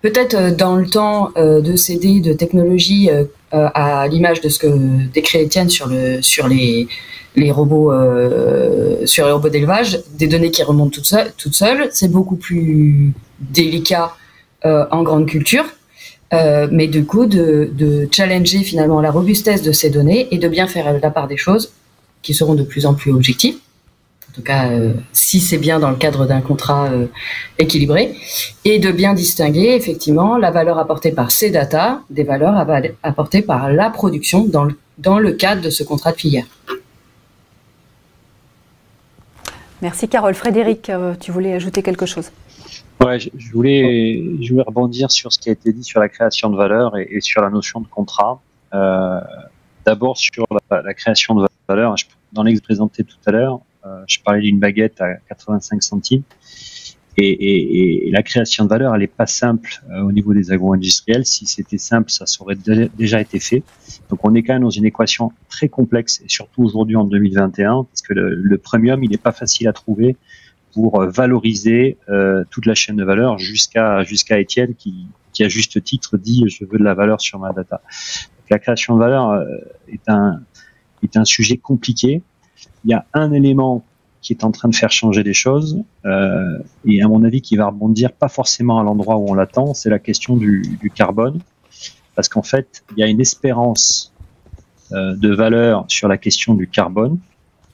S4: Peut-être dans le temps de céder de technologie à l'image de ce que décrit Étienne sur le sur les robots euh, sur d'élevage, des données qui remontent toutes seules. C'est beaucoup plus délicat euh, en grande culture, euh, mais du coup de, challenger finalement la robustesse de ces données et de bien faire la part des choses qui seront de plus en plus objectives. En tout cas, euh, si c'est bien dans le cadre d'un contrat euh, équilibré, et de bien distinguer effectivement la valeur apportée par ces data des valeurs apportées par la production dans le, dans le cadre de ce contrat de filière.
S1: Merci Carole. Frédéric, euh, tu voulais ajouter quelque chose?
S5: Ouais, je voulais, je voulais rebondir sur ce qui a été dit sur la création de valeur et, et sur la notion de contrat. Euh, D'abord sur la, la, création de valeur. Je, dans l'exemple présenté tout à l'heure, je parlais d'une baguette à 85 centimes. Et, et, et, la création de valeur, elle n'est pas simple euh, au niveau des agro-industriels. Si c'était simple, ça aurait déjà été fait. Donc on est quand même dans une équation très complexe, et surtout aujourd'hui en 2021, parce que le, le premium, il n'est pas facile à trouver pour valoriser toute la chaîne de valeur jusqu'à jusqu'à Étienne qui, qui à juste titre dit je veux de la valeur sur ma data. la création de valeur est un est un sujet compliqué. Il y a un élément qui est en train de faire changer les choses euh, et à mon avis qui va rebondir pas forcément à l'endroit où on l'attend, c'est la question du, du, carbone, parce qu'en fait il y a une espérance euh, de valeur sur la question du carbone,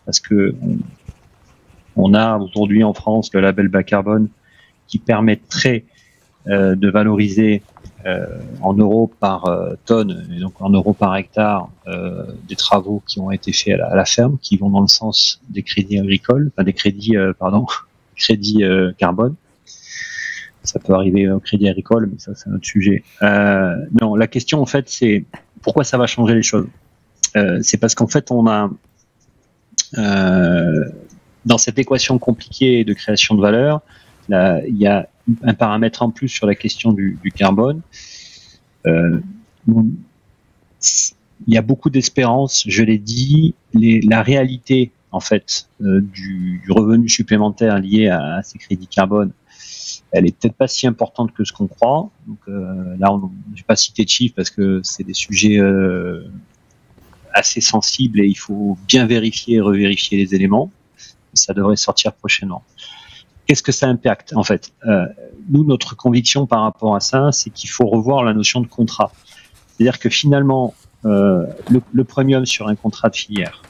S5: parce que on, on a aujourd'hui en France le label bas carbone qui permettrait euh, de valoriser en euros par euh, tonne et donc en euros par hectare euh, des travaux qui ont été faits à la, ferme, qui vont dans le sens des crédits agricoles, enfin des crédits, pardon, crédits carbone. Ça peut arriver au crédit agricole, mais ça c'est un autre sujet. non, la question en fait c'est pourquoi ça va changer les choses? c'est parce qu'en fait on a dans cette équation compliquée de création de valeur, il y a un paramètre en plus sur la question du, carbone. Euh, il y a beaucoup d'espérance, je l'ai dit, la réalité en fait euh, du, revenu supplémentaire lié à, ces crédits carbone, elle est peut-être pas si importante que ce qu'on croit. Donc euh, là, je vais pas citer de chiffres parce que c'est des sujets assez sensibles et il faut bien vérifier et revérifier les éléments. Ça devrait sortir prochainement qu'est-ce que ça impacte en fait? Euh, Nous, notre conviction par rapport à ça, c'est qu'il faut revoir la notion de contrat. C'est-à-dire que finalement, euh, le, le, premium sur un contrat de filière,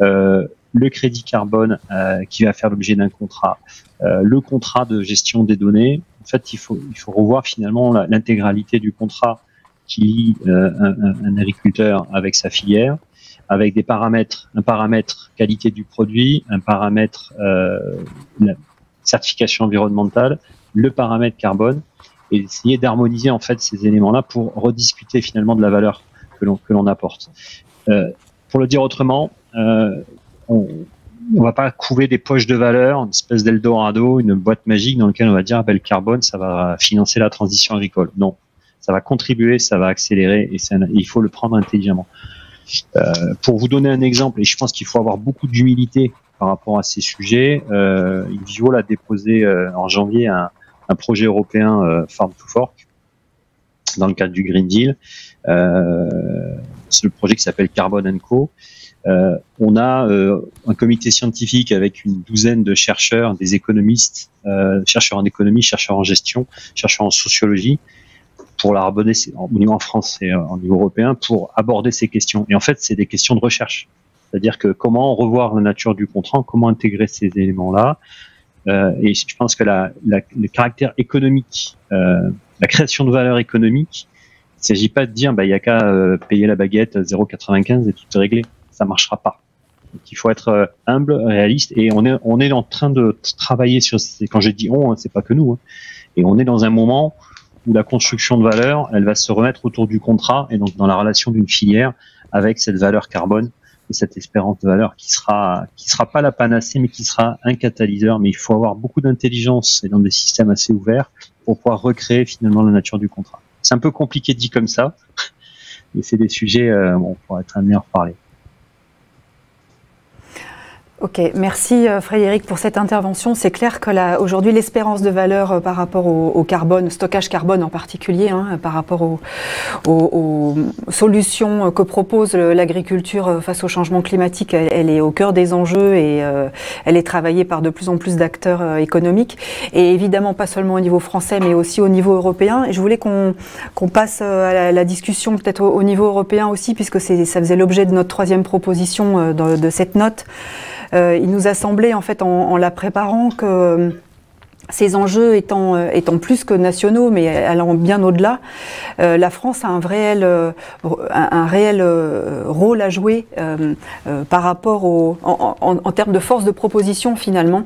S5: euh, le crédit carbone euh, qui va faire l'objet d'un contrat, euh, le contrat de gestion des données, en fait, il faut, il faut revoir finalement l'intégralité du contrat qui lie euh, un, un, agriculteur avec sa filière, avec des paramètres, un paramètre qualité du produit, un paramètre certification environnementale, le paramètre carbone, et essayer d'harmoniser en fait ces éléments-là pour rediscuter finalement de la valeur que l'on que l'on apporte. Euh, pour le dire autrement, euh, on ne va pas couver des poches de valeur, une espèce d'Eldorado, une boîte magique dans laquelle on va dire ah ben, le carbone, ça va financer la transition agricole. Non, ça va contribuer, ça va accélérer et il faut le prendre intelligemment. Euh, pour vous donner un exemple, et je pense qu'il faut avoir beaucoup d'humilité par rapport à ces sujets. Euh, a déposé euh, en janvier un, projet européen euh, Farm to Fork dans le cadre du Green Deal. Euh, c'est le projet qui s'appelle Carbon Co. On a un comité scientifique avec une douzaine de chercheurs, des économistes, chercheurs en économie, chercheurs en gestion, chercheurs en sociologie, pour la aborder au niveau en France et au niveau européen, pour aborder ces questions. Et en fait, c'est des questions de recherche. C'est-à-dire que comment revoir la nature du contrat, comment intégrer ces éléments-là. Euh, et je pense que la, la, le caractère économique, euh, la création de valeur économique, il ne s'agit pas de dire bah il y a qu'à euh, payer la baguette 0,95 et tout est réglé. Ça marchera pas. Donc, il faut être euh, humble, réaliste, et on est on est en train de travailler sur. Ces, quand j'ai dit on, hein, c'est pas que nous. Hein, et on est dans un moment où la construction de valeur, elle va se remettre autour du contrat et donc dans la relation d'une filière avec cette valeur carbone cette espérance de valeur qui sera qui sera pas la panacée, mais qui sera un catalyseur. Mais il faut avoir beaucoup d'intelligence et dans des systèmes assez ouverts pour pouvoir recréer finalement la nature du contrat. C'est un peu compliqué dit comme ça, mais c'est des sujets, euh, on pourra être amené à en reparler.
S1: Ok, merci euh, Frédéric pour cette intervention. C'est clair que aujourd'hui l'espérance de valeur euh, par rapport au, carbone, stockage carbone en particulier, hein, par rapport aux, solutions que propose l'agriculture euh, face au changement climatique, elle, est au cœur des enjeux et elle est travaillée par de plus en plus d'acteurs économiques et évidemment pas seulement au niveau français mais aussi au niveau européen. Et je voulais qu'on passe à la, discussion peut-être au, niveau européen aussi puisque ça faisait l'objet de notre troisième proposition de cette note. Euh, il nous a semblé, en fait, en, en la préparant, que ces enjeux étant, euh, étant plus que nationaux, mais allant bien au-delà, euh, la France a un réel, euh, un, réel rôle à jouer par rapport au, en, en, termes de force de proposition finalement,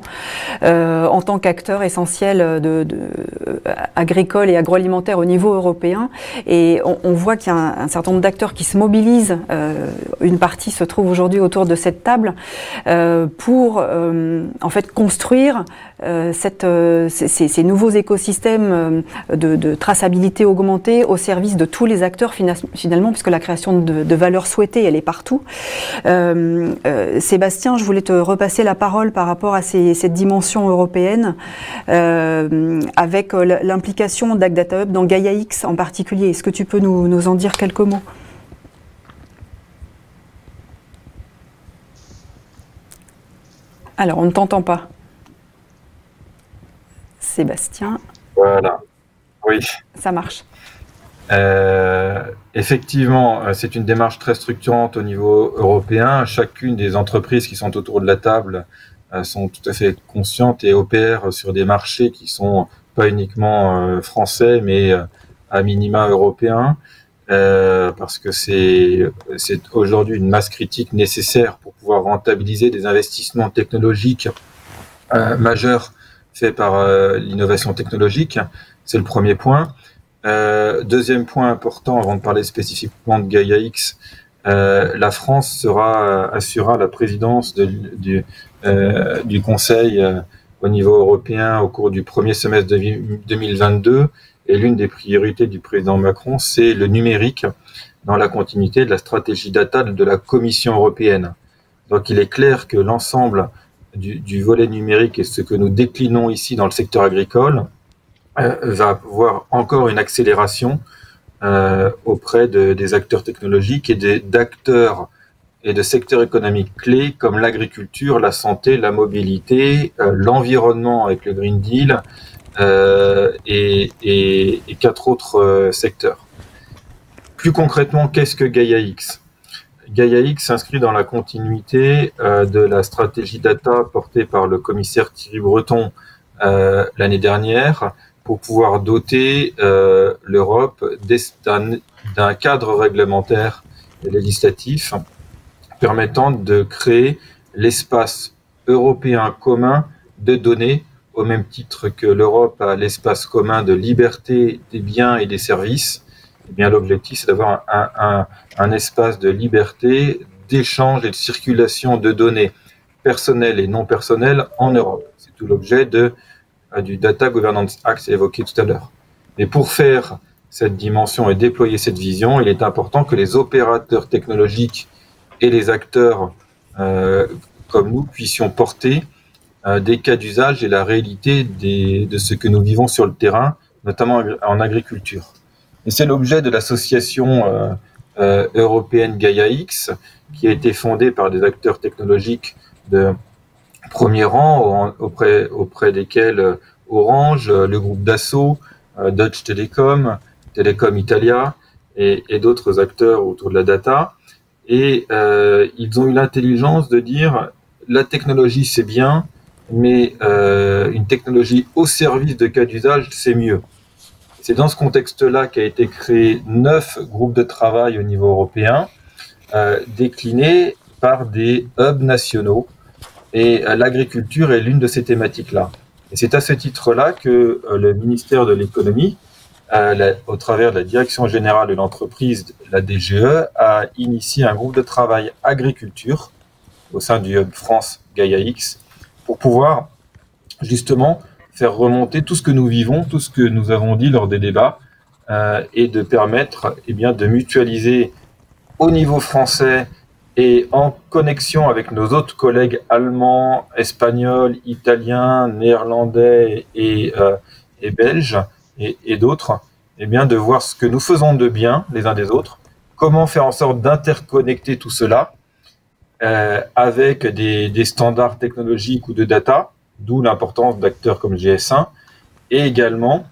S1: en tant qu'acteur essentiel de, de, agricole et agroalimentaire au niveau européen. Et on, on voit qu'il y a un, un, certain nombre d'acteurs qui se mobilisent. une partie se trouve aujourd'hui autour de cette table pour en fait construire cette ces, nouveaux écosystèmes de, traçabilité augmentée au service de tous les acteurs finalement, puisque la création de, de valeur souhaitée, elle est partout. Sébastien, je voulais te repasser la parole par rapport à cette dimension européenne, avec l'implication d'Agdata Hub dans Gaia X en particulier. Est-ce que tu peux nous en dire quelques mots? Alors, on ne t'entend pas. Sébastien.
S9: Voilà. Oui.
S1: Ça marche.
S9: Euh, effectivement, euh, c'est une démarche très structurante au niveau européen. Chacune des entreprises qui sont autour de la table euh, sont tout à fait conscientes et opèrent sur des marchés qui sont pas uniquement français, mais à minima européens. Euh, parce que c'est c'est aujourd'hui une masse critique nécessaire pour pouvoir rentabiliser des investissements technologiques euh, majeurs faits par euh, l'innovation technologique. C'est le premier point. Euh, deuxième point important, avant de parler spécifiquement de Gaia X, la France sera assurera la présidence de, du, du Conseil au niveau européen au cours du premier semestre de 2022 et l'une des priorités du président Macron, c'est le numérique dans la continuité de la stratégie data de la Commission européenne. Donc il est clair que l'ensemble du, volet numérique et ce que nous déclinons ici dans le secteur agricole euh, va voir encore une accélération euh, auprès de, des acteurs technologiques et d'acteurs et de secteurs économiques clés comme l'agriculture, la santé, la mobilité, euh, l'environnement avec le Green Deal, et, et, quatre autres secteurs. Plus concrètement, qu'est-ce que Gaia X? Gaia X s'inscrit dans la continuité euh, de la stratégie data portée par le commissaire Thierry Breton euh, l'année dernière pour pouvoir doter euh, l'Europe d'un cadre réglementaire et législatif permettant de créer l'espace européen commun de données au même titre que l'Europe a l'espace commun de liberté des biens et des services, eh bien l'objectif c'est d'avoir un, espace de liberté, d'échange et de circulation de données personnelles et non personnelles en Europe. C'est tout l'objet euh, du Data Governance Act évoqué tout à l'heure. Mais pour faire cette dimension et déployer cette vision, il est important que les opérateurs technologiques et les acteurs euh, comme nous puissions porter euh, des cas d'usage et la réalité de ce que nous vivons sur le terrain, notamment en agriculture. Et c'est l'objet de l'association euh, euh, européenne Gaia X, qui a été fondée par des acteurs technologiques de premier rang, auprès, auprès desquels Orange, le groupe Dassault, Dutch Telecom, Telecom Italia et, d'autres acteurs autour de la data. Et ils ont eu l'intelligence de dire la technologie c'est bien, mais euh, une technologie au service de cas d'usage, c'est mieux. C'est dans ce contexte-là qu'a été créé neuf groupes de travail au niveau européen, euh, déclinés par des hubs nationaux, et euh, l'agriculture est l'une de ces thématiques-là. Et c'est à ce titre-là que euh, le ministère de l'économie, au travers de la direction générale de l'entreprise, la DGE, a initié un groupe de travail agriculture au sein du hub France Gaia X, pour pouvoir justement faire remonter tout ce que nous vivons, tout ce que nous avons dit lors des débats, euh, et de permettre eh bien, de mutualiser au niveau français et en connexion avec nos autres collègues allemands, espagnols, italiens, néerlandais et, euh, et belges et, et d'autres, eh bien, de voir ce que nous faisons de bien les uns des autres, comment faire en sorte d'interconnecter tout cela euh, avec des, des, standards technologiques ou de data, d'où l'importance d'acteurs comme GS1, et également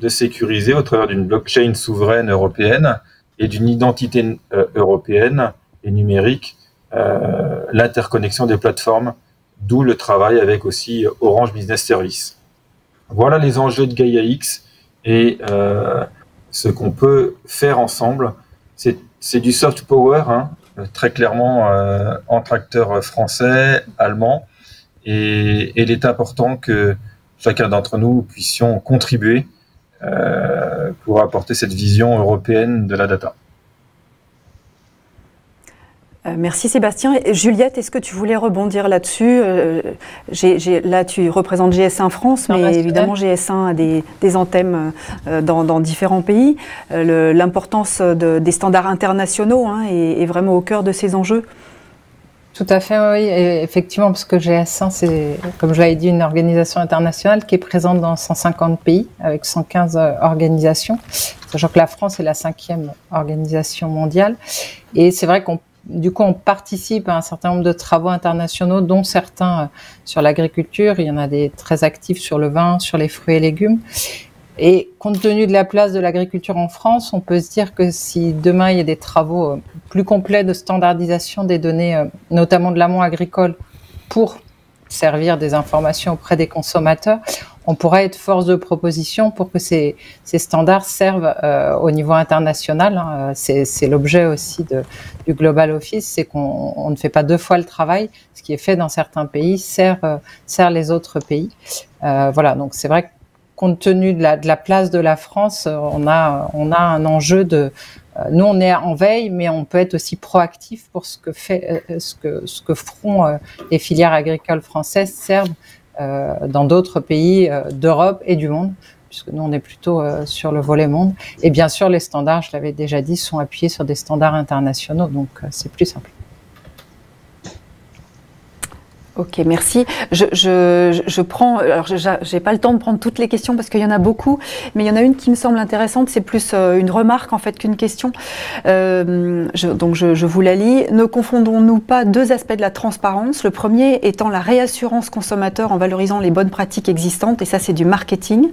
S9: de sécuriser au travers d'une blockchain souveraine européenne et d'une identité euh, européenne et numérique euh, l'interconnexion des plateformes, d'où le travail avec aussi Orange Business Service. Voilà les enjeux de Gaia X et euh, ce qu'on peut faire ensemble. C'est du soft power, hein, très clairement entre acteurs français, allemands, et, il est important que chacun d'entre nous puissions contribuer euh, pour apporter cette vision européenne de la data.
S1: Euh, merci Sébastien. Juliette, est-ce que tu voulais rebondir là-dessus? Euh, Là, tu représentes GS1 France, mais évidemment GS1 a des, anthèmes euh, dans, différents pays. L'importance des standards internationaux hein, est, vraiment au cœur de ces enjeux.
S7: Tout à fait, oui. effectivement, parce que GS1, c'est, comme je l'avais dit, une organisation internationale qui est présente dans 150 pays, avec 115 organisations, sachant que la France est la cinquième organisation mondiale. Et c'est vrai qu'on du coup, on participe à un certain nombre de travaux internationaux, dont certains euh, sur l'agriculture. Il y en a des très actifs sur le vin, sur les fruits et légumes. Et compte tenu de la place de l'agriculture en France, on peut se dire que si demain il y a des travaux euh, plus complets de standardisation des données, euh, notamment de l'amont agricole, pour servir des informations auprès des consommateurs, on pourrait être force de proposition pour que ces, standards servent euh, au niveau international. Hein. C'est l'objet aussi du Global Office, c'est qu'on ne fait pas deux fois le travail. Ce qui est fait dans certains pays sert, les autres pays. Voilà, donc c'est vrai que compte tenu de la, place de la France, on a, on a un enjeu de... Nous, on est en veille, mais on peut être aussi proactif pour ce que, fait, ce que, ce que feront les filières agricoles françaises euh, dans d'autres pays euh, d'Europe et du monde puisque nous on est plutôt euh, sur le volet monde. Et bien sûr, les standards, je l'avais déjà dit, sont appuyés sur des standards internationaux, donc c'est plus simple.
S1: Ok, merci. Je, je, prends, alors j'ai pas le temps de prendre toutes les questions parce qu'il y en a beaucoup, mais il y en a une qui me semble intéressante, c'est plus euh, une remarque en fait qu'une question. Euh, donc je, je, vous la lis. Ne confondons-nous pas deux aspects de la transparence. Le premier étant la réassurance consommateur en valorisant les bonnes pratiques existantes, et ça c'est du marketing.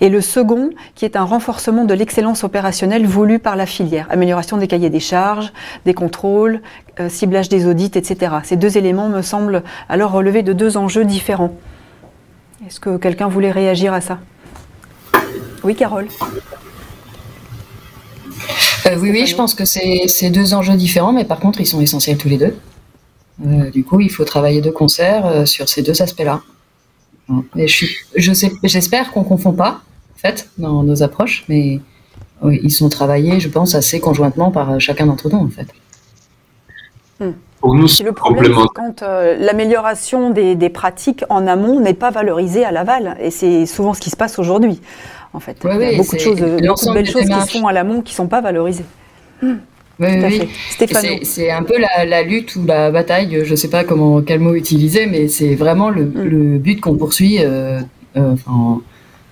S1: Et le second qui est un renforcement de l'excellence opérationnelle voulue par la filière, amélioration des cahiers des charges, des contrôles, euh, ciblage des audits, etc. Ces deux éléments me semblent alors relever de deux enjeux différents. Est-ce que quelqu'un voulait réagir à ça? Oui, Carole
S4: euh, Oui, oui, je pense que c'est deux enjeux différents, mais par contre, ils sont essentiels tous les deux. Euh, du coup, il faut travailler de concert sur ces deux aspects-là. J'espère qu'on ne confond pas, en fait, dans nos approches, mais ils sont travaillés, je pense, assez conjointement par chacun d'entre nous, en fait.
S1: Hmm. Pour nous, c'est le problème, quand euh, l'amélioration des, pratiques en amont n'est pas valorisée à l'aval, et c'est souvent ce qui se passe aujourd'hui. En fait, il y a beaucoup de choses, beaucoup de belles choses qui se font à l'amont qui ne sont pas valorisées.
S4: Hmm. Oui, C'est un peu la, lutte ou la bataille, je ne sais pas comment quel mot utiliser, mais c'est vraiment le, hmm. but qu'on poursuit, euh, euh,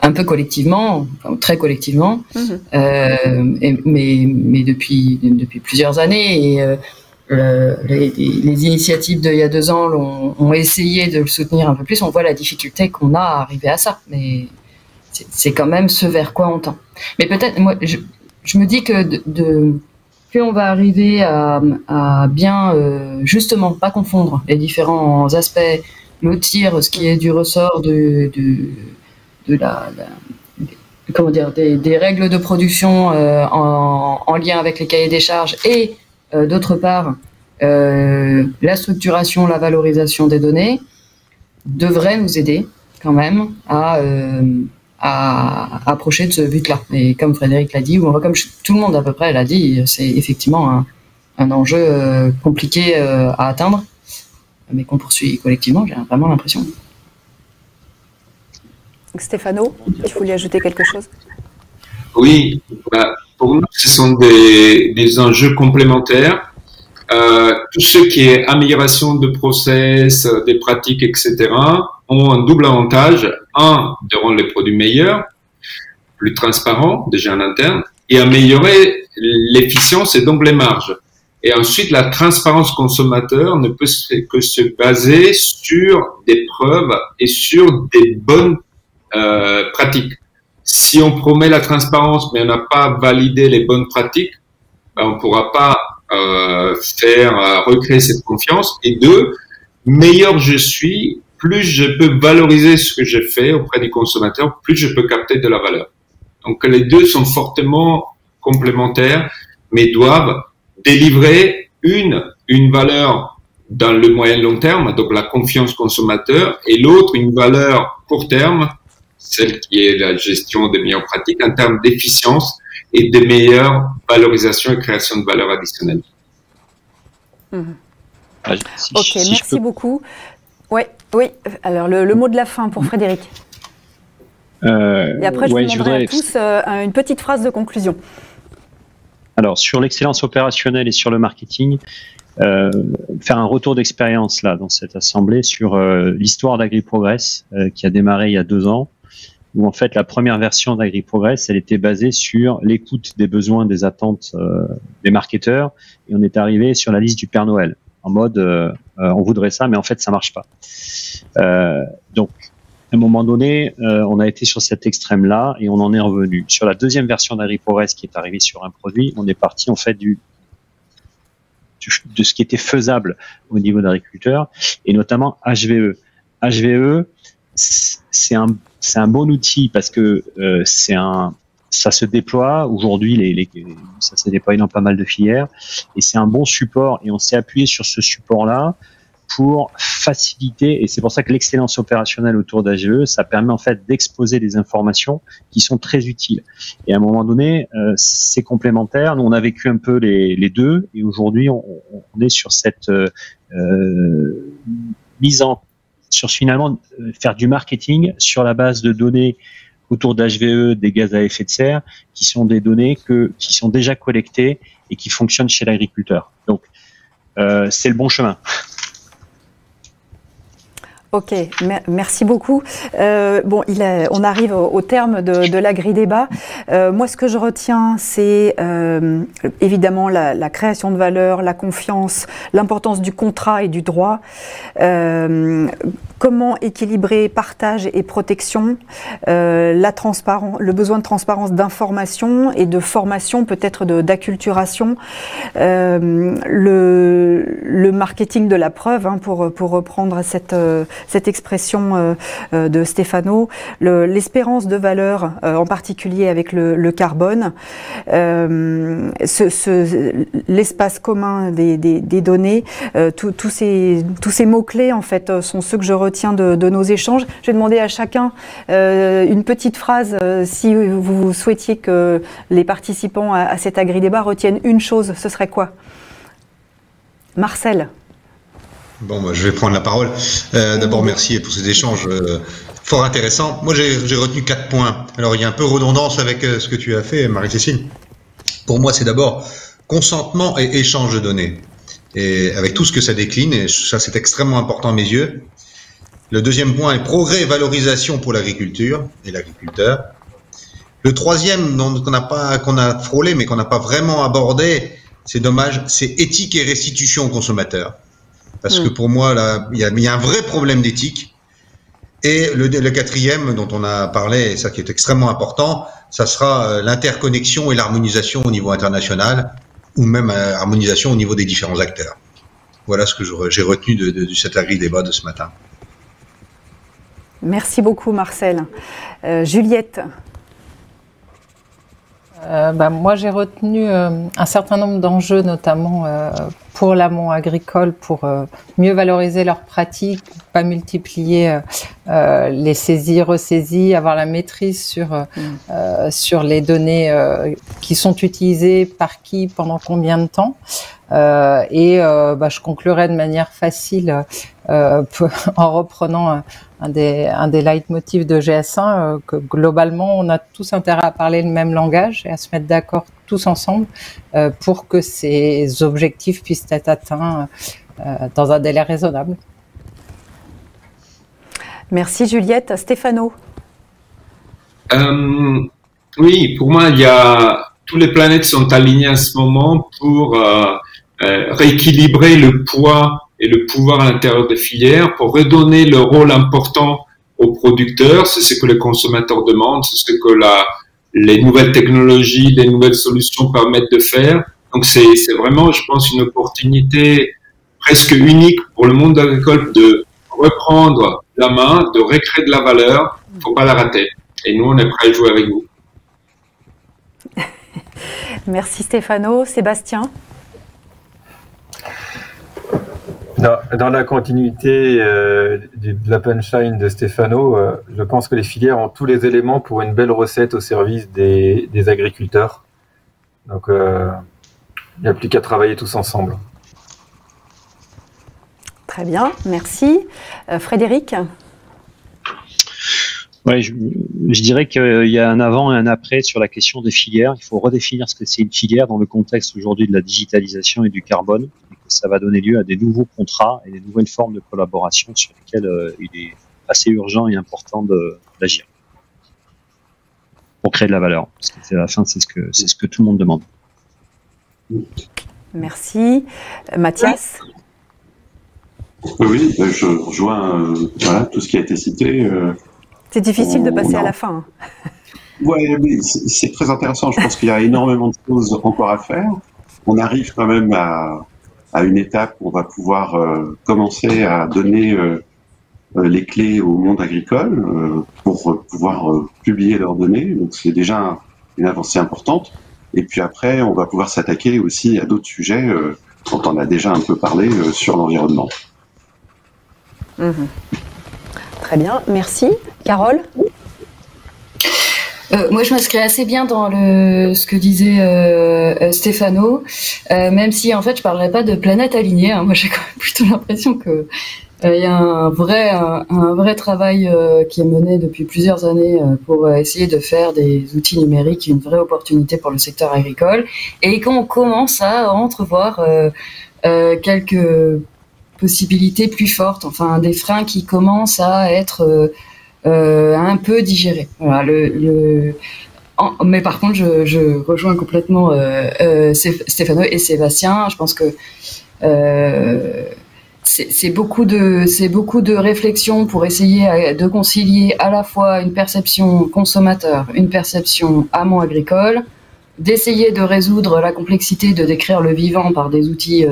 S4: un peu collectivement, très collectivement, mais, mais depuis depuis plusieurs années. Et, euh, les, initiatives d'il y a deux ans ont, essayé de le soutenir un peu plus. On voit la difficulté qu'on a à arriver à ça, mais c'est quand même ce vers quoi on tend. Mais peut-être, moi, je, me dis que de, plus on va arriver à, bien, euh, justement, pas confondre les différents aspects, lotir ce qui est du ressort de, de, la, comment dire, des, règles de production euh, en, en, lien avec les cahiers des charges et d'autre part, euh, la structuration, la valorisation des données devrait nous aider quand même à, euh, approcher de ce but-là. Et comme Frédéric l'a dit, ou comme tout le monde à peu près l'a dit, c'est effectivement un, enjeu compliqué à atteindre, mais qu'on poursuit collectivement, j'ai vraiment l'impression.
S1: Stéphano, tu voulais ajouter quelque chose?
S3: Oui, bah, pour nous, ce sont des, enjeux complémentaires. Euh, tout ce qui est amélioration de process, des pratiques, etc., ont un double avantage. Un, de rendre les produits meilleurs, plus transparents, déjà en interne, et améliorer l'efficience et donc les marges. Et ensuite, la transparence consommateur ne peut que se baser sur des preuves et sur des bonnes euh, pratiques si on promet la transparence mais on n'a pas validé les bonnes pratiques, ben, on ne pourra pas euh, faire euh, recréer cette confiance. Et deux, meilleur je suis, plus je peux valoriser ce que je fais auprès des consommateurs, plus je peux capter de la valeur. Donc les deux sont fortement complémentaires, mais doivent délivrer une une valeur dans le moyen long terme, donc la confiance consommateur, et l'autre une valeur court terme, celle qui est la gestion des meilleures pratiques en termes d'efficience et de meilleure valorisation et création de valeur additionnelle.
S1: Ah, ok, merci beaucoup. Ouais, oui, alors le, mot de la fin pour Frédéric. Euh, Et après, je vous demanderai à tous euh, une petite phrase de conclusion.
S5: Alors, sur l'excellence opérationnelle et sur le marketing, euh, faire un retour d'expérience là dans cette assemblée sur l'histoire d'AgriProgress qui a démarré il y a deux ans, où en fait la première version d'AgriProgress, elle était basée sur l'écoute des besoins, des attentes des marketeurs, et on est arrivé sur la liste du Père Noël en mode euh, euh, on voudrait ça, mais en fait ça marche pas. Euh, donc à un moment donné, on a été sur cet extrême-là et on en est revenu. Sur la deuxième version d'AgriProgress qui est arrivée sur un produit, on est parti en fait du, de ce qui était faisable au niveau d'agriculteur et notamment HVE. HVE, c'est un, un bon outil parce que c'est un, ça se déploie aujourd'hui, les, les, ça s'est déployé dans pas mal de filières, et c'est un bon support. Et on s'est appuyé sur ce support-là pour faciliter, et c'est pour ça que l'excellence opérationnelle autour d'AGE, ça permet en fait d'exposer des informations qui sont très utiles. Et à un moment donné, euh, c'est complémentaire. Nous, on a vécu un peu les, les deux, et aujourd'hui, on, on, est sur cette euh, euh mise en sur finalement euh, faire du marketing sur la base de données autour d'HVE des gaz à effet de serre, qui sont des données que, qui sont déjà collectées et qui fonctionnent chez l'agriculteur. Donc, euh, c'est le bon chemin.
S1: Ok, merci beaucoup. Euh, bon, il on arrive au, terme de, de l'agri-débat. Euh, moi, ce que je retiens, c'est euh, évidemment la, la, création de valeur, la confiance, l'importance du contrat et du droit. Comment équilibrer partage et protection, euh, le besoin de transparence d'information et de formation, peut-être d'acculturation, euh, le, marketing de la preuve, hein, pour, reprendre cette expression euh, euh, de Stéphano, l'espérance de valeur, en particulier avec le, carbone, l'espace commun des, données, tous ces, tous ces mots-clés, en fait, sont ceux que je retiens de, nos échanges. Je vais demander à chacun une petite phrase si vous souhaitiez que les participants à, cet agri-débat retiennent une chose, ce serait quoi? Marcel
S2: Bon, bah, je vais prendre la parole. Euh, D'abord, merci pour ces échanges euh, fort intéressants. Moi, j'ai retenu quatre points. Alors, il y a un peu redondance avec euh, ce que tu as fait, Marie-Cécile. Pour moi, c'est d'abord consentement et échange de données. Et avec tout ce que ça décline, et ça, c'est extrêmement important à mes yeux. Le deuxième point est progrès et valorisation pour l'agriculture et l'agriculteur. Le troisième, qu'on n'a pas, qu'on a frôlé, mais qu'on n'a pas vraiment abordé, c'est dommage, c'est éthique et restitution aux consommateurs. Parce que mm. pour moi, là, il y, a un vrai problème d'éthique. Et le, quatrième dont on a parlé, et ça qui est extrêmement important, ça sera euh, l'interconnexion et l'harmonisation au niveau international, ou même euh, harmonisation au niveau des différents acteurs. Voilà ce que j'ai retenu de, de, cet agri-débat de ce matin.
S1: Merci beaucoup Marcel. Euh, Juliette,
S7: euh, bah, moi, j'ai retenu euh, un certain nombre d'enjeux, notamment euh, pour l'amont agricole, pour mieux valoriser leurs pratiques, pas multiplier les saisies, ressaisies, avoir la maîtrise sur mm. sur les données qui sont utilisées par qui, pendant combien de temps. et bah, je conclurai de manière facile en reprenant un des, un des leitmotifs de GS1, euh, que globalement, on a tous intérêt à parler le même langage et à se mettre d'accord tous ensemble euh, pour que ces objectifs puissent être atteints euh, dans un délai raisonnable.
S1: Merci Juliette. Stéphano
S3: Oui, pour moi, il y a tous les planètes sont alignées à ce moment pour rééquilibrer le poids et le pouvoir à l'intérieur des filières pour redonner le rôle important aux producteurs. C'est ce que les consommateurs demandent, c'est ce que les nouvelles technologies, les nouvelles solutions permettent de faire. Donc c'est vraiment, je pense, une opportunité presque unique pour le monde agricole de reprendre la main, de recréer de la valeur. Il faut pas la rater. Et nous, on est prêts à jouer avec vous.
S1: Merci Stéphano. Sébastien?
S9: Dans, la continuité euh, de la punchline de Stefano, euh, je pense que les filières ont tous les éléments pour une belle recette au service des, agriculteurs. Donc, euh, il n'y a plus qu'à travailler tous ensemble.
S1: Très bien, merci. Frédéric
S5: Ouais, je, dirais qu'il y a un avant et un après sur la question des filières. Il faut redéfinir ce que c'est une filière dans le contexte aujourd'hui de la digitalisation et du carbone, ça va donner lieu à des nouveaux contrats et des nouvelles formes de collaboration sur lesquelles euh, il est assez urgent et important d'agir pour créer de la valeur. Parce que à la fin, c'est ce que c'est ce que tout le monde demande.
S1: Merci, Mathias?
S8: Oui, je rejoins euh, voilà, tout ce qui a été cité. Euh,
S1: c'est difficile de passer à la fin.
S8: Oui, c'est très intéressant. Je pense qu'il y a énormément de choses encore à faire. On arrive quand même à, une étape où on va pouvoir euh, commencer à donner euh, euh, les clés au monde agricole pour pouvoir publier leurs données. Donc c'est déjà une avancée importante. Et puis après, on va pouvoir s'attaquer aussi à d'autres sujets dont on a déjà un peu parlé sur l'environnement.
S1: Mmh. Très bien, merci. Carole?
S4: Euh, moi, je m'inscris assez bien dans le, ce que disait euh, euh Stéphano, euh, même si en fait, je parlerai pas de planète alignée. Hein. Moi, j'ai quand même plutôt l'impression que il y a un vrai, un, vrai travail qui est mené depuis plusieurs années pour essayer de faire des outils numériques une vraie opportunité pour le secteur agricole, et qu'on commence à entrevoir quelques possibilités plus fortes, enfin des freins qui commencent à être euh, euh, un peu le, mais par contre, je, rejoins complètement euh, Stéphano et Sébastien. Je pense que c'est beaucoup de c'est réflexion pour essayer de concilier à la fois une perception consommateur, une perception amont agricole, d'essayer de résoudre la complexité de décrire le vivant par des outils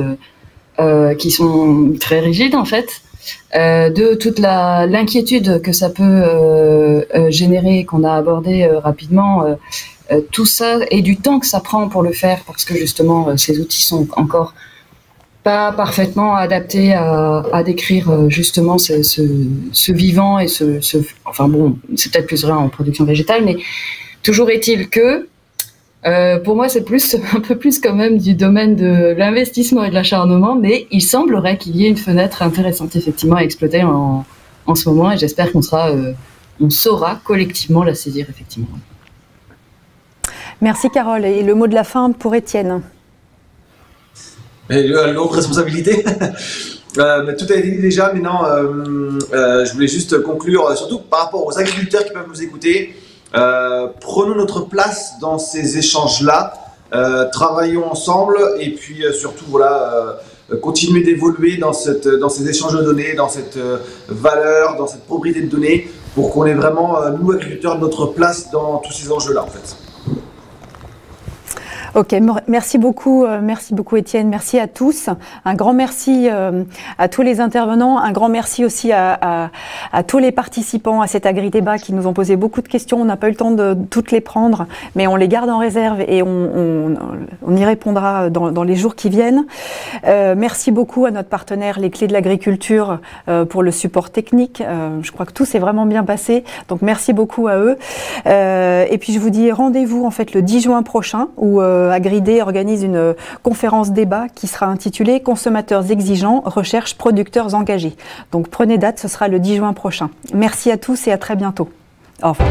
S4: euh, qui sont très rigides en fait, euh, de toute l'inquiétude que ça peut euh, euh générer, qu'on a abordé rapidement, tout ça et du temps que ça prend pour le faire, parce que justement ces outils sont encore pas parfaitement adaptés à, décrire justement ce, vivant et ce, ce enfin bon, c'est peut-être plus vrai en production végétale, mais toujours est-il que euh, pour moi, c'est plus un peu plus quand même du domaine de l'investissement et de l'acharnement, mais il semblerait qu'il y ait une fenêtre intéressante effectivement à exploiter en, en ce moment, et j'espère qu'on sera, euh, on saura collectivement la saisir effectivement.
S1: Merci Carole. Et le mot de la fin pour Étienne.
S6: L'autre responsabilité. euh, tout a été dit déjà, mais non, euh, euh, je voulais juste conclure, surtout par rapport aux agriculteurs qui peuvent nous écouter. Euh, prenons notre place dans ces échanges-là, euh, travaillons ensemble et puis euh, surtout voilà, continuer d'évoluer dans, dans ces échanges de données, dans cette valeur, dans cette propriété de données pour qu'on ait vraiment, nous agriculteurs, notre place dans tous ces enjeux-là en fait.
S1: Ok, merci beaucoup, euh, merci beaucoup Étienne, merci à tous. Un grand merci euh, à tous les intervenants, un grand merci aussi à, tous les participants à cet agri-débat qui nous ont posé beaucoup de questions. On n'a pas eu le temps de toutes les prendre, mais on les garde en réserve et on, y répondra dans, les jours qui viennent. Euh, merci beaucoup à notre partenaire Les Clés de l'Agriculture pour le support technique. je crois que tout s'est vraiment bien passé, donc merci beaucoup à eux. et puis je vous dis rendez-vous en fait le 10 juin prochain où euh, Agridé organise une conférence débat qui sera intitulée Consommateurs exigeants, recherche producteurs engagés. Donc prenez date, ce sera le 10 juin prochain. Merci à tous et à très bientôt. Au revoir.